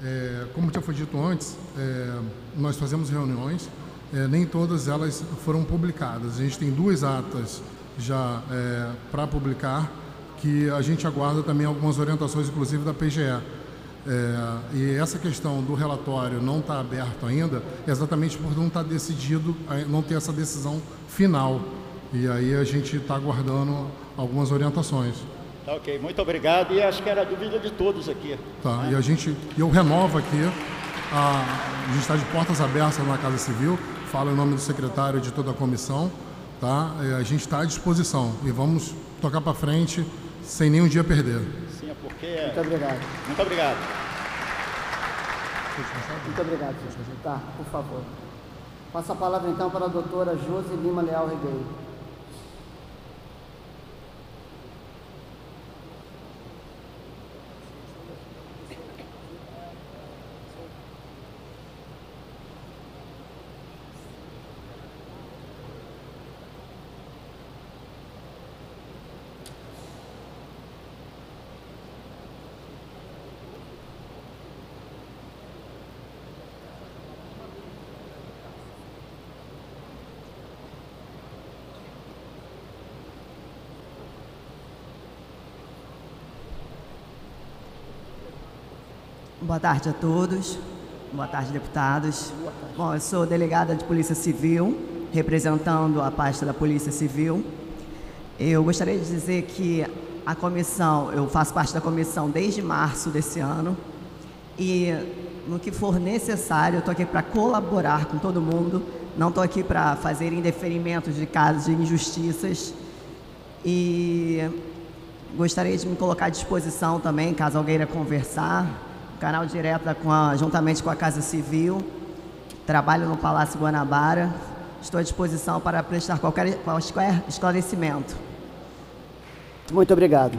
É, como já foi dito antes, é, nós fazemos reuniões, é, nem todas elas foram publicadas. A gente tem duas atas já para publicar, que a gente aguarda também algumas orientações, inclusive da PGE. É, e essa questão do relatório não estar aberto ainda, é exatamente por não estar decidido, eh, não ter essa decisão final. E aí a gente está aguardando algumas orientações. Tá ok, muito obrigado. E acho que era a dúvida de todos aqui. Tá, e a gente, eu renovo aqui, a, a gente está de portas abertas na Casa Civil, falo em nome do secretário e de toda a comissão, tá? E a gente está à disposição e vamos tocar para frente sem nenhum dia perder. É. Muito obrigado. Muito obrigado. Muito obrigado, senhor. Tá, por favor. Passa a palavra então para a doutora Josi Lima Leal Ribeiro. Boa tarde a todos. Boa tarde, deputados. Bom, eu sou delegada de Polícia Civil, representando a pasta da Polícia Civil. Eu gostaria de dizer que a comissão, eu faço parte da comissão desde março desse ano e no que for necessário, eu estou aqui para colaborar com todo mundo, não estou aqui para fazer indeferimentos de casos de injustiças e Gostaria de me colocar à disposição também, caso alguém queira conversar. Canal direto com a, juntamente com a Casa Civil. Trabalho no Palácio Guanabara. Estou à disposição para prestar qualquer, qualquer esclarecimento. Muito obrigado.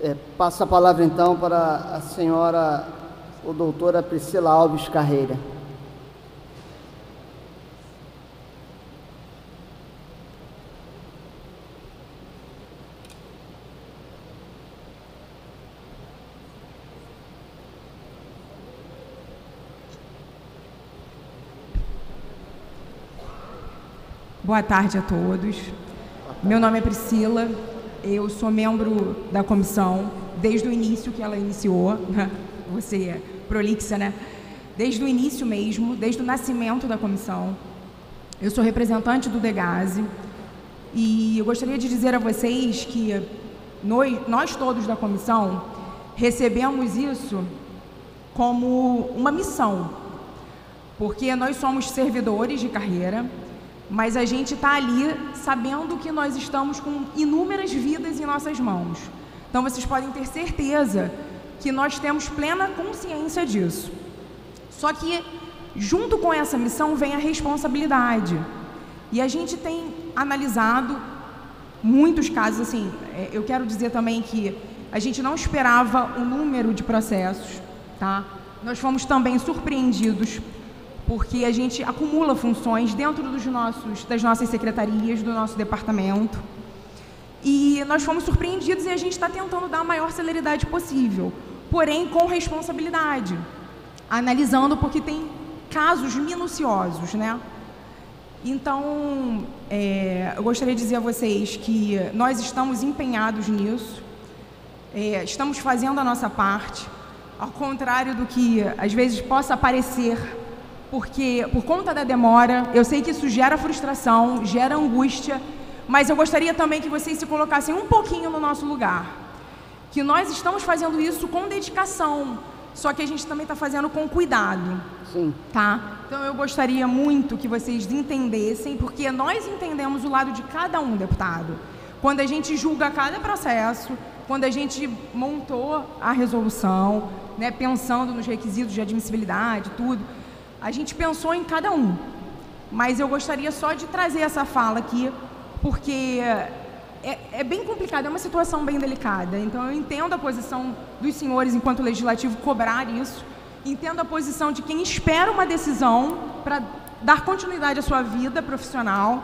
É, passo a palavra então para a senhora, o doutora Priscila Alves Carreira. Boa tarde a todos. Meu nome é Priscila, eu sou membro da comissão desde o início que ela iniciou, né? você é prolixa, né? Desde o início mesmo, desde o nascimento da comissão. Eu sou representante do Degase e eu gostaria de dizer a vocês que nós, nós todos da comissão recebemos isso como uma missão, porque nós somos servidores de carreira, mas a gente está ali sabendo que nós estamos com inúmeras vidas em nossas mãos. Então vocês podem ter certeza que nós temos plena consciência disso. Só que junto com essa missão vem a responsabilidade. E a gente tem analisado muitos casos assim, é, eu quero dizer também que a gente não esperava o número de processos, tá? Nós fomos também surpreendidos porque a gente acumula funções dentro dos nossos, das nossas secretarias, do nosso departamento. E nós fomos surpreendidos e a gente está tentando dar a maior celeridade possível, porém com responsabilidade, analisando porque tem casos minuciosos, né? Então, é, eu gostaria de dizer a vocês que nós estamos empenhados nisso, é, estamos fazendo a nossa parte, ao contrário do que às vezes possa parecer porque por conta da demora, eu sei que isso gera frustração, gera angústia, mas eu gostaria também que vocês se colocassem um pouquinho no nosso lugar. Que nós estamos fazendo isso com dedicação, só que a gente também está fazendo com cuidado. Sim. Tá? Então eu gostaria muito que vocês entendessem, porque nós entendemos o lado de cada um, deputado. Quando a gente julga cada processo, quando a gente montou a resolução, né, pensando nos requisitos de admissibilidade, tudo, a gente pensou em cada um. Mas eu gostaria só de trazer essa fala aqui, porque é, é, bem complicado, é uma situação bem delicada. Então eu entendo a posição dos senhores, enquanto legislativo, cobrar isso. Entendo a posição de quem espera uma decisão para dar continuidade à sua vida profissional.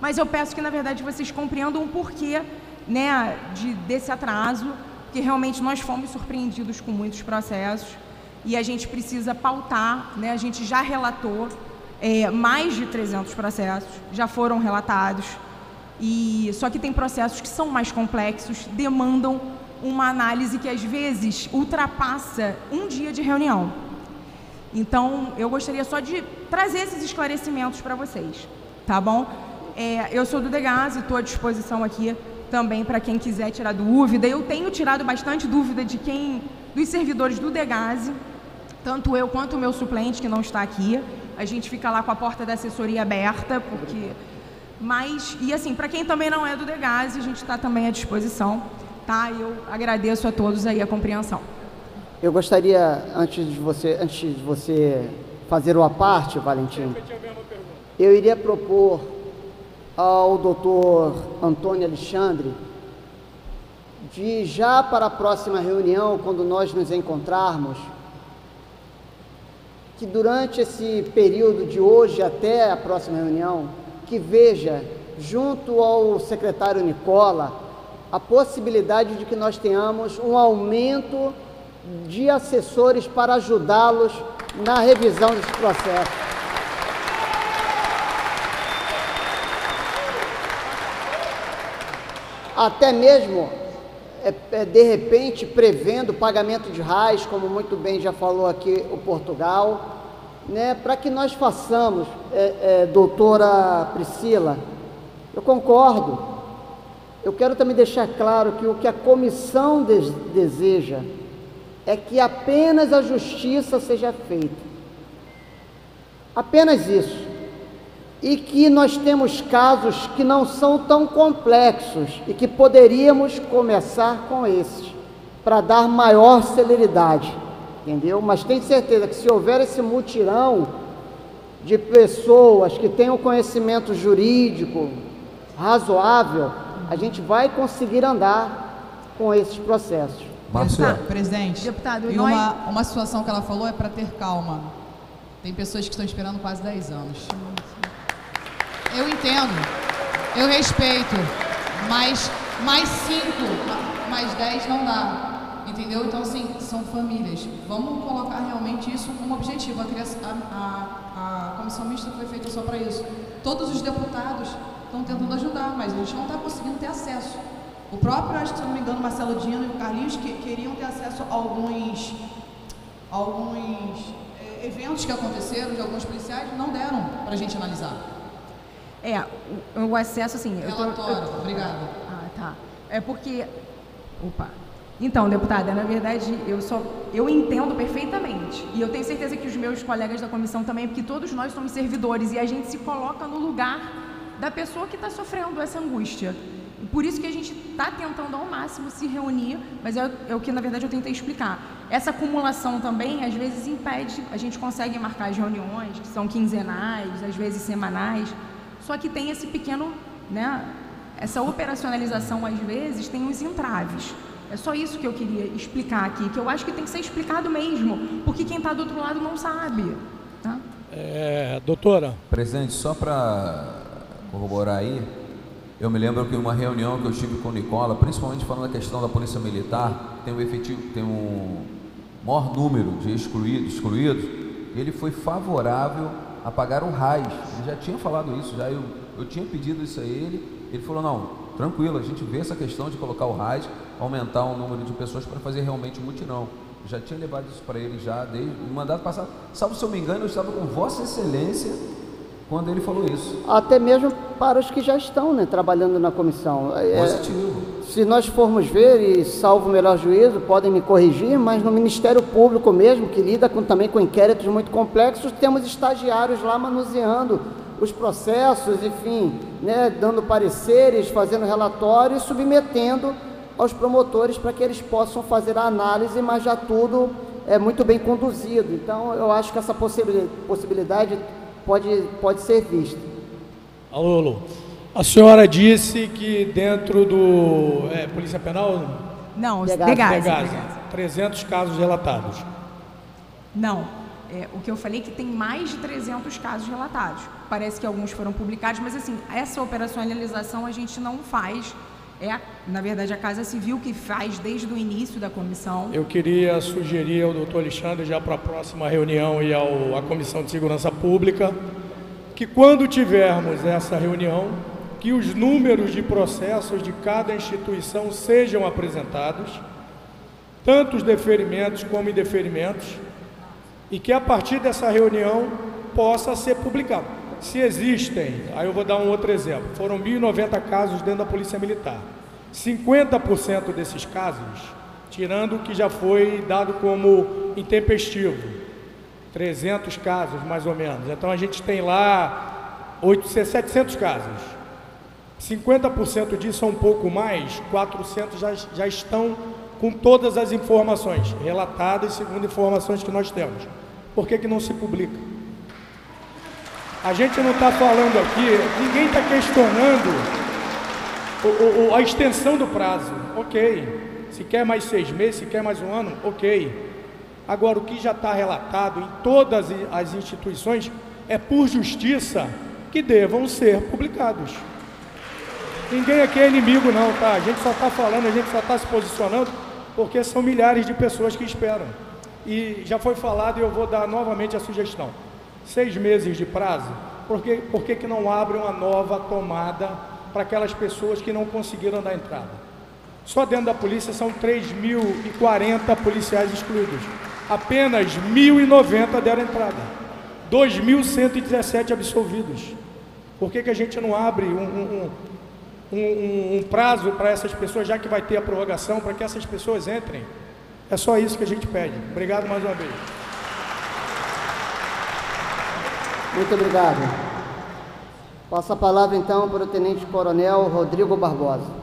Mas eu peço que, na verdade, vocês compreendam o porquê né, de, desse atraso, porque realmente nós fomos surpreendidos com muitos processos e a gente precisa pautar, né? a gente já relatou é, mais de 300 processos, já foram relatados, e só que tem processos que são mais complexos, demandam uma análise que às vezes ultrapassa um dia de reunião. Então, eu gostaria só de trazer esses esclarecimentos para vocês, tá bom? É, eu sou do Degas e estou à disposição aqui também para quem quiser tirar dúvida. Eu tenho tirado bastante dúvida de quem, dos servidores do Degase, tanto eu quanto o meu suplente, que não está aqui. A gente fica lá com a porta da assessoria aberta, porque. Mas, e assim, para quem também não é do Degase, a gente está também à disposição, tá? Eu agradeço a todos aí a compreensão. Eu gostaria, antes de você, antes de você fazer uma parte, Valentim, eu iria propor ao doutor Antônio Alexandre de já para a próxima reunião, quando nós nos encontrarmos, que durante esse período de hoje até a próxima reunião, que veja, junto ao secretário Nicola, a possibilidade de que nós tenhamos um aumento de assessores para ajudá-los na revisão desse processo. Até mesmo, é, é, de repente, prevendo pagamento de RAIS, como muito bem já falou aqui o Portugal, né, para que nós façamos, é, é, doutora Priscila, eu concordo. Eu quero também deixar claro que o que a comissão de deseja é que apenas a justiça seja feita. Apenas isso. E que nós temos casos que não são tão complexos e que poderíamos começar com esses, para dar maior celeridade, entendeu? Mas tenho certeza que se houver esse mutirão de pessoas que tenham conhecimento jurídico razoável, a gente vai conseguir andar com esses processos. Deputado, presidente, Deputado, e nós- uma, uma situação que ela falou é para ter calma. Tem pessoas que estão esperando quase 10 anos. Eu entendo, eu respeito, mas mais 5, mais 10 não dá. Entendeu? Então, assim, são famílias. Vamos colocar realmente isso como objetivo. A, a- a- a comissão mista foi feita só para isso. Todos os deputados estão tentando ajudar, mas a gente não está conseguindo ter acesso. O próprio, acho que se não me engano, Marcelo Dino e o Carlinhos que, queriam ter acesso a alguns, alguns eh, eventos que aconteceram de alguns policiais, não deram para a gente analisar. É, o, o acesso, assim. eu tô- eu- Relatório, obrigada. Ah, tá. É porque. Opa. Então, deputada, na verdade, eu só eu entendo perfeitamente. E eu tenho certeza que os meus colegas da comissão também, porque todos nós somos servidores e a gente se coloca no lugar da pessoa que está sofrendo essa angústia. Por isso que a gente está tentando ao máximo se reunir, mas é, é o que na verdade eu tentei explicar. Essa acumulação também às vezes impede, a gente consegue marcar as reuniões, que são quinzenais, às vezes semanais, só que tem esse pequeno, né, essa operacionalização às vezes tem uns entraves. É só isso que eu queria explicar aqui, que eu acho que tem que ser explicado mesmo, porque quem está do outro lado não sabe. Tá? É, doutora. Presidente, só para corroborar aí, eu me lembro que uma reunião que eu tive com o Nicola, principalmente falando da questão da Polícia Militar, tem um efetivo, tem um maior número de excluídos, excluídos ele foi favorável a pagar o RAIS. Ele já tinha falado isso, já eu, eu tinha pedido isso a ele, ele falou, não, tranquilo, a gente vê essa questão de colocar o RAIS, aumentar o número de pessoas para fazer realmente um mutirão. Eu já tinha levado isso para ele já desde o mandato passado. Salvo se eu me engano, eu estava com Vossa Excelência quando ele falou isso. Até mesmo para os que já estão né, trabalhando na comissão. É, Positivo. Se nós formos ver, e salvo o melhor juízo, podem me corrigir, mas no Ministério Público mesmo, que lida com, também com inquéritos muito complexos, temos estagiários lá manuseando os processos, enfim, né, dando pareceres, fazendo relatórios, submetendo aos promotores para que eles possam fazer a análise, mas já tudo é muito bem conduzido. Então, eu acho que essa possibili- possibilidade pode, pode ser vista. Alô, alô. A senhora disse que dentro do. É, Polícia Penal? Não. Degasa, Degasa. 300 casos relatados. Não. É, o que eu falei é que tem mais de 300 casos relatados. Parece que alguns foram publicados, mas assim, essa operacionalização a gente não faz. É, a- na verdade, a Casa Civil que faz desde o início da comissão. Eu queria sugerir ao doutor Alexandre, já para a próxima reunião e ao, à Comissão de Segurança Pública, que quando tivermos essa reunião, que os números de processos de cada instituição sejam apresentados, tanto os deferimentos como indeferimentos, e que a partir dessa reunião possa ser publicado. Se existem, aí eu vou dar um outro exemplo, foram 1.090 casos dentro da Polícia Militar. 50% desses casos, tirando o que já foi dado como intempestivo, 300 casos mais ou menos. Então a gente tem lá 800, 700 casos. 50% disso ou um pouco mais, 400 já, já estão com todas as informações relatadas segundo informações que nós temos. Por que, que não se publica? A gente não está falando aqui, ninguém está questionando o- o- a extensão do prazo. Ok. Se quer mais seis meses, se quer mais um ano, ok. Agora, o que já está relatado em todas as instituições é por justiça que devam ser publicados. Ninguém aqui é inimigo, não, tá? A gente só está falando, a gente só está se posicionando porque são milhares de pessoas que esperam. E já foi falado e eu vou dar novamente a sugestão. Seis meses de prazo, por que, por que, que não abre uma nova tomada para aquelas pessoas que não conseguiram dar entrada? Só dentro da polícia são 3.040 policiais excluídos. Apenas 1.090 deram entrada. 2.117 absolvidos. Por que, que a gente não abre um, um- um- um- prazo para essas pessoas, já que vai ter a prorrogação, para que essas pessoas entrem? É só isso que a gente pede. Obrigado mais uma vez. Muito obrigado. Passo a palavra então para o Tenente Coronel Rodrigo Barbosa.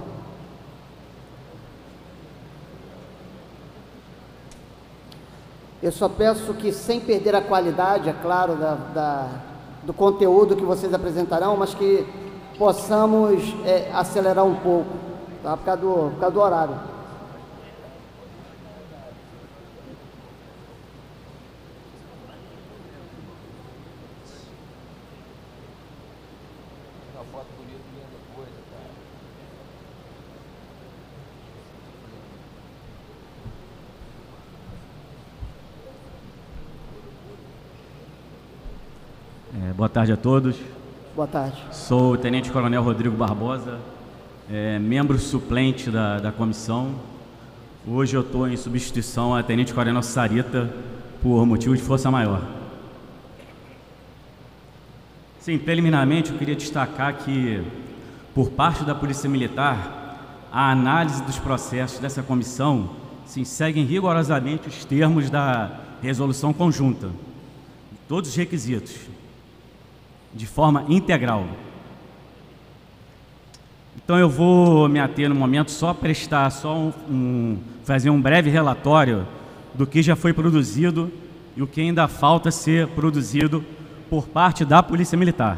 Eu só peço que, sem perder a qualidade, é claro, da, da do conteúdo que vocês apresentarão, mas que possamos é, acelerar um pouco, tá? por, causa do, por causa do horário. É, boa tarde a todos. Boa tarde. Sou o Tenente Coronel Rodrigo Barbosa, é, membro suplente da, da comissão. Hoje eu estou em substituição a Tenente Coronel Sarita por motivo de força maior. Sim, preliminarmente eu queria destacar que, por parte da Polícia Militar, a análise dos processos dessa comissão sim, seguem rigorosamente os termos da resolução conjunta, todos os requisitos de forma integral. Então eu vou me ater no momento só prestar só um, um, fazer um breve relatório do que já foi produzido e o que ainda falta ser produzido por parte da Polícia Militar.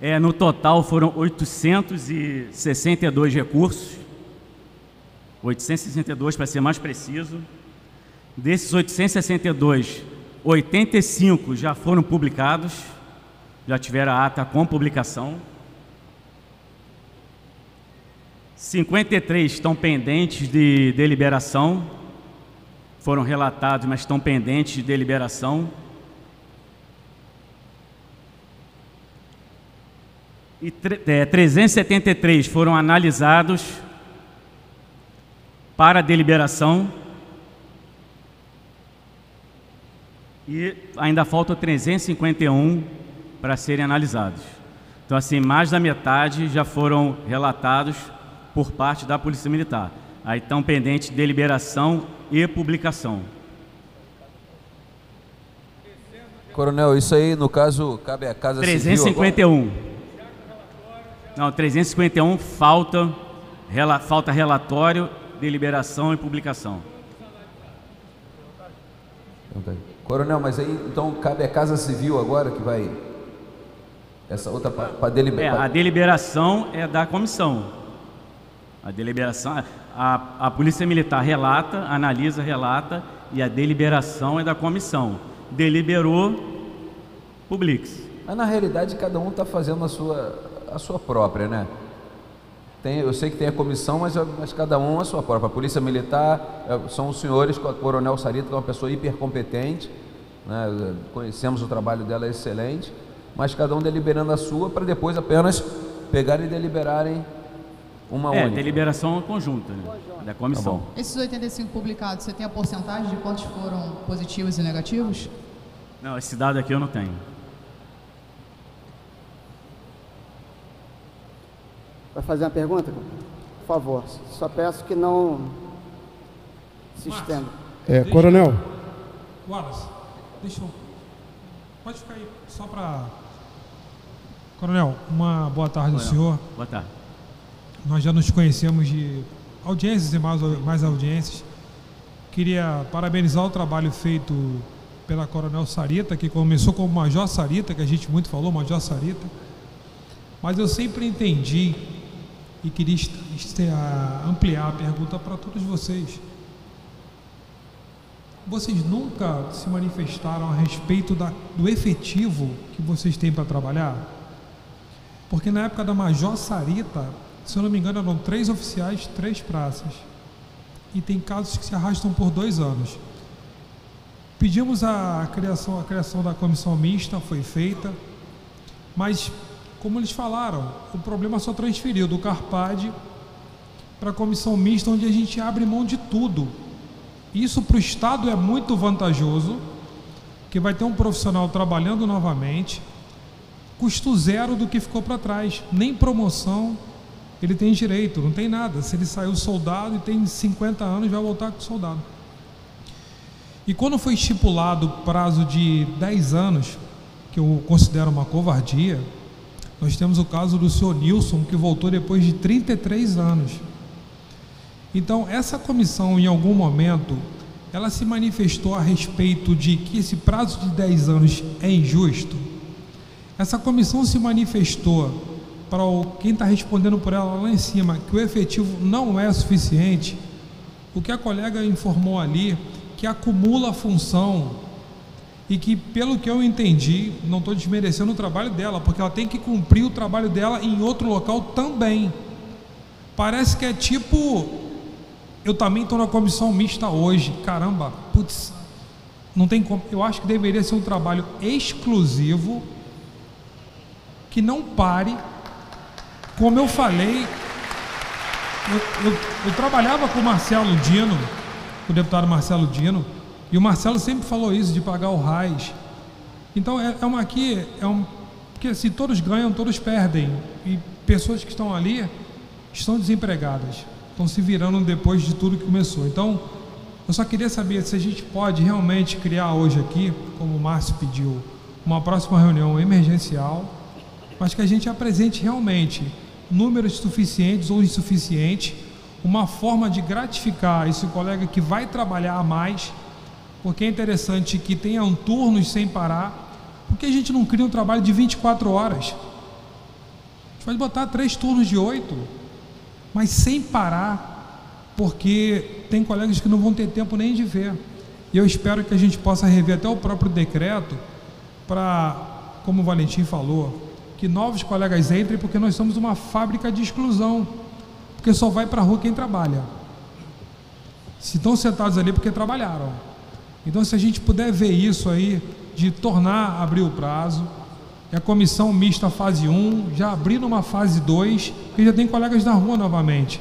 É, no total foram 862 recursos, 862 para ser mais preciso. Desses 862, 85 já foram publicados, já tiveram a ata com publicação. 53 estão pendentes de deliberação, foram relatados, mas estão pendentes de deliberação. E é, 373 foram analisados para deliberação. E ainda faltam 351 para serem analisados. Então, assim, mais da metade já foram relatados por parte da Polícia Militar. Aí estão pendentes deliberação e publicação. Coronel, isso aí, no caso, cabe à Casa 351. Civil Não, 351 falta, rela, falta relatório, deliberação e publicação. Coronel, mas aí então cabe à Casa Civil agora que vai essa outra para deliberar. É, a deliberação é da comissão. A deliberação, a, a Polícia Militar relata, analisa, relata e a deliberação é da comissão. Deliberou, publique-se. Mas na realidade cada um está fazendo a sua, a sua própria, né? Tem, eu sei que tem a comissão, mas, mas cada um a sua própria. A Polícia Militar é, são os senhores, o Coronel Sarita, que é uma pessoa hipercompetente, né? conhecemos o trabalho dela, é excelente, mas cada um deliberando a sua para depois apenas pegarem e deliberarem uma é, única. deliberação conjunta né? da comissão. Tá Esses 85 publicados, você tem a porcentagem de quantos foram positivos e negativos? Não, esse dado aqui eu não tenho. Vai fazer uma pergunta? Por favor, só peço que não se estenda. É, coronel. Wallace, deixa eu. Pode ficar aí, só para. Coronel, uma boa tarde ao senhor. Boa tarde. Nós já nos conhecemos de audiências e mais, mais audiências. Queria parabenizar o trabalho feito pela Coronel Sarita, que começou como Major Sarita, que a gente muito falou, Major Sarita. Mas eu sempre entendi e queria ampliar a pergunta para todos vocês. Vocês nunca se manifestaram a respeito da, do efetivo que vocês têm para trabalhar? Porque na época da Major Sarita, se eu não me engano, eram três oficiais, três praças. E tem casos que se arrastam por dois anos. Pedimos a criação, a criação da comissão mista, foi feita, mas como eles falaram, o problema só transferiu do Carpad para a comissão mista, onde a gente abre mão de tudo. Isso para o Estado é muito vantajoso, que vai ter um profissional trabalhando novamente, custo zero do que ficou para trás, nem promoção ele tem direito, não tem nada. Se ele saiu soldado e tem 50 anos, vai voltar com soldado. E quando foi estipulado o prazo de 10 anos, que eu considero uma covardia, nós temos o caso do senhor Nilson, que voltou depois de 33 anos. Então, essa comissão, em algum momento, ela se manifestou a respeito de que esse prazo de 10 anos é injusto. Essa comissão se manifestou para quem está respondendo por ela lá em cima, que o efetivo não é suficiente. O que a colega informou ali, que acumula função e que, pelo que eu entendi, não estou desmerecendo o trabalho dela, porque ela tem que cumprir o trabalho dela em outro local também. Parece que é tipo, eu também estou na comissão mista hoje, caramba, putz, não tem como. Eu acho que deveria ser um trabalho exclusivo que não pare. Como eu falei, eu, eu, eu trabalhava com o Marcelo Dino, o deputado Marcelo Dino, e o Marcelo sempre falou isso de pagar o RAIS. Então é, é uma aqui, é um, porque se todos ganham, todos perdem. E pessoas que estão ali estão desempregadas, estão se virando depois de tudo que começou. Então, eu só queria saber se a gente pode realmente criar hoje aqui, como o Márcio pediu, uma próxima reunião emergencial, mas que a gente apresente realmente números suficientes ou insuficientes, uma forma de gratificar esse colega que vai trabalhar a mais porque é interessante que tenham turnos sem parar. Porque a gente não cria um trabalho de 24 horas? A gente pode botar três turnos de oito, mas sem parar, porque tem colegas que não vão ter tempo nem de ver. E eu espero que a gente possa rever até o próprio decreto para, como o Valentim falou, que novos colegas entrem, porque nós somos uma fábrica de exclusão, porque só vai para a rua quem trabalha. Se estão sentados ali porque trabalharam. Então, se a gente puder ver isso aí, de tornar abrir o prazo, e a comissão mista fase 1, já abrir numa fase 2, porque já tem colegas na rua novamente,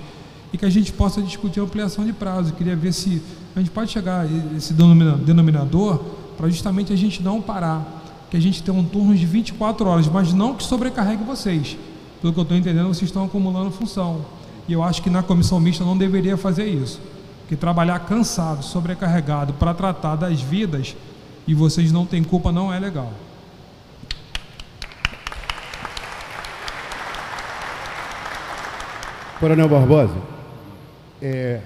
e que a gente possa discutir a ampliação de prazo. Eu queria ver se a gente pode chegar a esse denominador para justamente a gente não parar, que a gente tenha um turno de 24 horas, mas não que sobrecarregue vocês. Pelo que eu estou entendendo, vocês estão acumulando função. E eu acho que na comissão mista não deveria fazer isso que trabalhar cansado, sobrecarregado para tratar das vidas e vocês não têm culpa não é legal. Coronel Barbosa, é,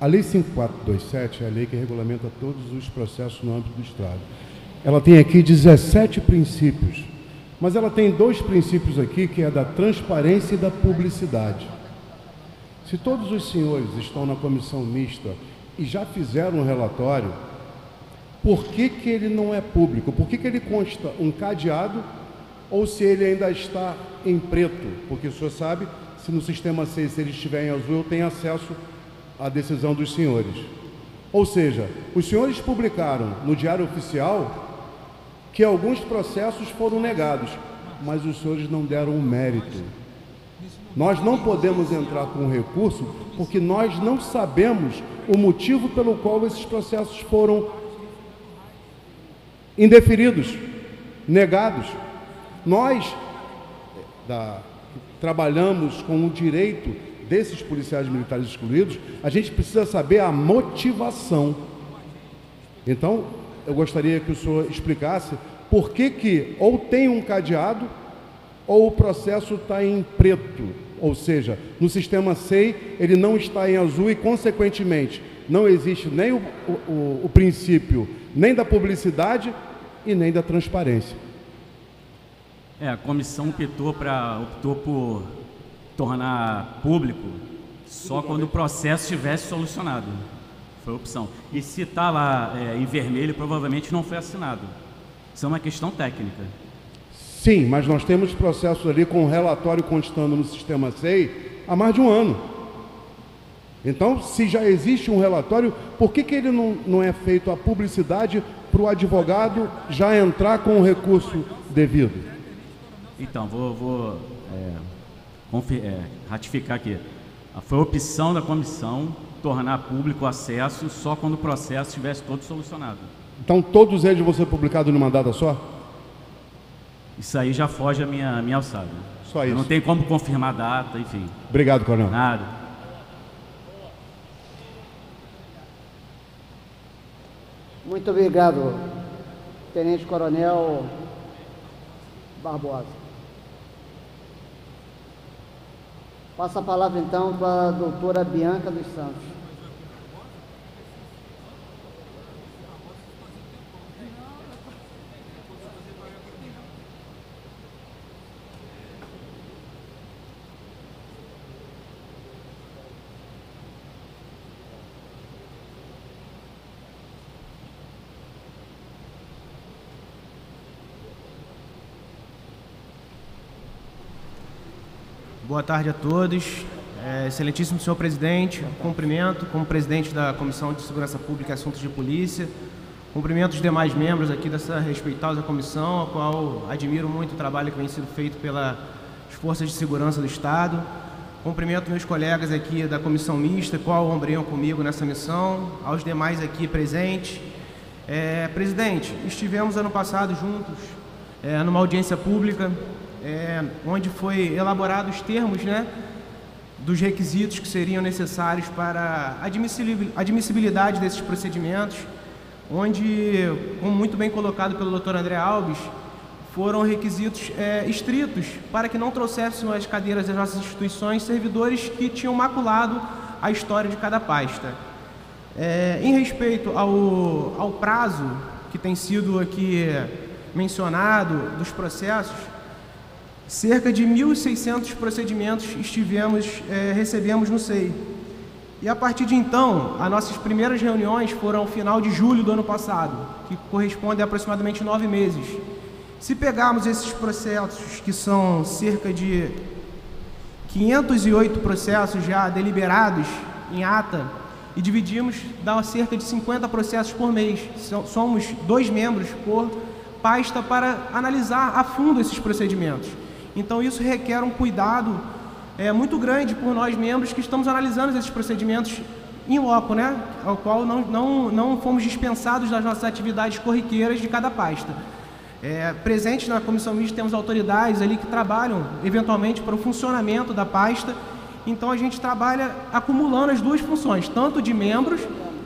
a Lei 5427 é a lei que regulamenta todos os processos no âmbito do Estado. Ela tem aqui 17 princípios, mas ela tem dois princípios aqui, que é da transparência e da publicidade. Se todos os senhores estão na comissão mista e já fizeram um relatório, por que, que ele não é público? Por que, que ele consta um cadeado ou se ele ainda está em preto? Porque o senhor sabe, se no sistema 6 se ele estiver em azul, eu tenho acesso à decisão dos senhores. Ou seja, os senhores publicaram no Diário Oficial que alguns processos foram negados, mas os senhores não deram o mérito. Nós não podemos entrar com recurso porque nós não sabemos o motivo pelo qual esses processos foram indeferidos, negados. Nós da, trabalhamos com o direito desses policiais militares excluídos, a gente precisa saber a motivação. Então, eu gostaria que o senhor explicasse por que, que ou tem um cadeado ou o processo está em preto, ou seja, no sistema SEI ele não está em azul e, consequentemente, não existe nem o, o, o princípio nem da publicidade e nem da transparência. É, a comissão optou, pra, optou por tornar público só quando o processo estivesse solucionado. Foi a opção. E se está lá é, em vermelho, provavelmente não foi assinado. Isso é uma questão técnica. Sim, mas nós temos processos ali com relatório constando no sistema SEI há mais de um ano. Então, se já existe um relatório, por que, que ele não, não é feito a publicidade para o advogado já entrar com o recurso devido? Então, vou, vou é, é, ratificar aqui. Foi opção da comissão tornar público o acesso só quando o processo estivesse todo solucionado. Então, todos eles vão ser publicados numa data só? Isso aí já foge a minha, minha alçada. Só isso. não tem como confirmar a data, enfim. Obrigado, Coronel. Nada. Muito obrigado, Tenente Coronel Barbosa. Passa a palavra então para a doutora Bianca dos Santos. Boa tarde a todos. É, excelentíssimo senhor presidente, cumprimento como presidente da Comissão de Segurança Pública e Assuntos de Polícia. Cumprimento os demais membros aqui dessa respeitosa comissão, a qual admiro muito o trabalho que vem sendo feito pelas forças de segurança do Estado. Cumprimento meus colegas aqui da comissão mista, qual ombreiam comigo nessa missão, aos demais aqui presentes. É, presidente, estivemos ano passado juntos é, numa audiência pública é, onde foi elaborados os termos né, dos requisitos que seriam necessários para a admissibilidade desses procedimentos, onde, como muito bem colocado pelo Dr. André Alves, foram requisitos é, estritos para que não trouxessem as cadeiras das nossas instituições servidores que tinham maculado a história de cada pasta. É, em respeito ao, ao prazo que tem sido aqui mencionado dos processos, Cerca de 1.600 procedimentos estivemos, é, recebemos no SEI. E a partir de então, as nossas primeiras reuniões foram ao final de julho do ano passado, que corresponde a aproximadamente nove meses. Se pegarmos esses processos, que são cerca de 508 processos já deliberados em ata, e dividimos, dá cerca de 50 processos por mês. Somos dois membros por pasta para analisar a fundo esses procedimentos. Então isso requer um cuidado é, muito grande por nós membros que estamos analisando esses procedimentos em loco, né? Ao qual não, não, não fomos dispensados das nossas atividades corriqueiras de cada pasta. É, presentes na comissão mista temos autoridades ali que trabalham eventualmente para o funcionamento da pasta. Então a gente trabalha acumulando as duas funções, tanto de membros,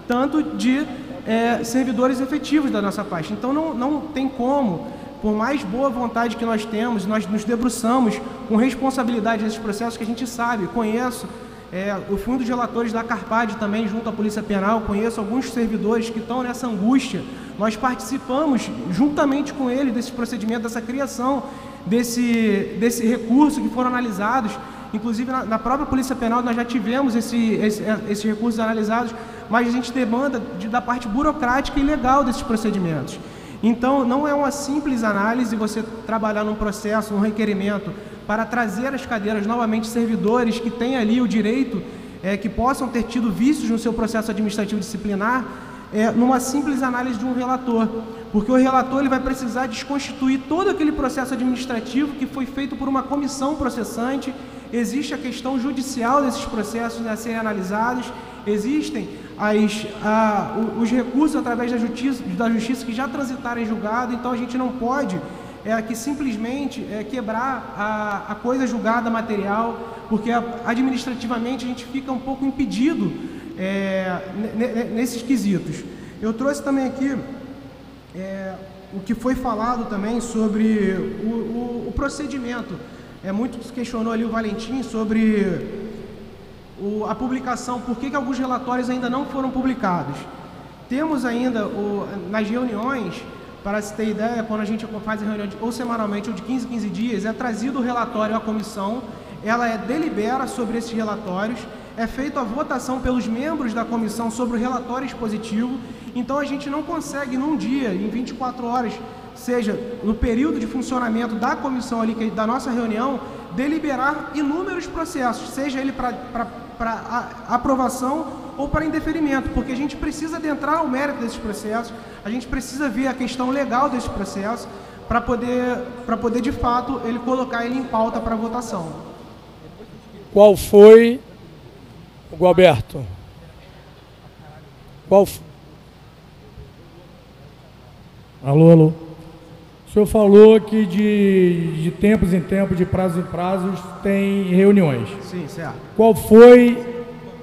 tanto de é, servidores efetivos da nossa pasta. Então não, não tem como por mais boa vontade que nós temos, nós nos debruçamos com responsabilidade nesses processos que a gente sabe, conheço. É, eu fui um dos relatores da Carpade também, junto à Polícia Penal, conheço alguns servidores que estão nessa angústia. Nós participamos, juntamente com eles, desse procedimento, dessa criação desse, desse recurso que foram analisados. Inclusive, na, na própria Polícia Penal, nós já tivemos esse, esse, esses recursos analisados, mas a gente demanda de, da parte burocrática e legal desses procedimentos. Então, não é uma simples análise você trabalhar num processo, num requerimento, para trazer as cadeiras novamente servidores que têm ali o direito, é, que possam ter tido vícios no seu processo administrativo disciplinar, é, numa simples análise de um relator. Porque o relator ele vai precisar desconstituir todo aquele processo administrativo que foi feito por uma comissão processante. Existe a questão judicial desses processos a serem analisados, existem as, a, os recursos através da justiça, da justiça que já transitaram em julgado, então a gente não pode é, aqui simplesmente é, quebrar a, a coisa julgada material, porque administrativamente a gente fica um pouco impedido é, nesses quesitos. Eu trouxe também aqui é, o que foi falado também sobre o, o, o procedimento. É, muito se questionou ali o Valentim sobre o, a publicação, por que, que alguns relatórios ainda não foram publicados. Temos ainda o, nas reuniões, para se ter ideia, quando a gente faz a reunião de, ou semanalmente ou de 15 15 dias, é trazido o relatório à comissão, ela é delibera sobre esses relatórios, é feita a votação pelos membros da comissão sobre o relatório expositivo, então a gente não consegue num dia, em 24 horas, seja no período de funcionamento da comissão ali, da nossa reunião, deliberar inúmeros processos, seja ele para para aprovação ou para indeferimento, porque a gente precisa adentrar o mérito desses processos, a gente precisa ver a questão legal desse processo para poder, para poder de fato ele colocar ele em pauta para votação. Qual foi, Gualberto? Qual? Alô, alô. Senhor falou que de, de tempos em tempos, de prazos em prazos, tem reuniões. Sim, certo. Qual foi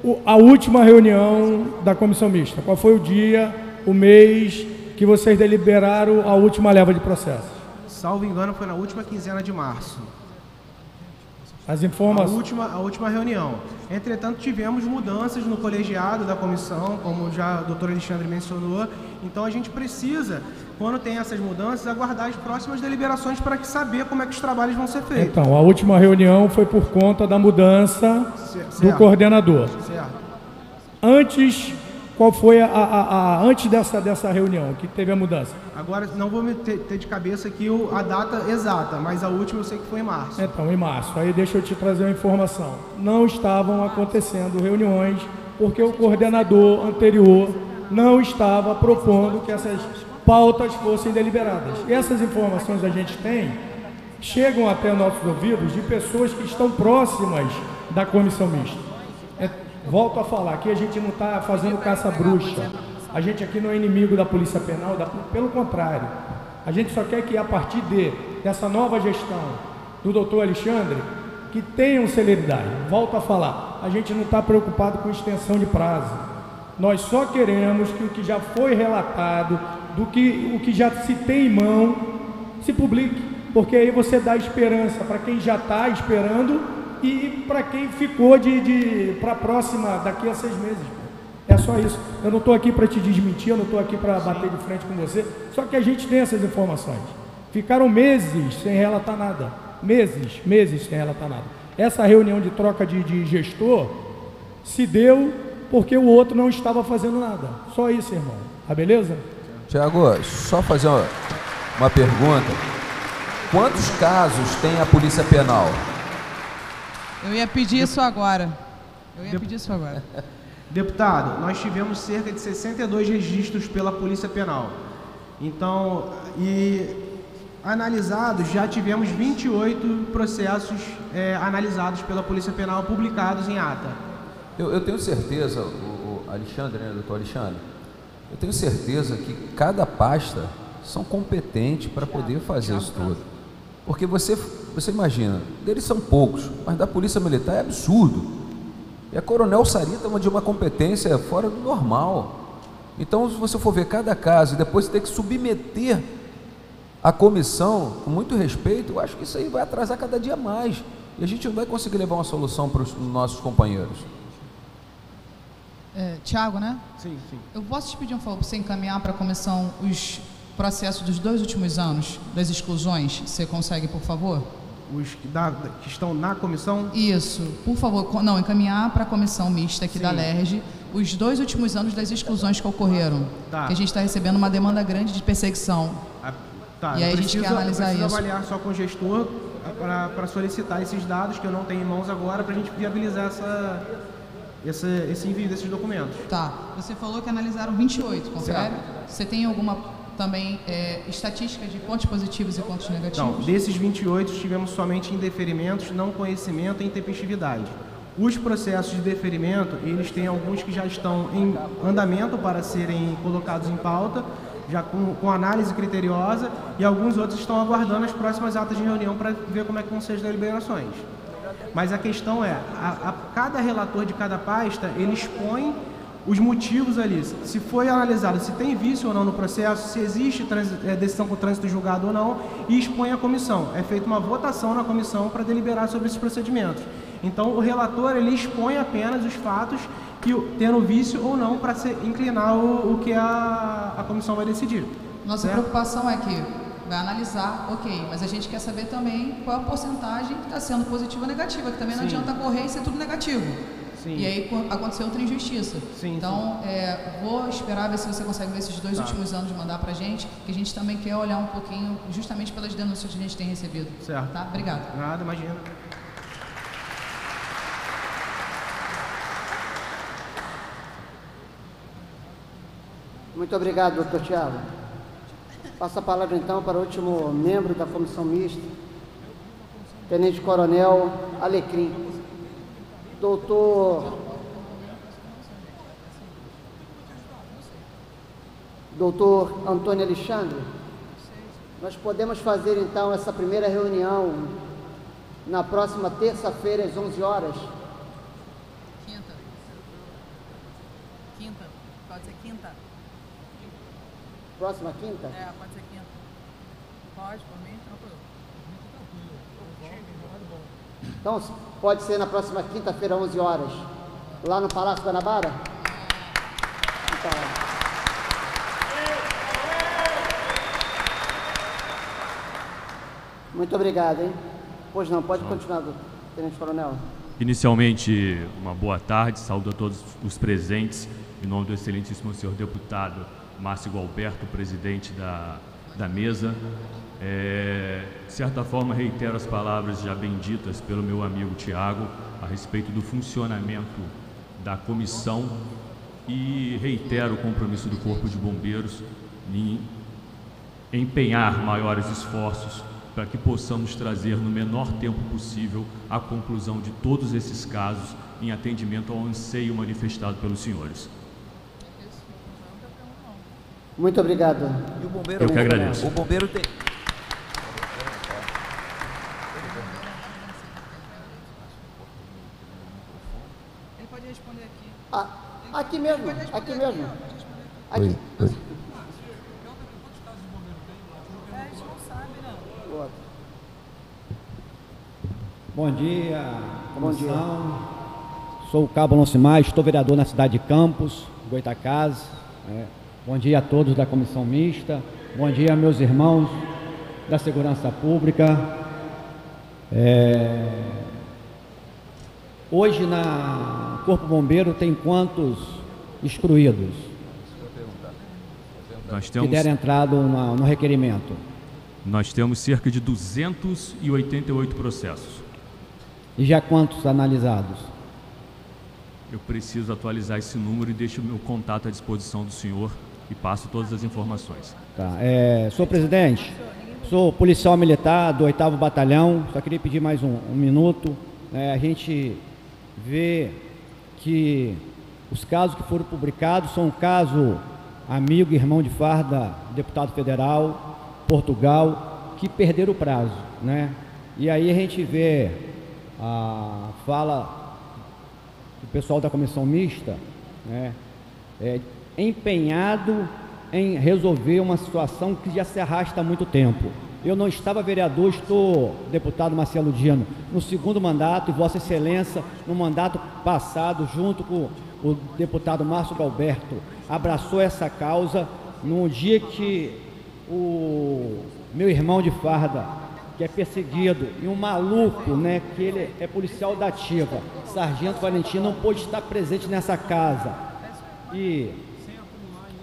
o, a última reunião da comissão mista? Qual foi o dia o mês que vocês deliberaram a última leva de processos? Salvo engano, foi na última quinzena de março. As A informações. última, a última reunião. Entretanto, tivemos mudanças no colegiado da comissão, como já o doutor Alexandre mencionou. Então, a gente precisa, quando tem essas mudanças, aguardar as próximas deliberações para que saber como é que os trabalhos vão ser feitos. Então, a última reunião foi por conta da mudança do certo. coordenador. Certo. Antes, qual foi a, a- a- antes dessa, dessa reunião que teve a mudança? Agora, não vou me ter, ter de cabeça aqui o- a data exata, mas a última eu sei que foi em março. Então, em março. Aí deixa eu te trazer uma informação. Não estavam acontecendo reuniões porque o coordenador anterior não estava propondo que essas pautas fossem deliberadas. E essas informações a gente tem chegam até nossos ouvidos de pessoas que estão próximas da comissão mista. É, volto a falar, aqui a gente não está fazendo caça-bruxa. A gente aqui não é inimigo da Polícia Penal, da- pelo contrário. A gente só quer que a partir de, dessa nova gestão do doutor Alexandre, que tenham celeridade. Volto a falar, a gente não está preocupado com extensão de prazo. Nós só queremos que o que já foi relatado, do que o que já se tem em mão, se publique, porque aí você dá esperança para quem já está esperando e para quem ficou de, de para a próxima daqui a seis meses. É só isso. Eu não estou aqui para te desmentir, eu não estou aqui para bater de frente com você. Só que a gente tem essas informações. Ficaram meses sem relatar nada. Meses, meses sem relatar nada. Essa reunião de troca de, de gestor se deu porque o outro não estava fazendo nada. Só isso, irmão. Tá beleza? Tiago, só fazer uma, uma pergunta. Quantos casos tem a Polícia Penal? Eu ia pedir isso agora. Eu ia pedir isso agora. Deputado, nós tivemos cerca de 62 registros pela Polícia Penal. Então, e analisados, já tivemos 28 processos eh, analisados pela Polícia Penal publicados em ata. Eu, eu tenho certeza, o, o Alexandre, né, doutor Alexandre? Eu tenho certeza que cada pasta são competentes para poder fazer isso tudo. Porque você, você imagina, deles são poucos, mas da Polícia Militar é absurdo. E a Coronel Sarita é de uma competência fora do normal. Então, se você for ver cada caso e depois ter que submeter a comissão, com muito respeito, eu acho que isso aí vai atrasar cada dia mais. E a gente não vai conseguir levar uma solução para os nossos companheiros. É, Tiago, né? Sim, sim. Eu posso te pedir um favor para você encaminhar para a comissão os processos dos dois últimos anos das exclusões? Você consegue, por favor? Os que, da- da- que estão na comissão? Isso, por favor, não, encaminhar para a comissão mista aqui da Sim. LERJ os dois últimos anos das exclusões que ocorreram. Tá. Que a gente está recebendo uma demanda grande de perseguição. Tá, e aí a gente preciso- quer analisar preciso isso. avaliar só com o gestor para solicitar esses dados que eu não tenho em mãos agora para a gente viabilizar essa, esse, esse envio desses documentos. Tá. Você falou que analisaram 28, confere? Certo. Você tem alguma também é, estatística de pontos positivos e pontos negativos? Então, desses 28, tivemos somente indeferimentos, não conhecimento e intempestividade. Os processos de deferimento, eles têm alguns que já estão em andamento para serem colocados em pauta, já com, com análise criteriosa, e alguns outros estão aguardando as próximas atas de reunião para ver como é que vão ser as deliberações. Mas a questão é, a, a- cada relator de cada pasta, ele expõe os motivos ali, se foi analisado se tem vício ou não no processo, se existe eh, decisão com trânsito julgado ou não, e expõe a comissão. É feita uma votação na comissão para deliberar sobre esses procedimentos. Então, o relator ele expõe apenas os fatos que tendo vício ou não para se inclinar o, o que a, a comissão vai decidir. Nossa certo? preocupação é que vai analisar, ok, mas a gente quer saber também qual a porcentagem que está sendo positiva ou negativa, que também não Sim. adianta correr e ser tudo negativo. Sim. E aí co- aconteceu outra injustiça. Sim, então, é, vou esperar ver se você consegue ver esses dois Tá. últimos anos mandar pra gente, que a gente também quer olhar um pouquinho, justamente pelas denúncias que a gente tem recebido. Certo. Tá? Obrigado. Nada, imagina. Muito obrigado, doutor Tiago. Passa a palavra então para o último membro da comissão mista, Tenente Coronel Alecrim. Doutor. Doutor Antônio Alexandre, nós podemos fazer então essa primeira reunião na próxima terça-feira às 11 horas? Quinta. Quinta. Pode ser quinta. Próxima quinta? É, pode ser quinta. Pode, por mim, tranquilo. Então, pode ser na próxima quinta-feira, 11 horas, lá no Palácio Guanabara? Então, muito obrigado, hein? Pois não, pode continuar, doutor. Tenente Coronel. Inicialmente, uma boa tarde, saúdo a todos os presentes, em nome do excelentíssimo senhor deputado Márcio Gualberto, presidente da, da mesa. É, de certa forma, reitero as palavras já benditas pelo meu amigo Tiago a respeito do funcionamento da comissão e reitero o compromisso do Corpo de Bombeiros em empenhar maiores esforços para que possamos trazer no menor tempo possível a conclusão de todos esses casos em atendimento ao anseio manifestado pelos senhores. Muito obrigado. E o bombeiro, Eu que agradeço. O bombeiro tem. Ele pode responder aqui. Ah, aqui mesmo, aqui mesmo. Aqui. oi. É, não. Bom dia, Bom dia. comissão. Sou o Cabo Noncimar, estou vereador na cidade de Campos, Goitacazes. né? Bom dia a todos da comissão mista. Bom dia, meus irmãos da segurança pública. É, Hoje na Corpo Bombeiro tem quantos excluídos Nós que temos, deram entrada no requerimento? nós temos cerca de 288 processos. E já quantos analisados? Eu preciso atualizar esse número e deixo o meu contato à disposição do senhor e passo todas as informações. Tá. É, senhor presidente, sou policial militar do 8 Batalhão, só queria pedir mais um, um minuto. É, a gente vê que os casos que foram publicados são um caso amigo e irmão de farda, deputado federal, Portugal, que perderam o prazo, né? E aí a gente vê a fala do pessoal da comissão mista, né? é, empenhado em resolver uma situação que já se arrasta há muito tempo. Eu não estava vereador, estou deputado Marcelo Dino no segundo mandato e Vossa Excelência no mandato passado, junto com o deputado Márcio Galberto, abraçou essa causa no dia que o meu irmão de farda, que é perseguido, e um maluco, né, que ele é policial da ativa, Sargento Valentim, não pôde estar presente nessa casa. E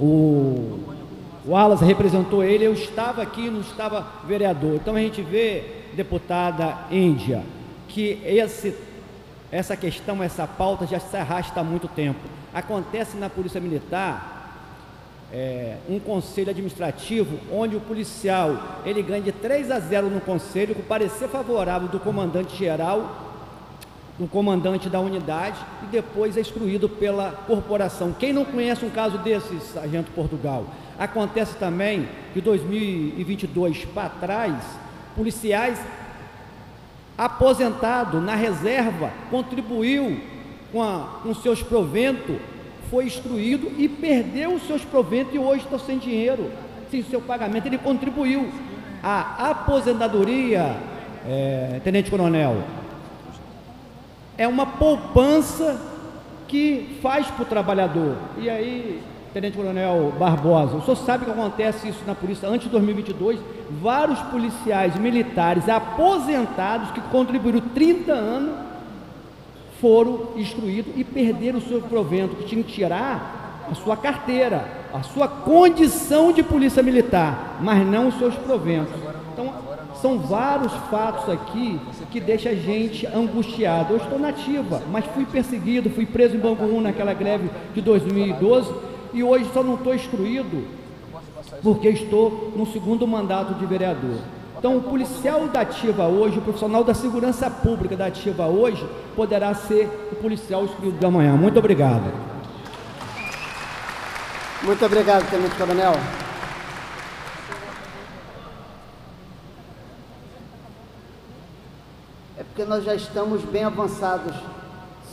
o, Alas representou ele, eu estava aqui, não estava vereador. Então a gente vê, deputada Índia, que esse, essa questão, essa pauta já se arrasta há muito tempo. Acontece na Polícia Militar é, um conselho administrativo onde o policial ele ganha de 3 a 0 no conselho com parecer favorável do comandante geral do comandante da unidade e depois é excluído pela corporação. Quem não conhece um caso desse, Sargento Portugal? Acontece também que 2022 para trás, policiais aposentado na reserva contribuiu com, a, com seus proventos, foi instruído e perdeu os seus proventos e hoje está sem dinheiro, sem seu pagamento. Ele contribuiu. A aposentadoria, é, Tenente Coronel, é uma poupança que faz para o trabalhador. E aí, Tenente Coronel Barbosa, o senhor sabe que acontece isso na polícia antes de 2022? Vários policiais militares aposentados que contribuíram 30 anos foram instruídos e perderam o seu provento, que tinha que tirar a sua carteira, a sua condição de polícia militar, mas não os seus proventos. Então, são vários fatos aqui que deixam a gente angustiado. Eu estou nativa, mas fui perseguido, fui preso em Bangu 1 naquela greve de 2012 e hoje só não estou instruído porque estou no segundo mandato de vereador. Então, o policial da ativa hoje, o profissional da segurança pública da ativa hoje, poderá ser o policial excluído da manhã. Muito obrigado. Muito obrigado, Tenente Coronel. Porque nós já estamos bem avançados,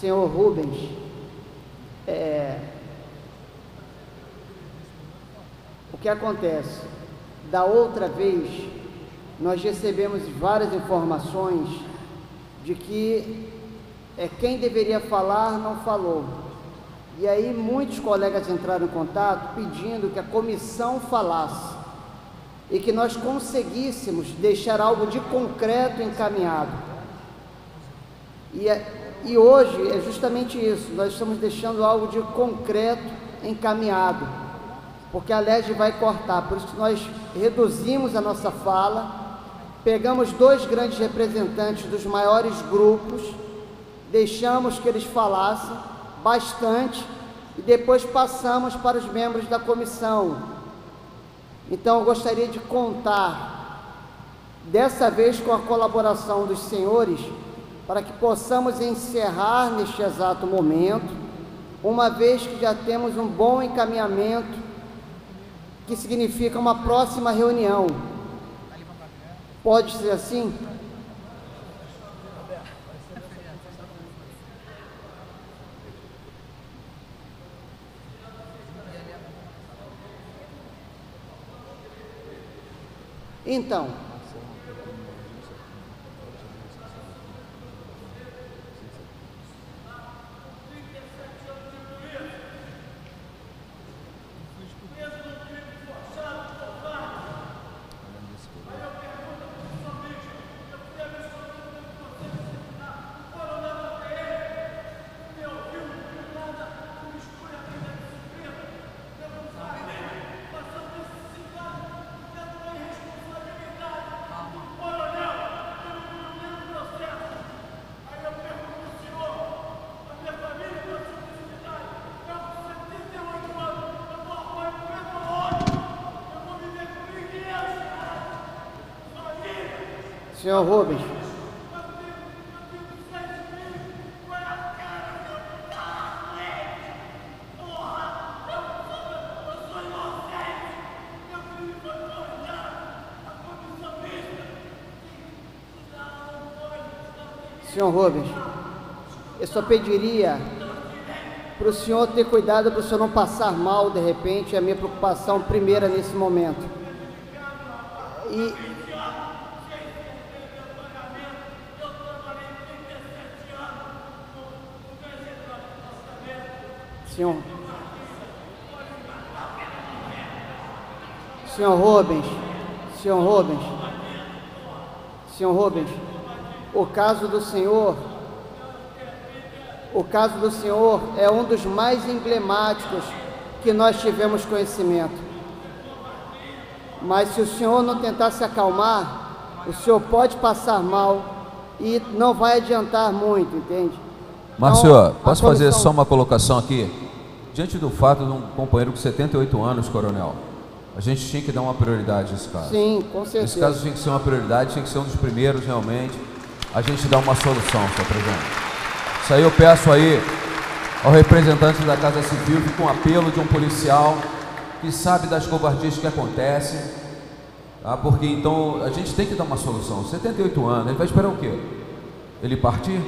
senhor Rubens. É, O que acontece? Da outra vez, nós recebemos várias informações de que é quem deveria falar não falou. E aí muitos colegas entraram em contato pedindo que a comissão falasse e que nós conseguíssemos deixar algo de concreto encaminhado. E, é, e hoje é justamente isso, nós estamos deixando algo de concreto encaminhado, porque a LEG vai cortar, por isso nós reduzimos a nossa fala, pegamos dois grandes representantes dos maiores grupos, deixamos que eles falassem bastante e depois passamos para os membros da comissão, então eu gostaria de contar, dessa vez com a colaboração dos senhores, para que possamos encerrar neste exato momento, uma vez que já temos um bom encaminhamento, que significa uma próxima reunião. Pode ser assim? Então, Senhor Rubens. Senhor Rubens, eu só pediria para o senhor ter cuidado para o senhor não passar mal de repente, é a minha preocupação primeira nesse momento. E Senhor. Senhor Rubens, senhor Rubens, senhor Rubens, o caso do senhor, o caso do senhor é um dos mais emblemáticos que nós tivemos conhecimento. Mas se o senhor não tentar se acalmar, o senhor pode passar mal e não vai adiantar muito, entende? Márcio, então, posso fazer só uma colocação aqui? Diante do fato de um companheiro com 78 anos, coronel, a gente tinha que dar uma prioridade nesse caso. Sim, com certeza. Esse caso tinha que ser uma prioridade, tinha que ser um dos primeiros realmente. A gente dá uma solução, senhor presidente. Isso aí eu peço aí ao representante da Casa Civil com um apelo de um policial que sabe das covardias que acontecem, tá? porque então a gente tem que dar uma solução. 78 anos, ele vai esperar o quê? Ele partir?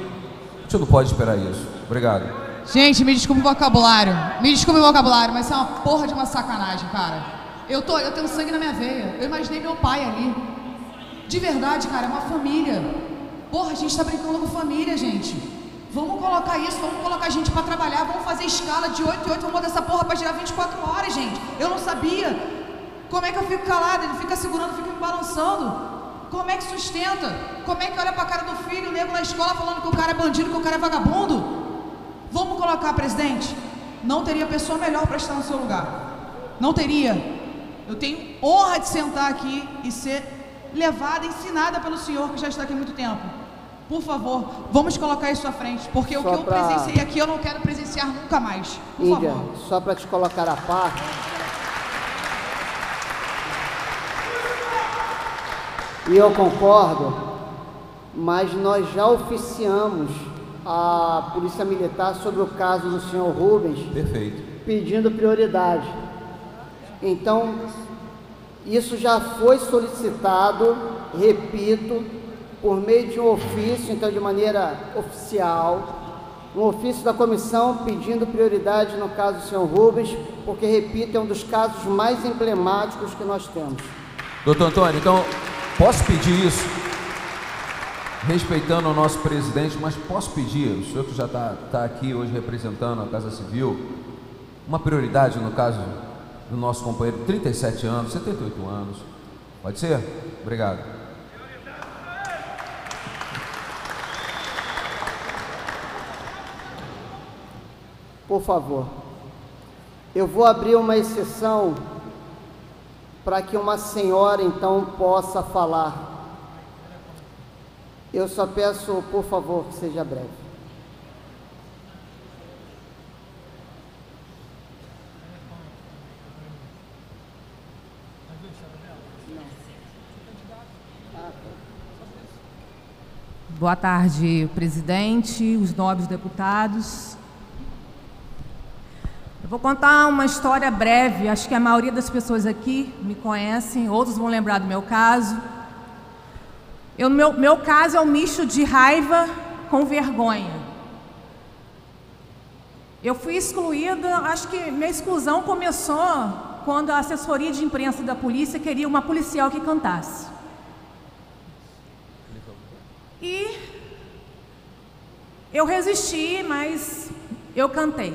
A gente não pode esperar isso. Obrigado. Gente, me desculpe o vocabulário. Me desculpe o vocabulário, mas isso é uma porra de uma sacanagem, cara. Eu, tô, eu tenho sangue na minha veia. Eu imaginei meu pai ali. De verdade, cara, é uma família. Porra, a gente tá brincando com família, gente. Vamos colocar isso, vamos colocar a gente para trabalhar, vamos fazer escala de 8 e 8, vamos botar essa porra para girar 24 horas, gente. Eu não sabia. Como é que eu fico calada? Ele fica segurando, fica me balançando. Como é que sustenta? Como é que olha pra cara do filho, nego na escola falando que o cara é bandido, que o cara é vagabundo? Vamos colocar, presidente, não teria pessoa melhor para estar no seu lugar. Não teria. Eu tenho honra de sentar aqui e ser levada, ensinada pelo senhor que já está aqui há muito tempo. Por favor, vamos colocar isso à frente, porque só o que eu pra... presenciei aqui eu não quero presenciar nunca mais. Por Índia, favor. só para te colocar a par. E eu concordo, mas nós já oficiamos a Polícia Militar sobre o caso do senhor Rubens. Perfeito. Pedindo prioridade. Então, isso já foi solicitado, repito, por meio de um ofício, então de maneira oficial, um ofício da comissão pedindo prioridade no caso do senhor Rubens, porque, repito, é um dos casos mais emblemáticos que nós temos. Doutor Antônio, então, posso pedir isso? Respeitando o nosso presidente, mas posso pedir, o senhor que já está tá aqui hoje representando a Casa Civil, uma prioridade no caso do nosso companheiro, 37 anos, 78 anos. Pode ser? Obrigado. Por favor. Eu vou abrir uma exceção para que uma senhora então possa falar. Eu só peço, por favor, que seja breve. Boa tarde, presidente, os nobres deputados. Eu vou contar uma história breve, acho que a maioria das pessoas aqui me conhecem, outros vão lembrar do meu caso. Eu, meu, meu caso é um misto de raiva com vergonha. Eu fui excluída, acho que minha exclusão começou quando a assessoria de imprensa da polícia queria uma policial que cantasse. E eu resisti, mas eu cantei.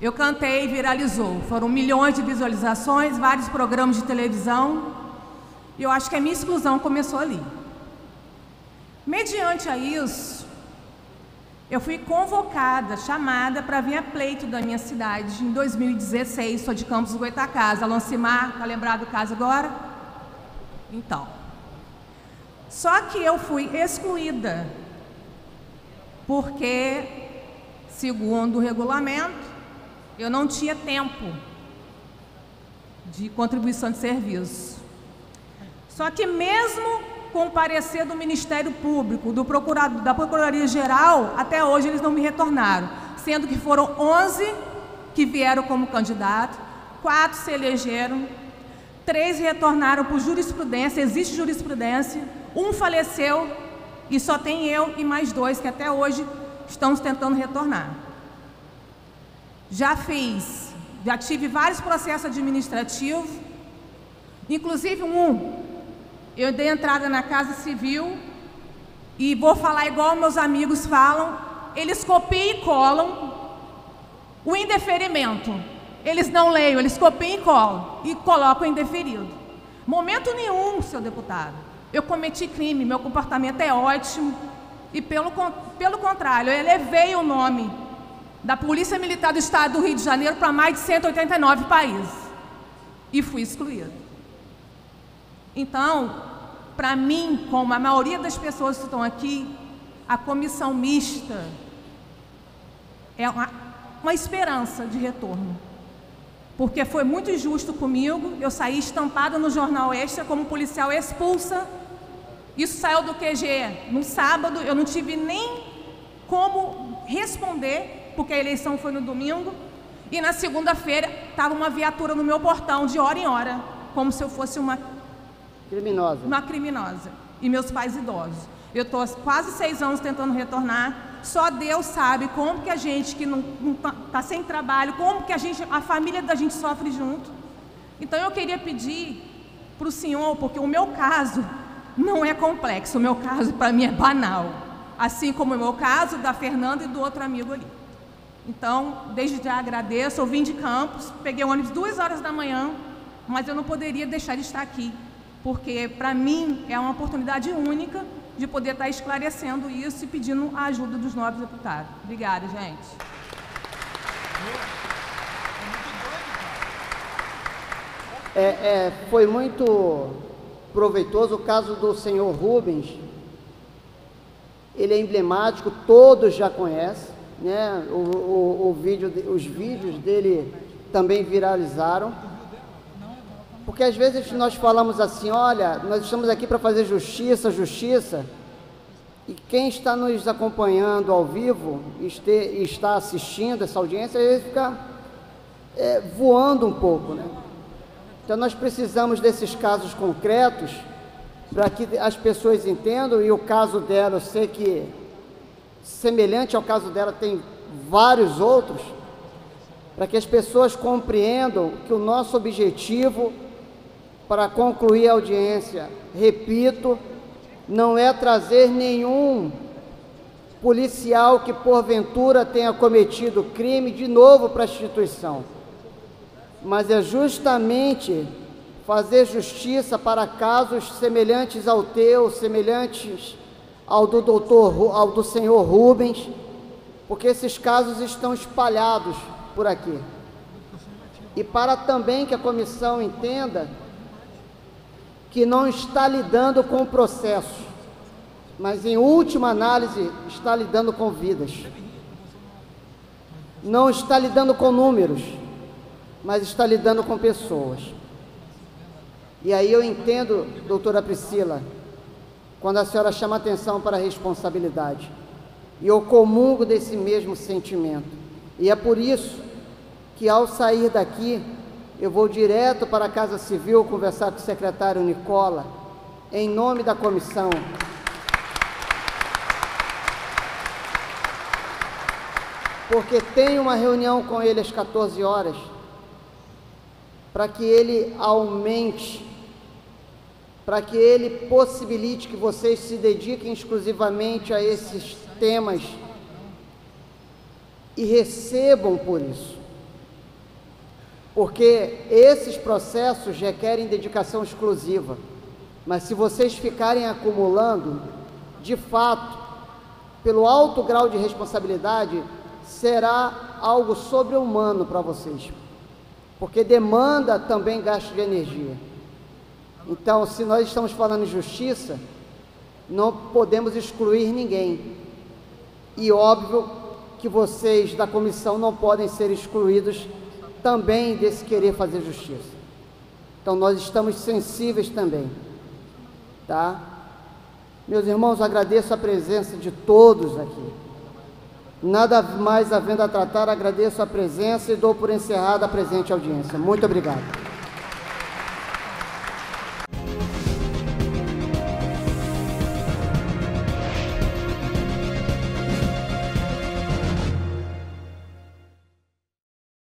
Eu cantei e viralizou. Foram milhões de visualizações, vários programas de televisão. E eu acho que a minha exclusão começou ali. Mediante a isso, eu fui convocada, chamada para vir a pleito da minha cidade em 2016. Sou de Campos do Goitacás. Alon está lembrado do caso agora? Então, só que eu fui excluída, porque, segundo o regulamento, eu não tinha tempo de contribuição de serviço. Só que mesmo com o parecer do Ministério Público, do procurado, da Procuradoria Geral, até hoje eles não me retornaram, sendo que foram 11 que vieram como candidato, quatro se elegeram, três retornaram por jurisprudência, existe jurisprudência, um faleceu e só tem eu e mais dois que até hoje estamos tentando retornar. Já fiz, já tive vários processos administrativos, inclusive um, eu dei entrada na Casa Civil e vou falar igual meus amigos falam, eles copiam e colam o indeferimento. Eles não leiam, eles copiam e colam e colocam indeferido. Momento nenhum, seu deputado eu cometi crime, meu comportamento é ótimo. E pelo, pelo contrário, eu elevei o nome da Polícia Militar do Estado do Rio de Janeiro para mais de 189 países. E fui excluído. Então, para mim, como a maioria das pessoas que estão aqui, a comissão mista é uma, uma esperança de retorno. Porque foi muito injusto comigo, eu saí estampada no Jornal Extra como policial expulsa isso saiu do QG no sábado, eu não tive nem como responder, porque a eleição foi no domingo. E na segunda-feira estava uma viatura no meu portão, de hora em hora, como se eu fosse uma criminosa. Uma criminosa. E meus pais idosos. Eu estou quase seis anos tentando retornar. Só Deus sabe como que a gente que não está tá sem trabalho, como que a gente, a família da gente sofre junto. Então eu queria pedir para o senhor, porque o meu caso não é complexo. O meu caso, para mim, é banal. Assim como o meu caso da Fernanda e do outro amigo ali. Então, desde já agradeço. Eu vim de Campos, peguei o ônibus duas horas da manhã, mas eu não poderia deixar de estar aqui, porque para mim é uma oportunidade única de poder estar esclarecendo isso e pedindo a ajuda dos nobres deputados. Obrigada, gente. É, é, foi muito proveitoso. O caso do senhor Rubens, ele é emblemático, todos já conhecem, né? O, o, o vídeo, os vídeos dele também viralizaram. Porque às vezes nós falamos assim, olha, nós estamos aqui para fazer justiça, justiça, e quem está nos acompanhando ao vivo e está assistindo essa audiência, ele fica é, voando um pouco, né? Então nós precisamos desses casos concretos para que as pessoas entendam, e o caso dela, eu sei que semelhante ao caso dela, tem vários outros, para que as pessoas compreendam que o nosso objetivo para concluir a audiência, repito, não é trazer nenhum policial que porventura tenha cometido crime de novo para a instituição, mas é justamente fazer justiça para casos semelhantes ao teu, semelhantes ao do doutor, ao do senhor Rubens, porque esses casos estão espalhados por aqui. E para também que a comissão entenda que não está lidando com o processo, mas em última análise está lidando com vidas. Não está lidando com números, mas está lidando com pessoas. E aí eu entendo, doutora Priscila, quando a senhora chama atenção para a responsabilidade. E eu comungo desse mesmo sentimento. E é por isso que ao sair daqui, eu vou direto para a Casa Civil conversar com o secretário Nicola, em nome da comissão. Porque tem uma reunião com ele às 14 horas, para que ele aumente, para que ele possibilite que vocês se dediquem exclusivamente a esses temas e recebam por isso porque esses processos requerem dedicação exclusiva. Mas se vocês ficarem acumulando, de fato, pelo alto grau de responsabilidade, será algo sobre-humano para vocês, porque demanda também gasto de energia. Então, se nós estamos falando em justiça, não podemos excluir ninguém. E óbvio que vocês da comissão não podem ser excluídos também desse querer fazer justiça. Então nós estamos sensíveis também, tá? Meus irmãos, agradeço a presença de todos aqui. Nada mais havendo a tratar, agradeço a presença e dou por encerrada a presente audiência. Muito obrigado.